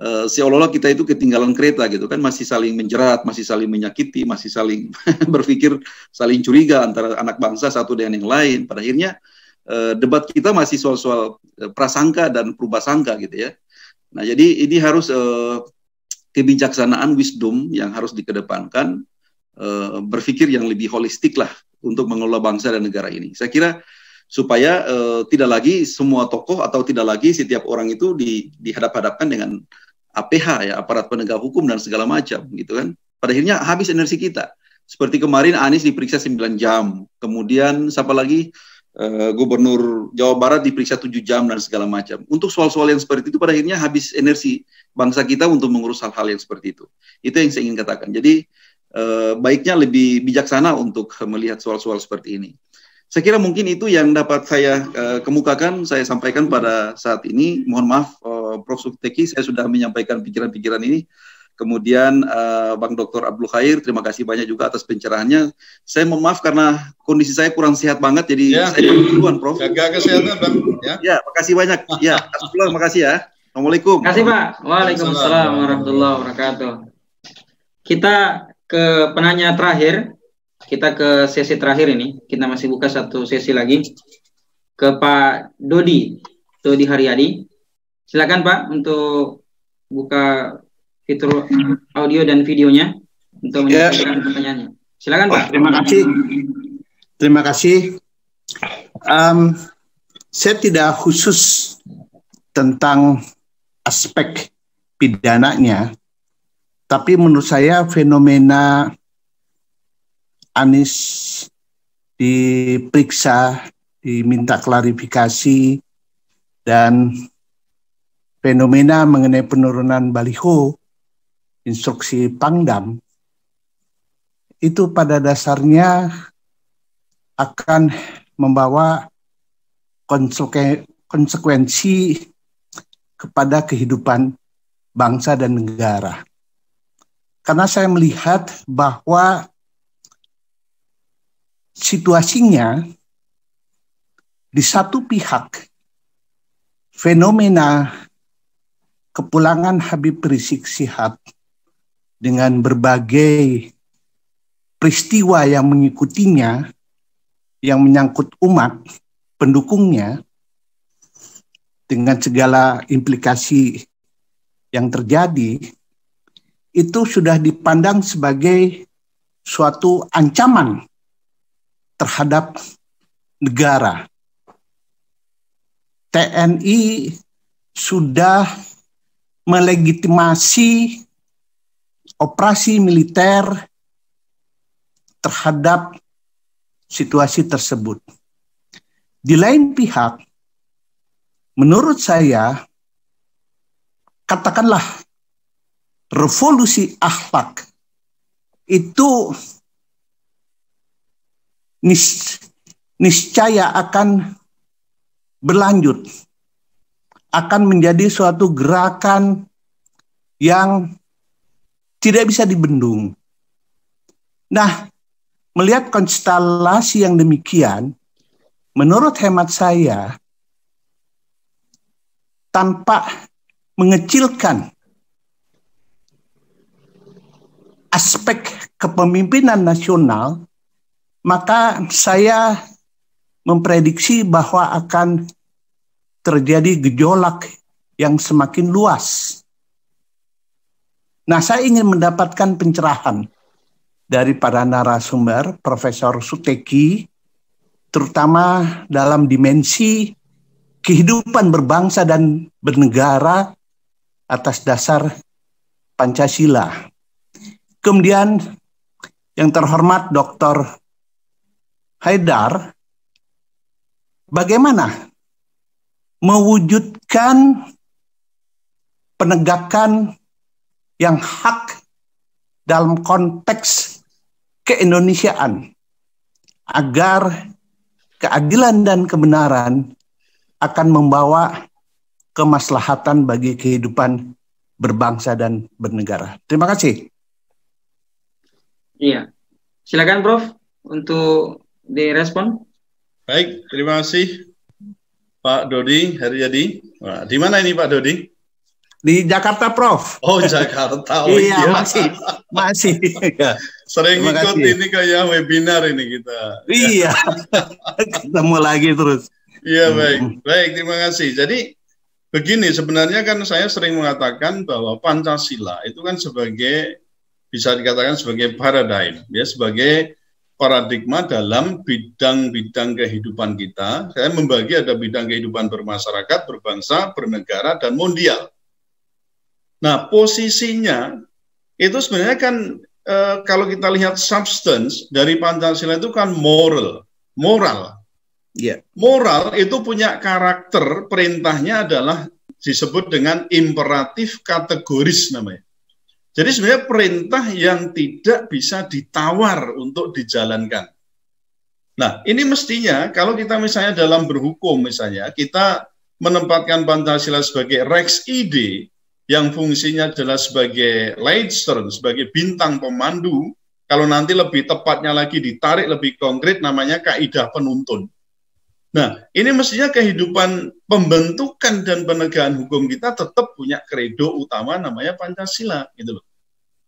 uh, seolah-olah kita itu ketinggalan kereta gitu kan masih saling menjerat, masih saling menyakiti, masih saling berpikir saling curiga antara anak bangsa satu dengan yang lain. Pada akhirnya uh, debat kita masih soal-soal uh, prasangka dan prubasangka gitu ya. Nah, jadi ini harus uh, kebijaksanaan wisdom yang harus dikedepankan uh, berpikir yang lebih holistik lah untuk mengelola bangsa dan negara ini. Saya kira supaya uh, tidak lagi semua tokoh atau tidak lagi setiap orang itu di, dihadap-hadapkan dengan APH ya aparat penegak hukum dan segala macam gitu kan. Pada akhirnya habis energi kita. Seperti kemarin Anies diperiksa 9 jam, kemudian siapa lagi uh, Gubernur Jawa Barat diperiksa 7 jam dan segala macam. Untuk soal-soal yang seperti itu pada akhirnya habis energi bangsa kita untuk mengurus hal-hal yang seperti itu. Itu yang saya ingin katakan. Jadi uh, baiknya lebih bijaksana untuk melihat soal-soal seperti ini. Saya kira mungkin itu yang dapat saya uh, kemukakan, saya sampaikan pada saat ini. Mohon maaf, uh, Prof. Suteki, saya sudah menyampaikan pikiran-pikiran ini. Kemudian uh, Bang Dr. Abdul Khair, terima kasih banyak juga atas pencerahannya. Saya mohon maaf karena kondisi saya kurang sehat banget, jadi ya. saya duluan, Prof. Jaga kesehatan, Bang. Ya, ya makasih banyak. Ya, terima kasih ya. Assalamualaikum. Terima kasih, Pak. Waalaikumsalam warahmatullahi wabarakatuh. Kita ke penanya terakhir, kita ke sesi terakhir ini. Kita masih buka satu sesi lagi ke Pak Dodi, Dodi Haryadi. Silakan Pak untuk buka fitur audio dan videonya untuk ya. menyampaikan ya. pertanyaannya. Silakan Pak. Terima kasih. Terima kasih. Um, saya tidak khusus tentang aspek pidananya, tapi menurut saya fenomena Anies diperiksa, diminta klarifikasi, dan fenomena mengenai penurunan baliho instruksi Pangdam itu pada dasarnya akan membawa konsekuensi kepada kehidupan bangsa dan negara. Karena saya melihat bahwa situasinya di satu pihak fenomena kepulangan Habib Rizik Sihab dengan berbagai peristiwa yang mengikutinya yang menyangkut umat pendukungnya dengan segala implikasi yang terjadi itu sudah dipandang sebagai suatu ancaman terhadap negara. TNI sudah melegitimasi operasi militer terhadap situasi tersebut. Di lain pihak, menurut saya, katakanlah revolusi akhlak itu nis, niscaya akan berlanjut, akan menjadi suatu gerakan yang tidak bisa dibendung. Nah, melihat konstelasi yang demikian, menurut hemat saya, tanpa mengecilkan aspek kepemimpinan nasional, maka saya memprediksi bahwa akan terjadi gejolak yang semakin luas Nah, saya ingin mendapatkan pencerahan dari para narasumber, Profesor Suteki, terutama dalam dimensi kehidupan berbangsa dan bernegara atas dasar Pancasila. Kemudian yang terhormat Dr. Haidar, bagaimana mewujudkan penegakan yang hak dalam konteks keindonesiaan agar keadilan dan kebenaran akan membawa kemaslahatan bagi kehidupan berbangsa dan bernegara. Terima kasih. Iya. Silakan Prof untuk direspon. Baik, terima kasih Pak Dodi Haryadi. Nah, di mana ini Pak Dodi? Di Jakarta, Prof. Oh, Jakarta. Oh, iya, iya, masih. Masih. Ya. Sering terima ikut kasih. ini kayak webinar ini kita. Iya. Ketemu lagi terus. Iya, baik. Baik, terima kasih. Jadi begini, sebenarnya kan saya sering mengatakan bahwa Pancasila itu kan sebagai bisa dikatakan sebagai paradigm, ya sebagai paradigma dalam bidang-bidang kehidupan kita. Saya membagi ada bidang kehidupan bermasyarakat, berbangsa, bernegara, dan mondial. Nah, posisinya itu sebenarnya kan e, kalau kita lihat substance dari Pancasila itu kan moral, moral. Yeah. Moral itu punya karakter perintahnya adalah disebut dengan imperatif kategoris namanya. Jadi sebenarnya perintah yang tidak bisa ditawar untuk dijalankan. Nah, ini mestinya kalau kita misalnya dalam berhukum misalnya, kita menempatkan Pancasila sebagai rex ide, yang fungsinya adalah sebagai Leitstern, sebagai bintang pemandu, kalau nanti lebih tepatnya lagi ditarik lebih konkret namanya kaidah penuntun. Nah, ini mestinya kehidupan pembentukan dan penegakan hukum kita tetap punya kredo utama namanya Pancasila gitu loh.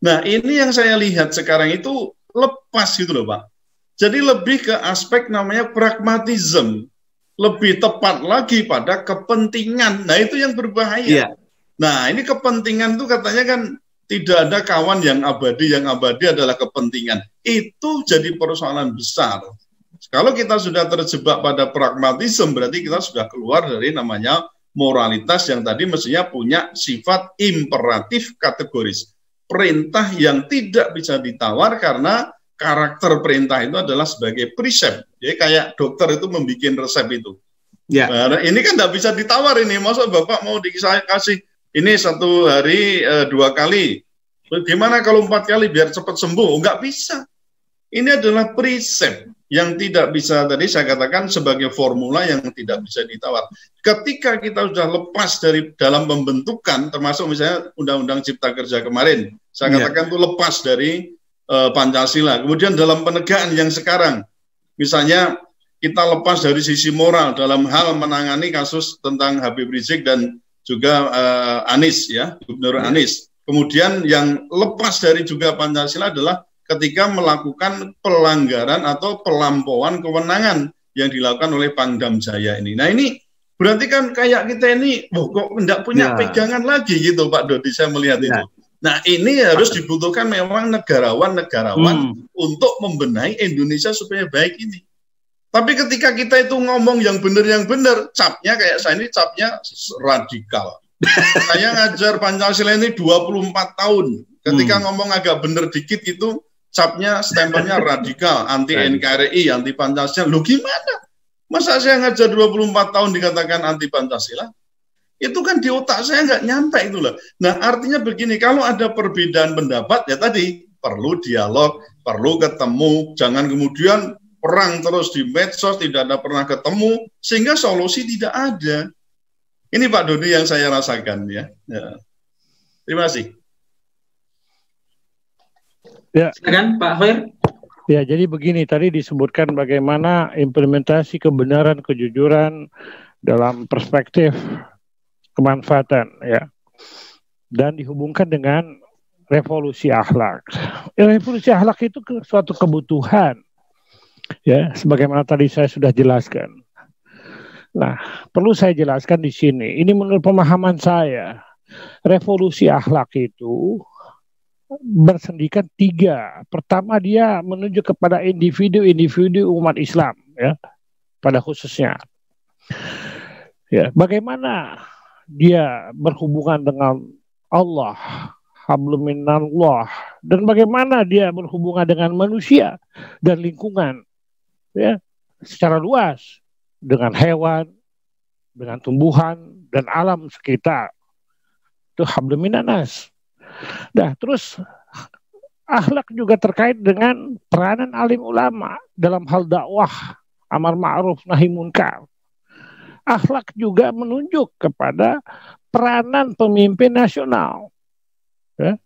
Nah, ini yang saya lihat sekarang itu lepas gitu loh, Pak. Jadi lebih ke aspek namanya pragmatisme, lebih tepat lagi pada kepentingan. Nah, itu yang berbahaya. Yeah. Nah, ini kepentingan itu katanya kan tidak ada kawan yang abadi, yang abadi adalah kepentingan. Itu jadi persoalan besar. Kalau kita sudah terjebak pada pragmatisme, berarti kita sudah keluar dari namanya moralitas yang tadi mestinya punya sifat imperatif kategoris. Perintah yang tidak bisa ditawar karena karakter perintah itu adalah sebagai presep. Jadi kayak dokter itu membuat resep itu Ya. Nah, ini kan tidak bisa ditawar ini. Masa Bapak mau dikasih ini satu hari eh, dua kali. Gimana kalau empat kali biar cepat sembuh? Enggak bisa. Ini adalah prinsip yang tidak bisa tadi saya katakan sebagai formula yang tidak bisa ditawar. Ketika kita sudah lepas dari dalam pembentukan, termasuk misalnya Undang-Undang Cipta Kerja kemarin, saya Ya. katakan itu lepas dari eh, Pancasila. Kemudian dalam penegakan yang sekarang, misalnya kita lepas dari sisi moral dalam hal menangani kasus tentang Habib Rizik dan juga eh, Anies ya, Gubernur Anies. Kemudian yang lepas dari juga Pancasila adalah ketika melakukan pelanggaran atau pelampauan kewenangan yang dilakukan oleh Pangdam Jaya ini. Nah ini berarti kan kayak kita ini, oh, kok tidak punya Ya. pegangan lagi gitu Pak Dodi, saya melihat Ya. itu. Nah ini harus dibutuhkan memang negarawan-negarawan Hmm. untuk membenahi Indonesia supaya baik ini. Tapi ketika kita itu ngomong yang benar yang benar, capnya kayak saya ini capnya radikal. saya ngajar Pancasila ini 24 tahun. Ketika ngomong agak benar dikit itu capnya stempelnya radikal, anti NKRI, anti Pancasila. Lu gimana? Masa saya ngajar 24 tahun dikatakan anti Pancasila? Itu kan di otak saya nggak nyampe itu loh. Nah artinya begini, kalau ada perbedaan pendapat ya tadi perlu dialog, perlu ketemu, jangan kemudian perang terus di medsos tidak ada pernah ketemu sehingga solusi tidak ada. Ini Pak Doni yang saya rasakan ya. ya. Terima kasih. Silakan Pak Khair. Ya, jadi begini tadi disebutkan bagaimana implementasi kebenaran, kejujuran dalam perspektif kemanfaatan ya. Dan dihubungkan dengan revolusi akhlak. Ya, revolusi akhlak itu ke, suatu kebutuhan. Ya, sebagaimana tadi saya sudah jelaskan. Nah, perlu saya jelaskan di sini. Ini menurut pemahaman saya, revolusi akhlak itu bersendikan tiga. Pertama dia menuju kepada individu-individu umat Islam ya pada khususnya. Ya, bagaimana dia berhubungan dengan Allah, hablum minallah dan bagaimana dia berhubungan dengan manusia dan lingkungan ya secara luas dengan hewan, dengan tumbuhan dan alam sekitar. Itu hablum minanas. Nah, terus akhlak juga terkait dengan peranan alim ulama dalam hal dakwah, amar ma'ruf nahi munkar. Akhlak juga menunjuk kepada peranan pemimpin nasional. Ya.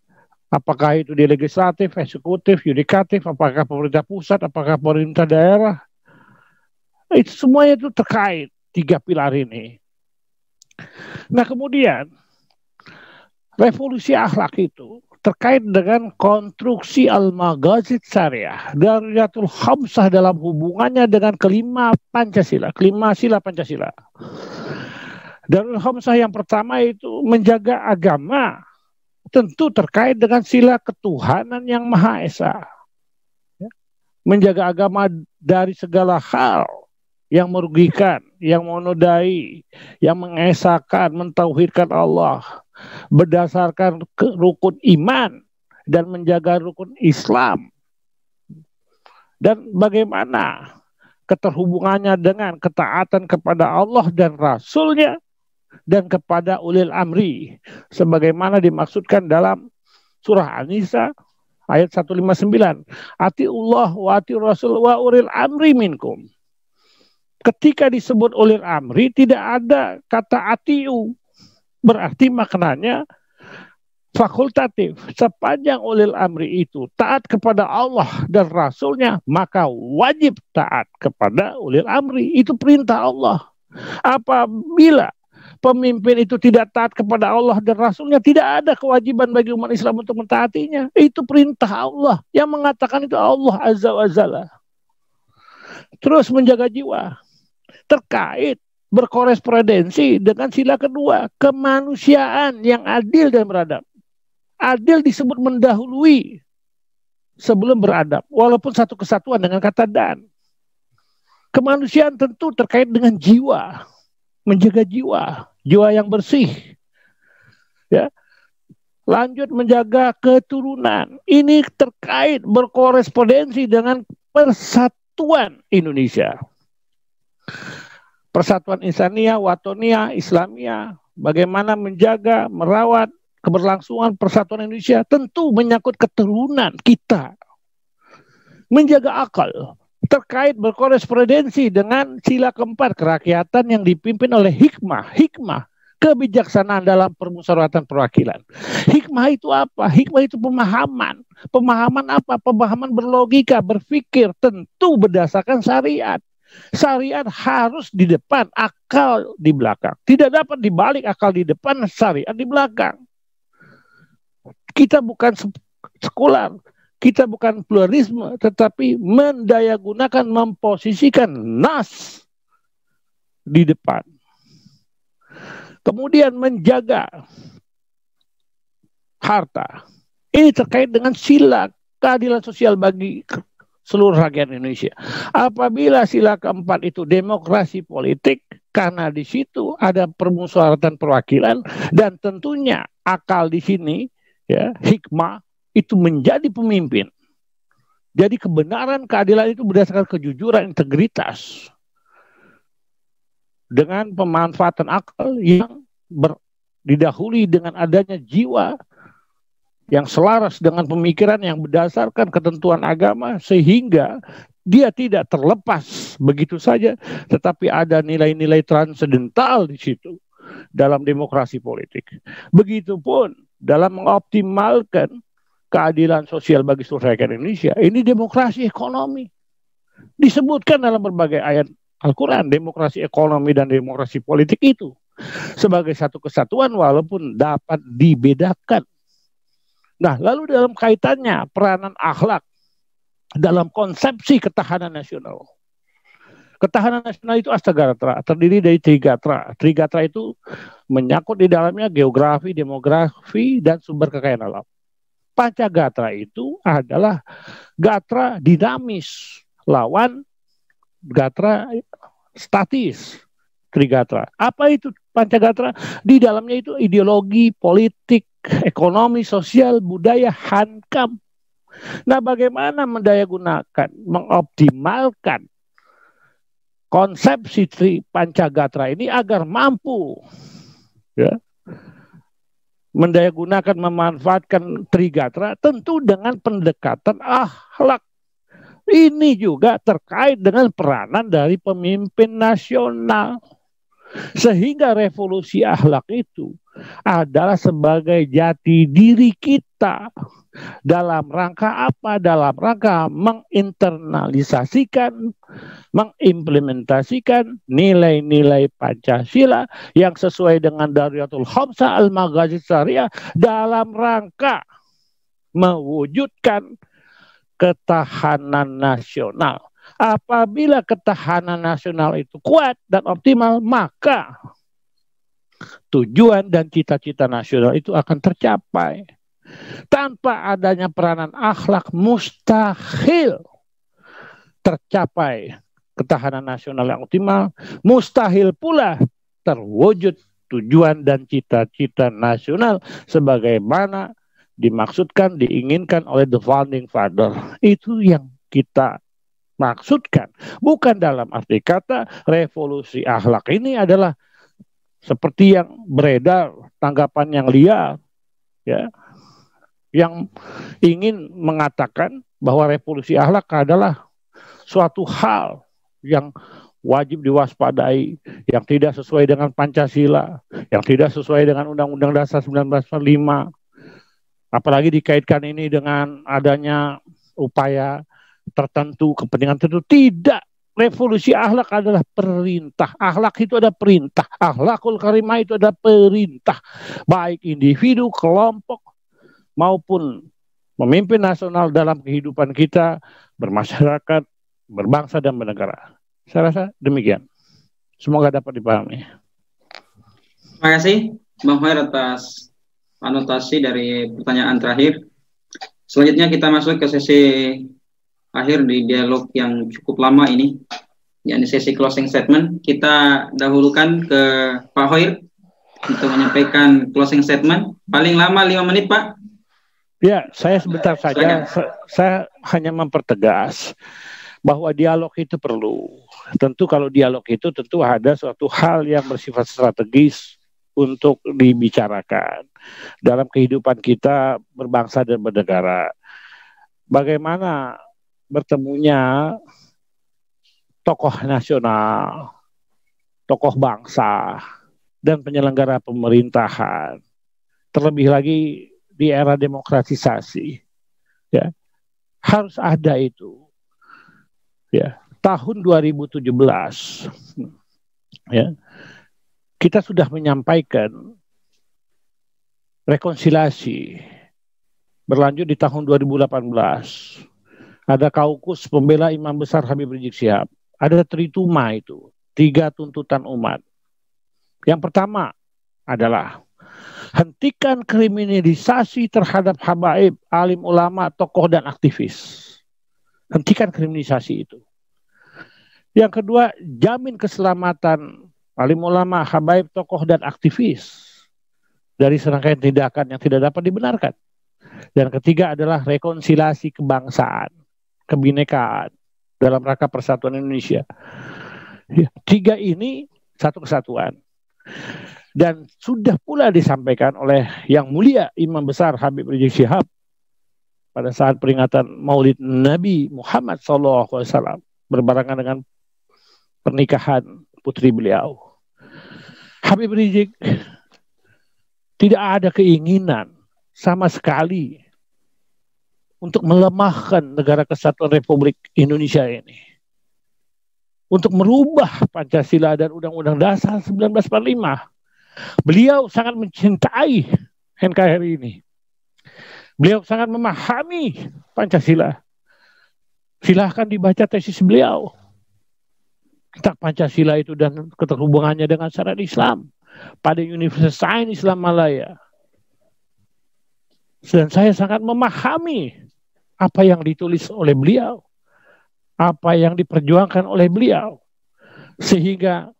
Apakah itu di legislatif, eksekutif, yudikatif, apakah pemerintah pusat, apakah pemerintah daerah. Itu semuanya itu terkait tiga pilar ini. Nah kemudian revolusi akhlak itu terkait dengan konstruksi al-maghazid syariah Dariyatul Khamsah dalam hubungannya dengan kelima Pancasila, kelima sila Pancasila. Darul Khamsah yang pertama itu menjaga agama tentu terkait dengan sila ketuhanan yang Maha Esa. Ya. Menjaga agama dari segala hal yang merugikan, yang menodai, yang mengesahkan, mentauhidkan Allah berdasarkan rukun iman dan menjaga rukun Islam. Dan bagaimana keterhubungannya dengan ketaatan kepada Allah dan Rasulnya dan kepada ulil amri. Sebagaimana dimaksudkan dalam surah An-Nisa ayat 159 ati Allah wa ati Rasul wa ulil amri minkum. Ketika disebut ulil amri tidak ada kata atiu berarti maknanya fakultatif sepanjang ulil amri itu taat kepada Allah dan Rasulnya maka wajib taat kepada ulil amri. Itu perintah Allah. Apabila pemimpin itu tidak taat kepada Allah dan Rasulnya tidak ada kewajiban bagi umat Islam untuk mentaatinya. Itu perintah Allah. Yang mengatakan itu Allah azza wa jalla. Terus menjaga jiwa. Terkait berkorespondensi dengan sila kedua kemanusiaan yang adil dan beradab adil disebut mendahului sebelum beradab walaupun satu kesatuan dengan kata dan kemanusiaan tentu terkait dengan jiwa menjaga jiwa, jiwa yang bersih. Ya. Lanjut menjaga keturunan. Ini terkait berkorespondensi dengan persatuan Indonesia. Persatuan insania, watonia, islamia, bagaimana menjaga, merawat keberlangsungan persatuan Indonesia tentu menyangkut keturunan kita. Menjaga akal terkait berkorespondensi dengan sila keempat kerakyatan yang dipimpin oleh hikmah. Hikmah kebijaksanaan dalam permusyawaratan perwakilan. Hikmah itu apa? Hikmah itu pemahaman. Pemahaman apa? Pemahaman berlogika, berpikir tentu berdasarkan syariat. Syariat harus di depan, akal di belakang. Tidak dapat dibalik akal di depan, syariat di belakang. Kita bukan sekular, kita bukan pluralisme, tetapi mendayagunakan, memposisikan nas di depan Kemudian menjaga harta. Ini terkait dengan sila keadilan sosial bagi seluruh rakyat Indonesia. Apabila sila keempat itu demokrasi politik, karena di situ ada permusyawaratan perwakilan dan tentunya akal di sini ya hikmah itu menjadi pemimpin. Jadi kebenaran keadilan itu berdasarkan kejujuran integritas dengan pemanfaatan akal yang ber, didahului dengan adanya jiwa yang selaras dengan pemikiran yang berdasarkan ketentuan agama sehingga dia tidak terlepas begitu saja tetapi ada nilai-nilai transendental di situ dalam demokrasi politik. Begitupun dalam mengoptimalkan keadilan sosial bagi seluruh rakyat Indonesia. Ini demokrasi ekonomi. Disebutkan dalam berbagai ayat Al-Quran, demokrasi ekonomi dan demokrasi politik itu sebagai satu kesatuan walaupun dapat dibedakan. Nah, lalu dalam kaitannya peranan akhlak dalam konsepsi ketahanan nasional. Ketahanan nasional itu astagatra, terdiri dari trigatra. Trigatra itu menyangkut di dalamnya geografi, demografi, dan sumber kekayaan alam. Pancagatra itu adalah gatra dinamis, lawan gatra statis, trigatra. Apa itu Pancagatra di dalamnya itu ideologi, politik, ekonomi, sosial, budaya, hankam. Nah, bagaimana mendaya gunakan, mengoptimalkan konsepsi Tri Pancagatra ini agar mampu ya, mendaya gunakan, memanfaatkan Trigatra tentu dengan pendekatan akhlak. Ini juga terkait dengan peranan dari pemimpin nasional sehingga revolusi akhlak itu adalah sebagai jati diri kita dalam rangka apa? Dalam rangka menginternalisasikan, mengimplementasikan nilai-nilai Pancasila yang sesuai dengan Dariyatul Khamsa Al-Maghazi Syariah dalam rangka mewujudkan ketahanan nasional Apabila ketahanan nasional itu kuat dan optimal, maka tujuan dan cita-cita nasional itu akan tercapai. Tanpa adanya peranan akhlak mustahil tercapai ketahanan nasional yang optimal, mustahil pula terwujud tujuan dan cita-cita nasional sebagaimana dimaksudkan diinginkan oleh the founding father. Itu yang kita maksudkan. Bukan dalam arti kata revolusi akhlak ini adalah seperti yang beredar tanggapan yang liar ya yang ingin mengatakan bahwa revolusi akhlak adalah suatu hal yang wajib diwaspadai, yang tidak sesuai dengan Pancasila, yang tidak sesuai dengan Undang-Undang Dasar 1945. Apalagi dikaitkan ini dengan adanya upaya tertentu, kepentingan tertentu. Tidak. Revolusi akhlak adalah perintah. Akhlak itu ada perintah. Akhlakul karimah itu ada perintah. Baik individu, kelompok, maupun memimpin nasional dalam kehidupan kita, bermasyarakat, berbangsa, dan bernegara. Saya rasa demikian. Semoga dapat dipahami. Terima kasih Bang Hoir atas anotasi dari pertanyaan terakhir. Selanjutnya kita masuk ke sesi akhir di dialog yang cukup lama ini, yakni sesi closing statement. Kita dahulukan ke Pak Hoir untuk menyampaikan closing statement. Paling lama lima menit, Pak. Ya, saya sebentar saja. Saya hanya mempertegas bahwa dialog itu perlu. Tentu kalau dialog itu tentu ada suatu hal yang bersifat strategis untuk dibicarakan dalam kehidupan kita berbangsa dan bernegara. Bagaimana bertemunya tokoh nasional, tokoh bangsa, dan penyelenggara pemerintahan. Terlebih lagi di era demokratisasi. Ya. Harus ada itu. Ya, tahun 2017 ya. Kita sudah menyampaikan rekonsiliasi berlanjut di tahun 2018. Ada kaukus pembela imam besar Habib Rizik Sihab. Ada trituma itu, tiga tuntutan umat. Yang pertama adalah hentikan kriminalisasi terhadap habaib, alim ulama, tokoh dan aktivis. Hentikan kriminalisasi itu. Yang kedua, jamin keselamatan alim ulama, habaib, tokoh dan aktivis dari serangkaian tindakan yang tidak dapat dibenarkan. Dan ketiga adalah rekonsiliasi kebangsaan, kebinekaan dalam rangka persatuan Indonesia. Ya, tiga ini satu kesatuan. Dan sudah pula disampaikan oleh yang mulia Imam Besar Habib Rizik Syihab pada saat peringatan Maulid Nabi Muhammad SAW berbarengan dengan pernikahan putri beliau. Habib Rizik tidak ada keinginan sama sekali untuk melemahkan negara kesatuan Republik Indonesia ini. Untuk merubah Pancasila dan Undang-Undang Dasar 1945 Beliau sangat mencintai NKRI ini. Beliau sangat memahami Pancasila. Silahkan dibaca tesis beliau. Kitab Pancasila itu dan keterhubungannya dengan syariat Islam pada Universitas Sains Islam Malaya. Dan saya sangat memahami apa yang ditulis oleh beliau, apa yang diperjuangkan oleh beliau, sehingga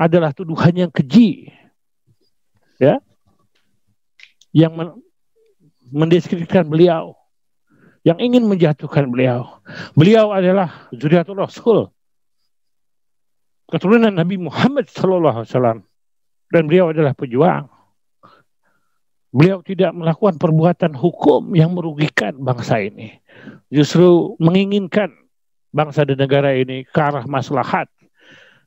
adalah tuduhan yang keji. Ya. Yang men mendeskripsikan beliau yang ingin menjatuhkan beliau. Beliau adalah zuriatul Rasul. Keturunan Nabi Muhammad sallallahu alaihi dan beliau adalah pejuang. Beliau tidak melakukan perbuatan hukum yang merugikan bangsa ini. Justru menginginkan bangsa dan negara ini ke arah maslahat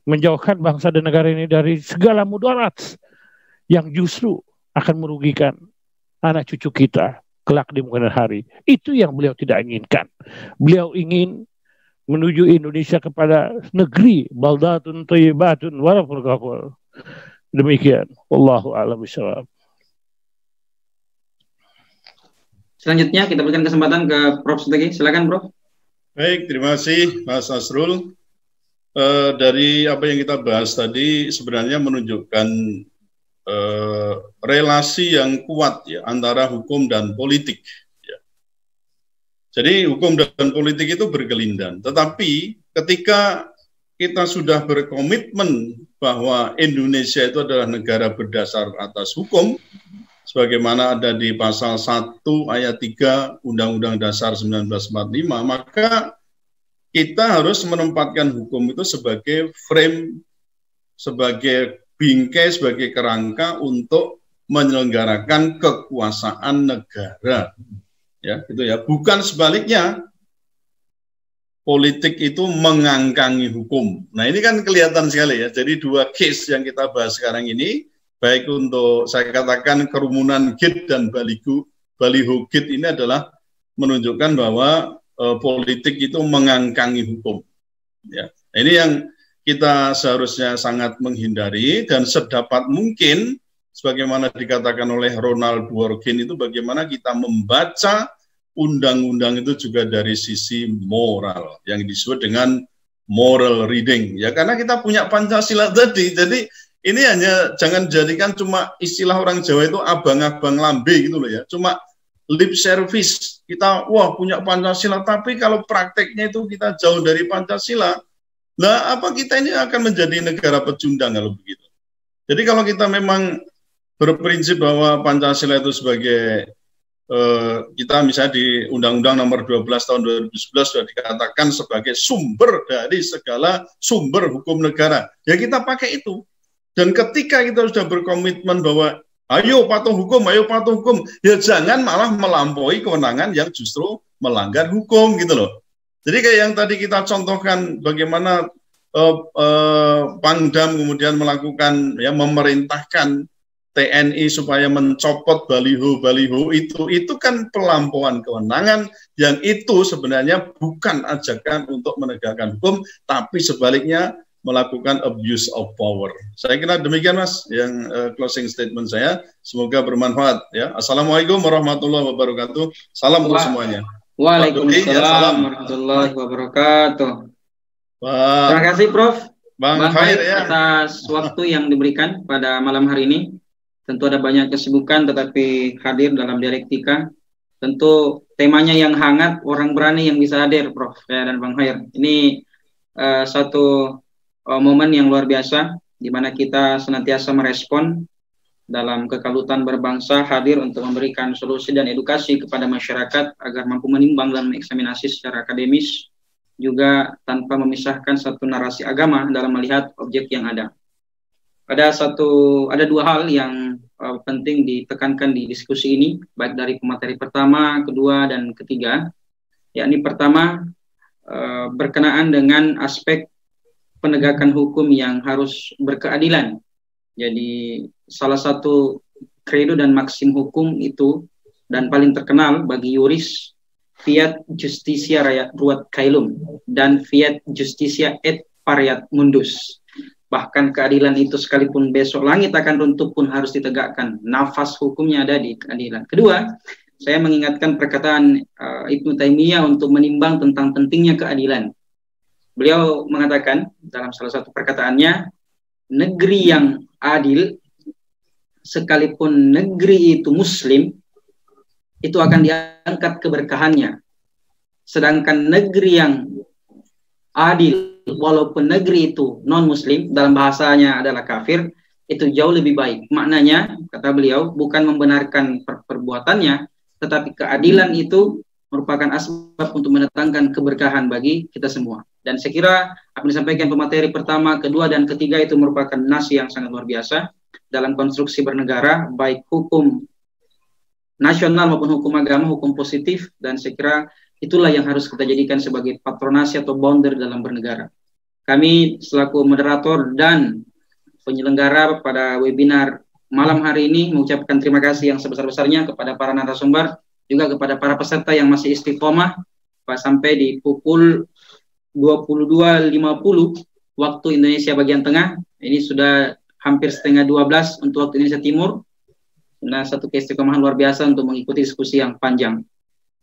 menjauhkan bangsa dan negara ini dari segala mudarat yang justru akan merugikan anak cucu kita kelak di kemudian hari. Itu yang beliau tidak inginkan. Beliau ingin menuju Indonesia kepada negeri baldatun thayyibatun walaupun kafir. Demikian. Wallahu a'lam bishawab. Selanjutnya kita berikan kesempatan ke Prof. Sutegi. Silakan, Prof. Baik, terima kasih Mas Asrul uh, dari apa yang kita bahas tadi sebenarnya menunjukkan uh, relasi yang kuat ya antara hukum dan politik. Ya. Jadi hukum dan politik itu berkelindan. Tetapi ketika kita sudah berkomitmen bahwa Indonesia itu adalah negara berdasar atas hukum, sebagaimana ada di pasal 1 ayat 3 Undang-Undang Dasar 1945, maka kita harus menempatkan hukum itu sebagai frame, sebagai bingkai, sebagai kerangka untuk menyelenggarakan kekuasaan negara. Ya, itu ya. Bukan sebaliknya. Politik itu mengangkangi hukum. Nah, ini kan kelihatan sekali ya. Jadi dua case yang kita bahas sekarang ini, baik untuk saya katakan kerumunan git dan baliho, baliho git ini adalah menunjukkan bahwa uh, politik itu mengangkangi hukum. Ya, ini yang kita seharusnya sangat menghindari dan sedapat mungkin, sebagaimana dikatakan oleh Ronald Dworkin itu, bagaimana kita membaca undang-undang itu juga dari sisi moral yang disebut dengan moral reading. Ya, karena kita punya Pancasila tadi, jadi ini hanya jangan jadikan cuma istilah orang Jawa itu abang-abang lambe gitu loh ya. Cuma lip service kita wah punya Pancasila tapi kalau prakteknya itu kita jauh dari Pancasila nah apa kita ini akan menjadi negara pecundang kalau begitu jadi kalau kita memang berprinsip bahwa Pancasila itu sebagai eh, kita misalnya di Undang-Undang Nomor 12 Tahun 2011 sudah dikatakan sebagai sumber dari segala sumber hukum negara. Ya kita pakai itu. Dan ketika kita sudah berkomitmen bahwa ayo patuh hukum, ayo patuh hukum, ya jangan malah melampaui kewenangan yang justru melanggar hukum gitu loh. Jadi kayak yang tadi kita contohkan bagaimana uh, uh, Pangdam kemudian melakukan ya memerintahkan TNI supaya mencopot baliho-baliho itu itu kan pelampauan kewenangan yang itu sebenarnya bukan ajakan untuk menegakkan hukum tapi sebaliknya melakukan abuse of power. Saya kira demikian Mas yang uh, closing statement saya. Semoga bermanfaat ya. Assalamualaikum warahmatullahi wabarakatuh. Salam untuk semuanya. Waalaikumsalam ya, warahmatullahi wabarakatuh. Bang, Terima kasih Prof. Bang, Bang Khair, ya. atas waktu yang diberikan pada malam hari ini. Tentu ada banyak kesibukan tetapi hadir dalam dialektika. Tentu temanya yang hangat, orang berani yang bisa hadir Prof ya, dan Bang Khair. Ini uh, satu uh, momen yang luar biasa di mana kita senantiasa merespon dalam kekalutan berbangsa hadir untuk memberikan solusi dan edukasi kepada masyarakat agar mampu menimbang dalam eksaminasi secara akademis juga tanpa memisahkan satu narasi agama dalam melihat objek yang ada. Ada satu ada dua hal yang uh, penting ditekankan di diskusi ini baik dari pemateri pertama, kedua dan ketiga. Yakni pertama uh, berkenaan dengan aspek penegakan hukum yang harus berkeadilan. Jadi salah satu kredo dan maksim hukum itu dan paling terkenal bagi yuris fiat justitia rakyat ruat caelum dan fiat justitia et pariat mundus. Bahkan keadilan itu sekalipun besok langit akan runtuh pun harus ditegakkan. Nafas hukumnya ada di keadilan. Kedua, saya mengingatkan perkataan uh, Ibnu Taimiyah untuk menimbang tentang pentingnya keadilan. Beliau mengatakan dalam salah satu perkataannya, negeri yang adil sekalipun negeri itu muslim itu akan diangkat keberkahannya. Sedangkan negeri yang adil walaupun negeri itu non muslim dalam bahasanya adalah kafir itu jauh lebih baik. Maknanya kata beliau bukan membenarkan per perbuatannya tetapi keadilan itu merupakan asbab untuk mendatangkan keberkahan bagi kita semua. Dan saya kira apa yang disampaikan pemateri pertama, kedua, dan ketiga itu merupakan nasi yang sangat luar biasa dalam konstruksi bernegara, baik hukum nasional maupun hukum agama, hukum positif, dan saya kira itulah yang harus kita jadikan sebagai patronasi atau bonder dalam bernegara. Kami selaku moderator dan penyelenggara pada webinar malam hari ini mengucapkan terima kasih yang sebesar-besarnya kepada para narasumber, juga kepada para peserta yang masih istiqomah sampai di pukul 22.50 waktu Indonesia bagian tengah. Ini sudah hampir setengah 12 untuk waktu Indonesia Timur. Nah, satu keistiqomahan luar biasa untuk mengikuti diskusi yang panjang.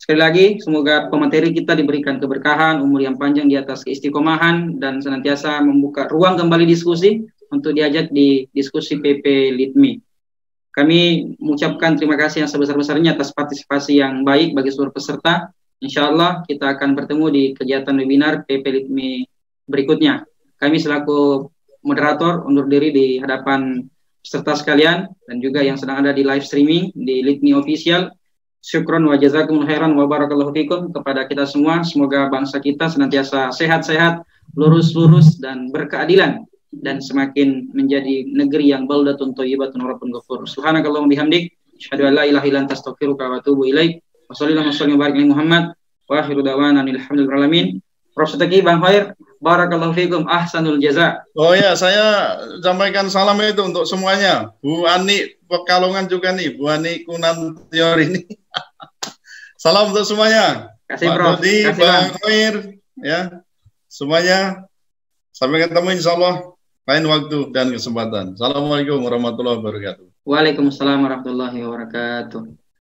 Sekali lagi, semoga pemateri kita diberikan keberkahan, umur yang panjang di atas keistiqomahan, dan senantiasa membuka ruang kembali diskusi untuk diajak di diskusi PP Litmi. Kami mengucapkan terima kasih yang sebesar-besarnya atas partisipasi yang baik bagi seluruh peserta Insya Allah kita akan bertemu di kegiatan webinar PP Litmi berikutnya. Kami selaku moderator undur diri di hadapan peserta sekalian dan juga yang sedang ada di live streaming di Litmi Official. Syukron wa jazakumul khairan wa barakallahu fikum kepada kita semua. Semoga bangsa kita senantiasa sehat-sehat, lurus-lurus dan berkeadilan dan semakin menjadi negeri yang baldatun thayyibatun rabbun ghafur. Subhanakallahumma bihamdik, asyhadu an la ilaha illa anta astaghfiruka wa atubu ilaik. Wassalamualaikum warahmatullahi Muhammad wa akhiru dawana alhamdulillah Prof. Sutaki Bang Khair, barakallahu fikum ahsanul jaza. Oh ya, saya sampaikan salam itu untuk semuanya. Bu Ani Pekalongan juga nih, Bu Ani Kunan Teori ini. salam untuk semuanya. Kasih Pak Prof. Dodi, Kasih, Bang Khair, ya. Semuanya sampai ketemu insya Allah lain waktu dan kesempatan. Assalamualaikum warahmatullahi wabarakatuh. Waalaikumsalam warahmatullahi wabarakatuh.